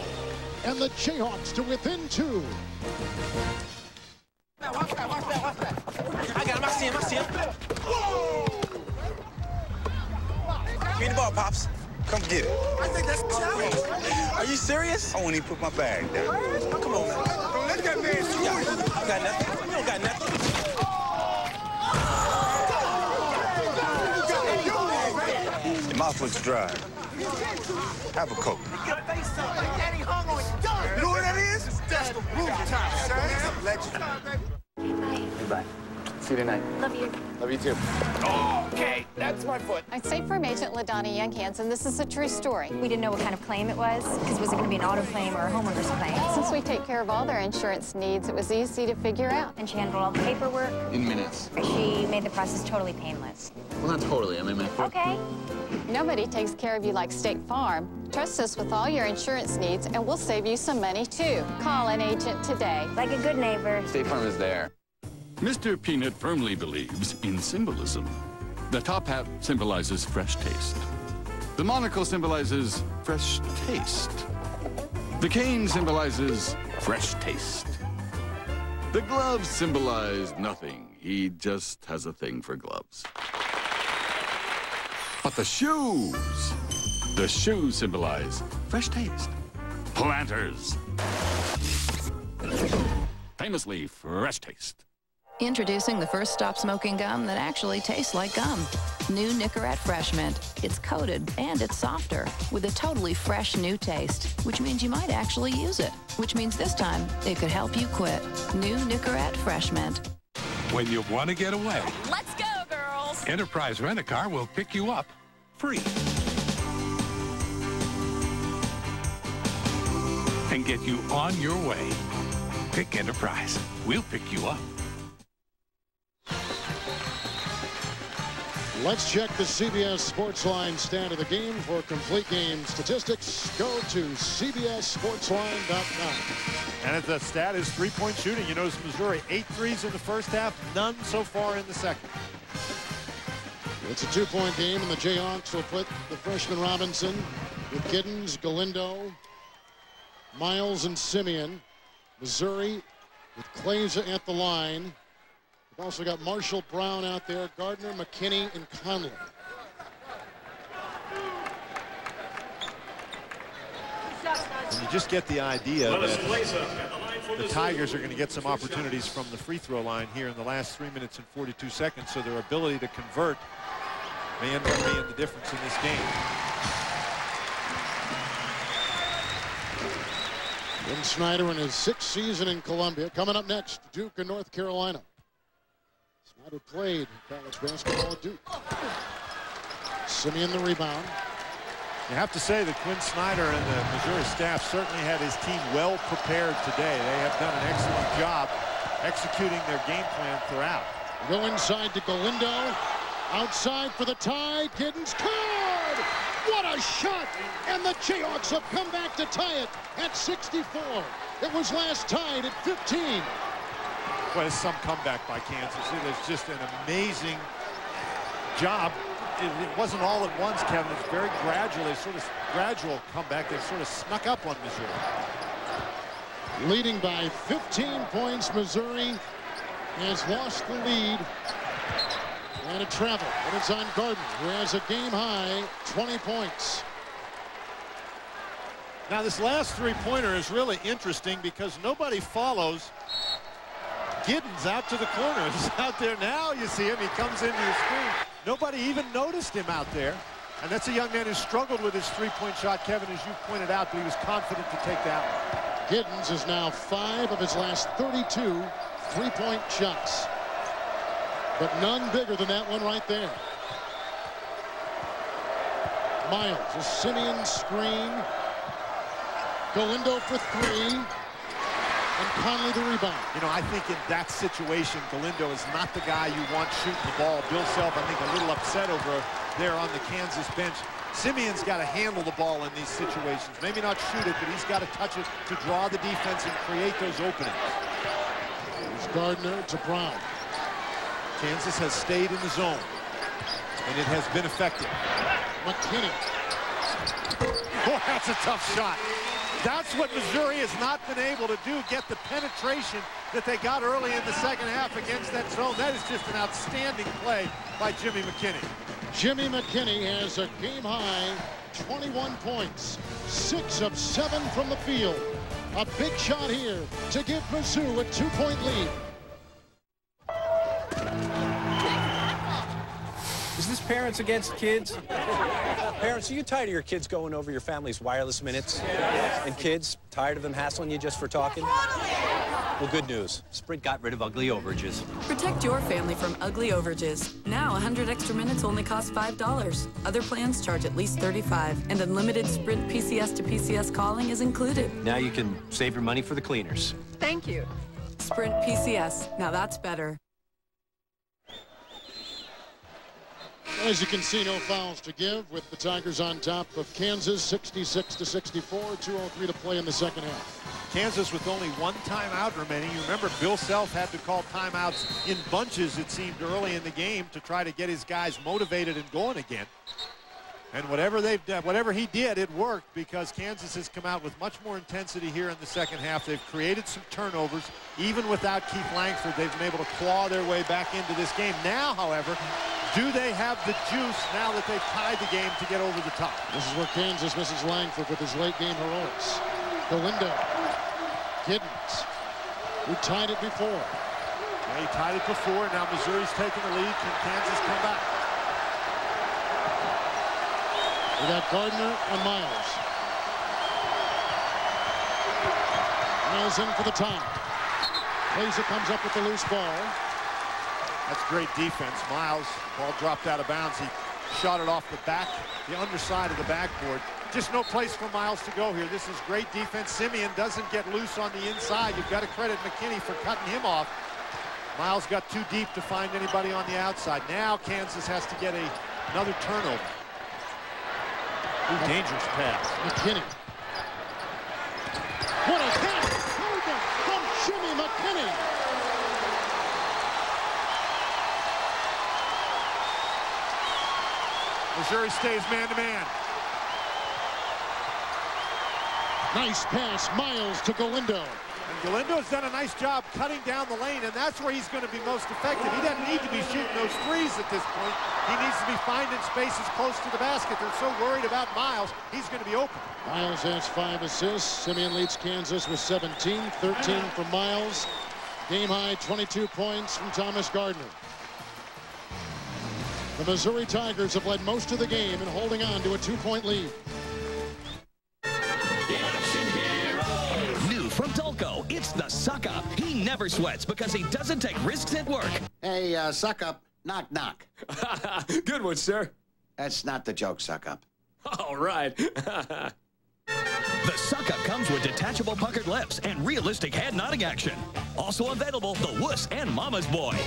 And the Jayhawks to within two. Watch that, watch that, watch that.
I got him. I see him. I see him. Give me the ball, Pops. Come get it. I think that's challenge. Are you serious? I won't even put my bag down. Come on, man. Don't let that man shoot. Yeah, you got nothing. You don't got nothing. Your mouth looks dry. Have a coke.
You know what that is? That's the rooftop, time, son. Legend.
Goodbye. See you tonight.
Love you.
Love you too.
Okay, that's my foot.
I'd say Firm Agent LaDonna Young Hansen, this is a true story.
We didn't know what kind of claim it was, because was it going to be an auto claim or a homeowner's claim?
Since we take care of all their insurance needs, it was easy to figure out.
And she handled all the paperwork.
In minutes.
She made the process totally painless.
Well, not totally. I mean, my foot.
Okay.
Nobody takes care of you like State Farm. Trust us with all your insurance needs, and we'll save you some money, too. Call an agent today.
Like a good neighbor.
State Farm is there.
Mr. Peanut firmly believes in symbolism. The top hat symbolizes fresh taste. The monocle symbolizes fresh taste. The cane symbolizes fresh taste. The gloves symbolize nothing. He just has a thing for gloves. But the shoes, the shoes symbolize fresh taste. Planters. Famously fresh taste.
Introducing the first stop smoking gum that actually tastes like gum. New Nicorette Fresh Mint. It's coated and it's softer with a totally fresh new taste, which means you might actually use it, which means this time it could help you quit. New Nicorette Fresh Mint.
When you want to get away,
Let's go, girls.
Enterprise Rent-A-Car will pick you up free. And get you on your way. Pick Enterprise. We'll pick you up.
Let's check the CBS Sportsline stand of the game. For complete game statistics, go to CBSSportsline.com.
And the stat is three-point shooting. You notice Missouri, eight threes in the first half, none so far in the second.
It's a two-point game, and the Jayhawks will put the freshman Robinson with Giddens, Galindo, Miles, and Simien. Missouri with Kleiza at the line. We've also got Marshall Brown out there, Gardner, McKinney, and Conley.
And you just get the idea that the Tigers are going to get some opportunities from the free throw line here in the last three minutes and 42 seconds. So their ability to convert may end up being the difference in this game.
Ben Snyder in his sixth season in Columbia. Coming up next, Duke and North Carolina. Played college basketball at Duke. Simien the rebound.
You have to say that Quin Snyder and the Missouri staff certainly had his team well prepared today. They have done an excellent job executing their game plan throughout.
Go inside to Galindo. Outside for the tie. Giddens card! What a shot! And the Jayhawks have come back to tie it at 64. It was last tied at 15.
Well, it's some comeback by Kansas. It was just an amazing job. It, it wasn't all at once, Kevin. It's very gradual. They sort of gradual comeback. They sort of snuck up on Missouri.
Leading by 15 points, Missouri has lost the lead. And a travel, and it's on Gardner, who has a game high 20 points.
Now this last three-pointer is really interesting because nobody follows Giddens out to the corner. He's out there now. You see him. He comes into your screen. Nobody even noticed him out there. And that's a young man who struggled with his three-point shot, Kevin, as you pointed out, but he was confident to take that one.
Giddens is now five of his last 32 three-point shots. But none bigger than that one right there. Miles, a Simien screen. Galindo for three. And Conley the rebound.
You know, I think in that situation, Galindo is not the guy you want shooting the ball. Bill Self, I think, a little upset over there on the Kansas bench. Simien's got to handle the ball in these situations. Maybe not shoot it, but he's got to touch it to draw the defense and create those openings.
Here's Gardner to Brown.
Kansas has stayed in the zone, and it has been effective.
McKinney.
Boy, that's a tough shot. That's what Missouri has not been able to do, get the penetration that they got early in the second half against that zone. That is just an outstanding play by Jimmy McKinney.
Jimmy McKinney has a game-high 21 points, six of seven from the field. A big shot here to give Mizzou a two-point lead.
Is this parents against kids? Parents, are you tired of your kids going over your family's wireless minutes? And kids, tired of them hassling you just for talking? Well, good news. Sprint got rid of ugly overages.
Protect your family from ugly overages. Now, 100 extra minutes only cost $5. Other plans charge at least 35 and unlimited Sprint PCS to PCS calling is included.
Now you can save your money for the cleaners.
Thank you. Sprint PCS. Now that's better.
As you can see, no fouls to give with the Tigers on top of Kansas, 66 to 64, 203 to play in the second half.
Kansas with only one timeout remaining. You remember Bill Self had to call timeouts in bunches, it seemed, early in the game to try to get his guys motivated and going again. And whatever they've done, whatever he did, it worked because Kansas has come out with much more intensity here in the second half. They've created some turnovers. Even without Keith Langford, they've been able to claw their way back into this game. Now, however, do they have the juice now that they've tied the game to get over the top?
This is where Kansas misses Langford with his late game heroics. Galindo. Giddens, who tied it before.
Yeah, he tied it before. Now Missouri's taking the lead. Can Kansas come back?
We got Gardner and Miles. Miles in for the tie. Laser comes up with the loose ball.
That's great defense. Miles, ball dropped out of bounds. He shot it off the back, the underside of the backboard. Just no place for Miles to go here. This is great defense. Simien doesn't get loose on the inside. You've got to credit McKinney for cutting him off. Miles got too deep to find anybody on the outside. Now Kansas has to get a, another turnover. Ooh, dangerous pass.
McKinney. What a pass! from Jimmy McKinney.
Missouri stays man-to-man.
Nice pass, Miles to Galindo.
And Galindo has done a nice job cutting down the lane, and that's where he's going to be most effective. He doesn't need to be shooting those threes at this point. He needs to be finding spaces close to the basket. They're so worried about Miles, he's going to be open.
Miles has five assists. Simien leads Kansas with 17, 13 for Miles. Game high 22 points from Thomas Gardner. The Missouri Tigers have led most of the game and holding on to a two-point lead.
New from Dolco, it's the suck up. He never sweats because he doesn't take risks at work.
Hey, uh, suck up. Knock, knock.
Good one, sir.
That's not the joke, suck up.
All right.
The suck up comes with detachable puckered lips and realistic head nodding action. Also available, the wuss and mama's boy.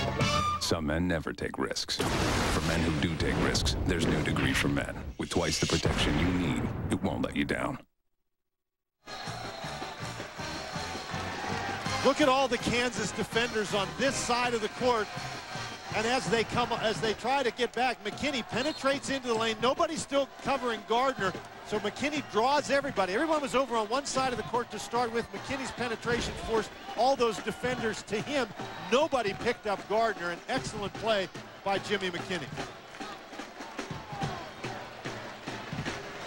Some men never take risks. For men who do take risks, there's new degree for men. With twice the protection you need, it won't let you down.
Look at all the Kansas defenders on this side of the court. And as they come, as they try to get back, McKinney penetrates into the lane. Nobody's still covering Gardner. So McKinney draws everybody. Everyone was over on one side of the court to start with. McKinney's penetration forced all those defenders to him. Nobody picked up Gardner. An excellent play by Jimmy McKinney.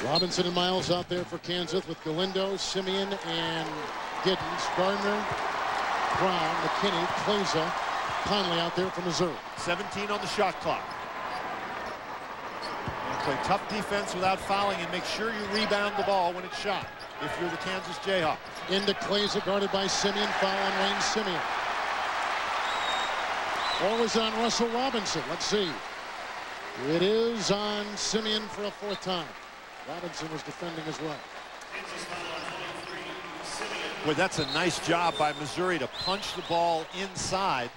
Robinson and Miles out there for Kansas with Galindo, Simien, and Giddens. Gardner, Brown, McKinney, Kleiza, Conley out there for Missouri.
17 on the shot clock. And play tough defense without fouling and make sure you rebound the ball when it's shot if you're the Kansas Jayhawks.
Into Kleiza, guarded by Simien. Foul on Wayne Simien. Or was on Russell Robinson? Let's see. It is on Simien for a fourth time. Robinson was defending as well.
Boy, that's a nice job by Missouri to punch the ball inside.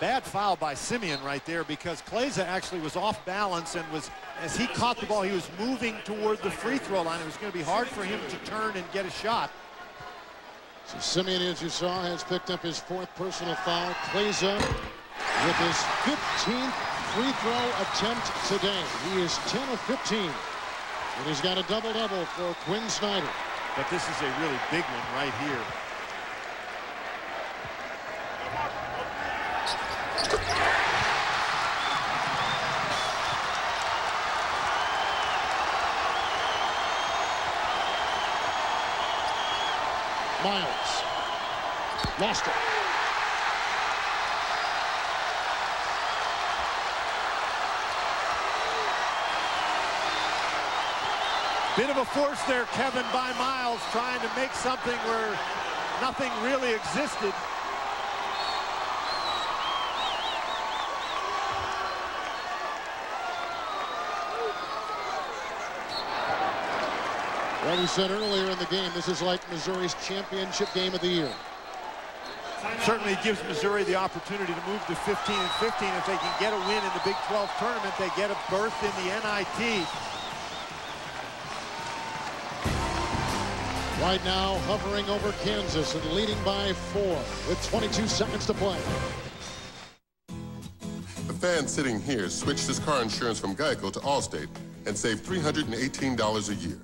Bad foul by Simien right there because Kleiza actually was off balance and was, as he caught the ball, he was moving toward the free throw line. It was going to be hard for him to turn and get a shot.
So Simien, as you saw, has picked up his fourth personal foul. Kleiza with his 15th free throw attempt today. He is 10 of 15. And he's got a double-double for Quin Snyder.
But this is a really big one right here.
Miles. Lost it.
Bit of a force there, Kevin, by Miles, trying to make something where nothing really existed.
Well, we said earlier in the game, this is like Missouri's championship game of the year.
Certainly gives Missouri the opportunity to move to 15 and 15. If they can get a win in the Big 12 tournament, they get a berth in the NIT.
Right now, hovering over Kansas and leading by four with 22 seconds to play.
The fan sitting here switched his car insurance from Geico to Allstate and saved $318 a year.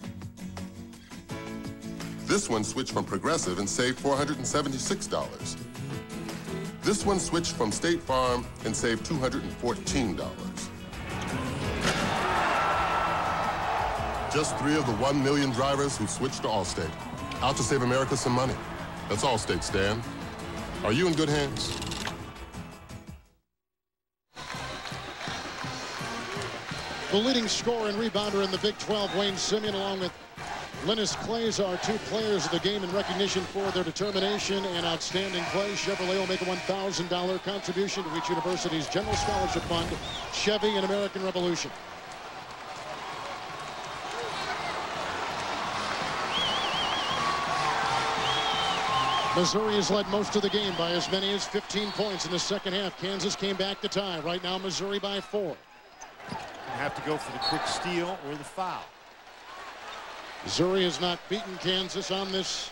This one switched from Progressive and saved $476. This one switched from State Farm and saved $214. Just three of the one million drivers who switched to Allstate. Out to save America some money. That's Allstate, Stan. Are you in good hands?
The leading scorer and rebounder in the Big 12, Wayne Simien, along with Linas Kleiza are two players of the game in recognition for their determination and outstanding play. Chevrolet will make a $1,000 contribution to each university's general scholarship fund, Chevy and American Revolution. Missouri has led most of the game by as many as 15 points in the second half. Kansas came back to tie. Right now, Missouri by four.
You have to go for the quick steal or the foul.
Missouri has not beaten Kansas on this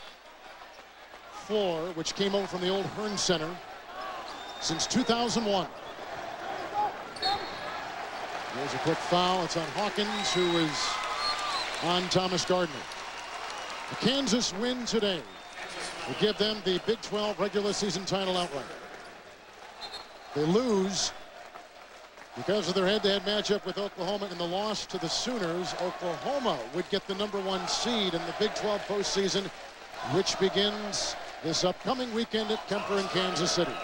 floor, which came over from the old Hearnes Center since 2001. There's a quick foul. It's on Hawkins, who is on Thomas Gardner. The Kansas win today will give them the Big 12 regular season title outright. They lose because of their head-to-head -head matchup with Oklahoma and the loss to the Sooners. Oklahoma would get the number one seed in the Big 12 postseason, which begins this upcoming weekend at Kemper in Kansas City.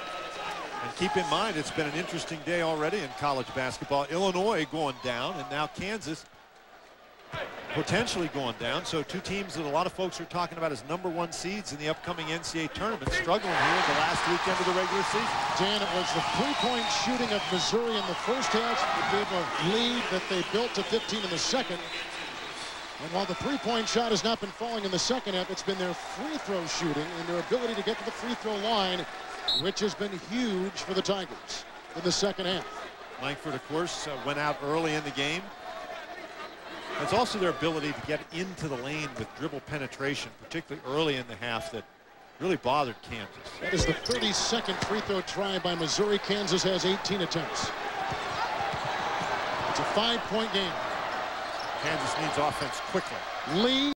And keep in mind, it's been an interesting day already in college basketball. Illinois going down, and now Kansas potentially going down. So two teams that a lot of folks are talking about as number one seeds in the upcoming NCAA tournament struggling here in the last weekend of the regular season.
Dan, it was the three-point shooting of Missouri in the first half that gave a lead that they built to 15 in the second. And while the three-point shot has not been falling in the second half, it's been their free throw shooting and their ability to get to the free throw line, which has been huge for the Tigers in the second half.
Langford, of course, uh, went out early in the game. It's also their ability to get into the lane with dribble penetration, particularly early in the half, that really bothered Kansas.
That is the 32nd free throw try by Missouri. Kansas has 18 attempts. It's a five-point game.
Kansas needs offense quickly.
Lee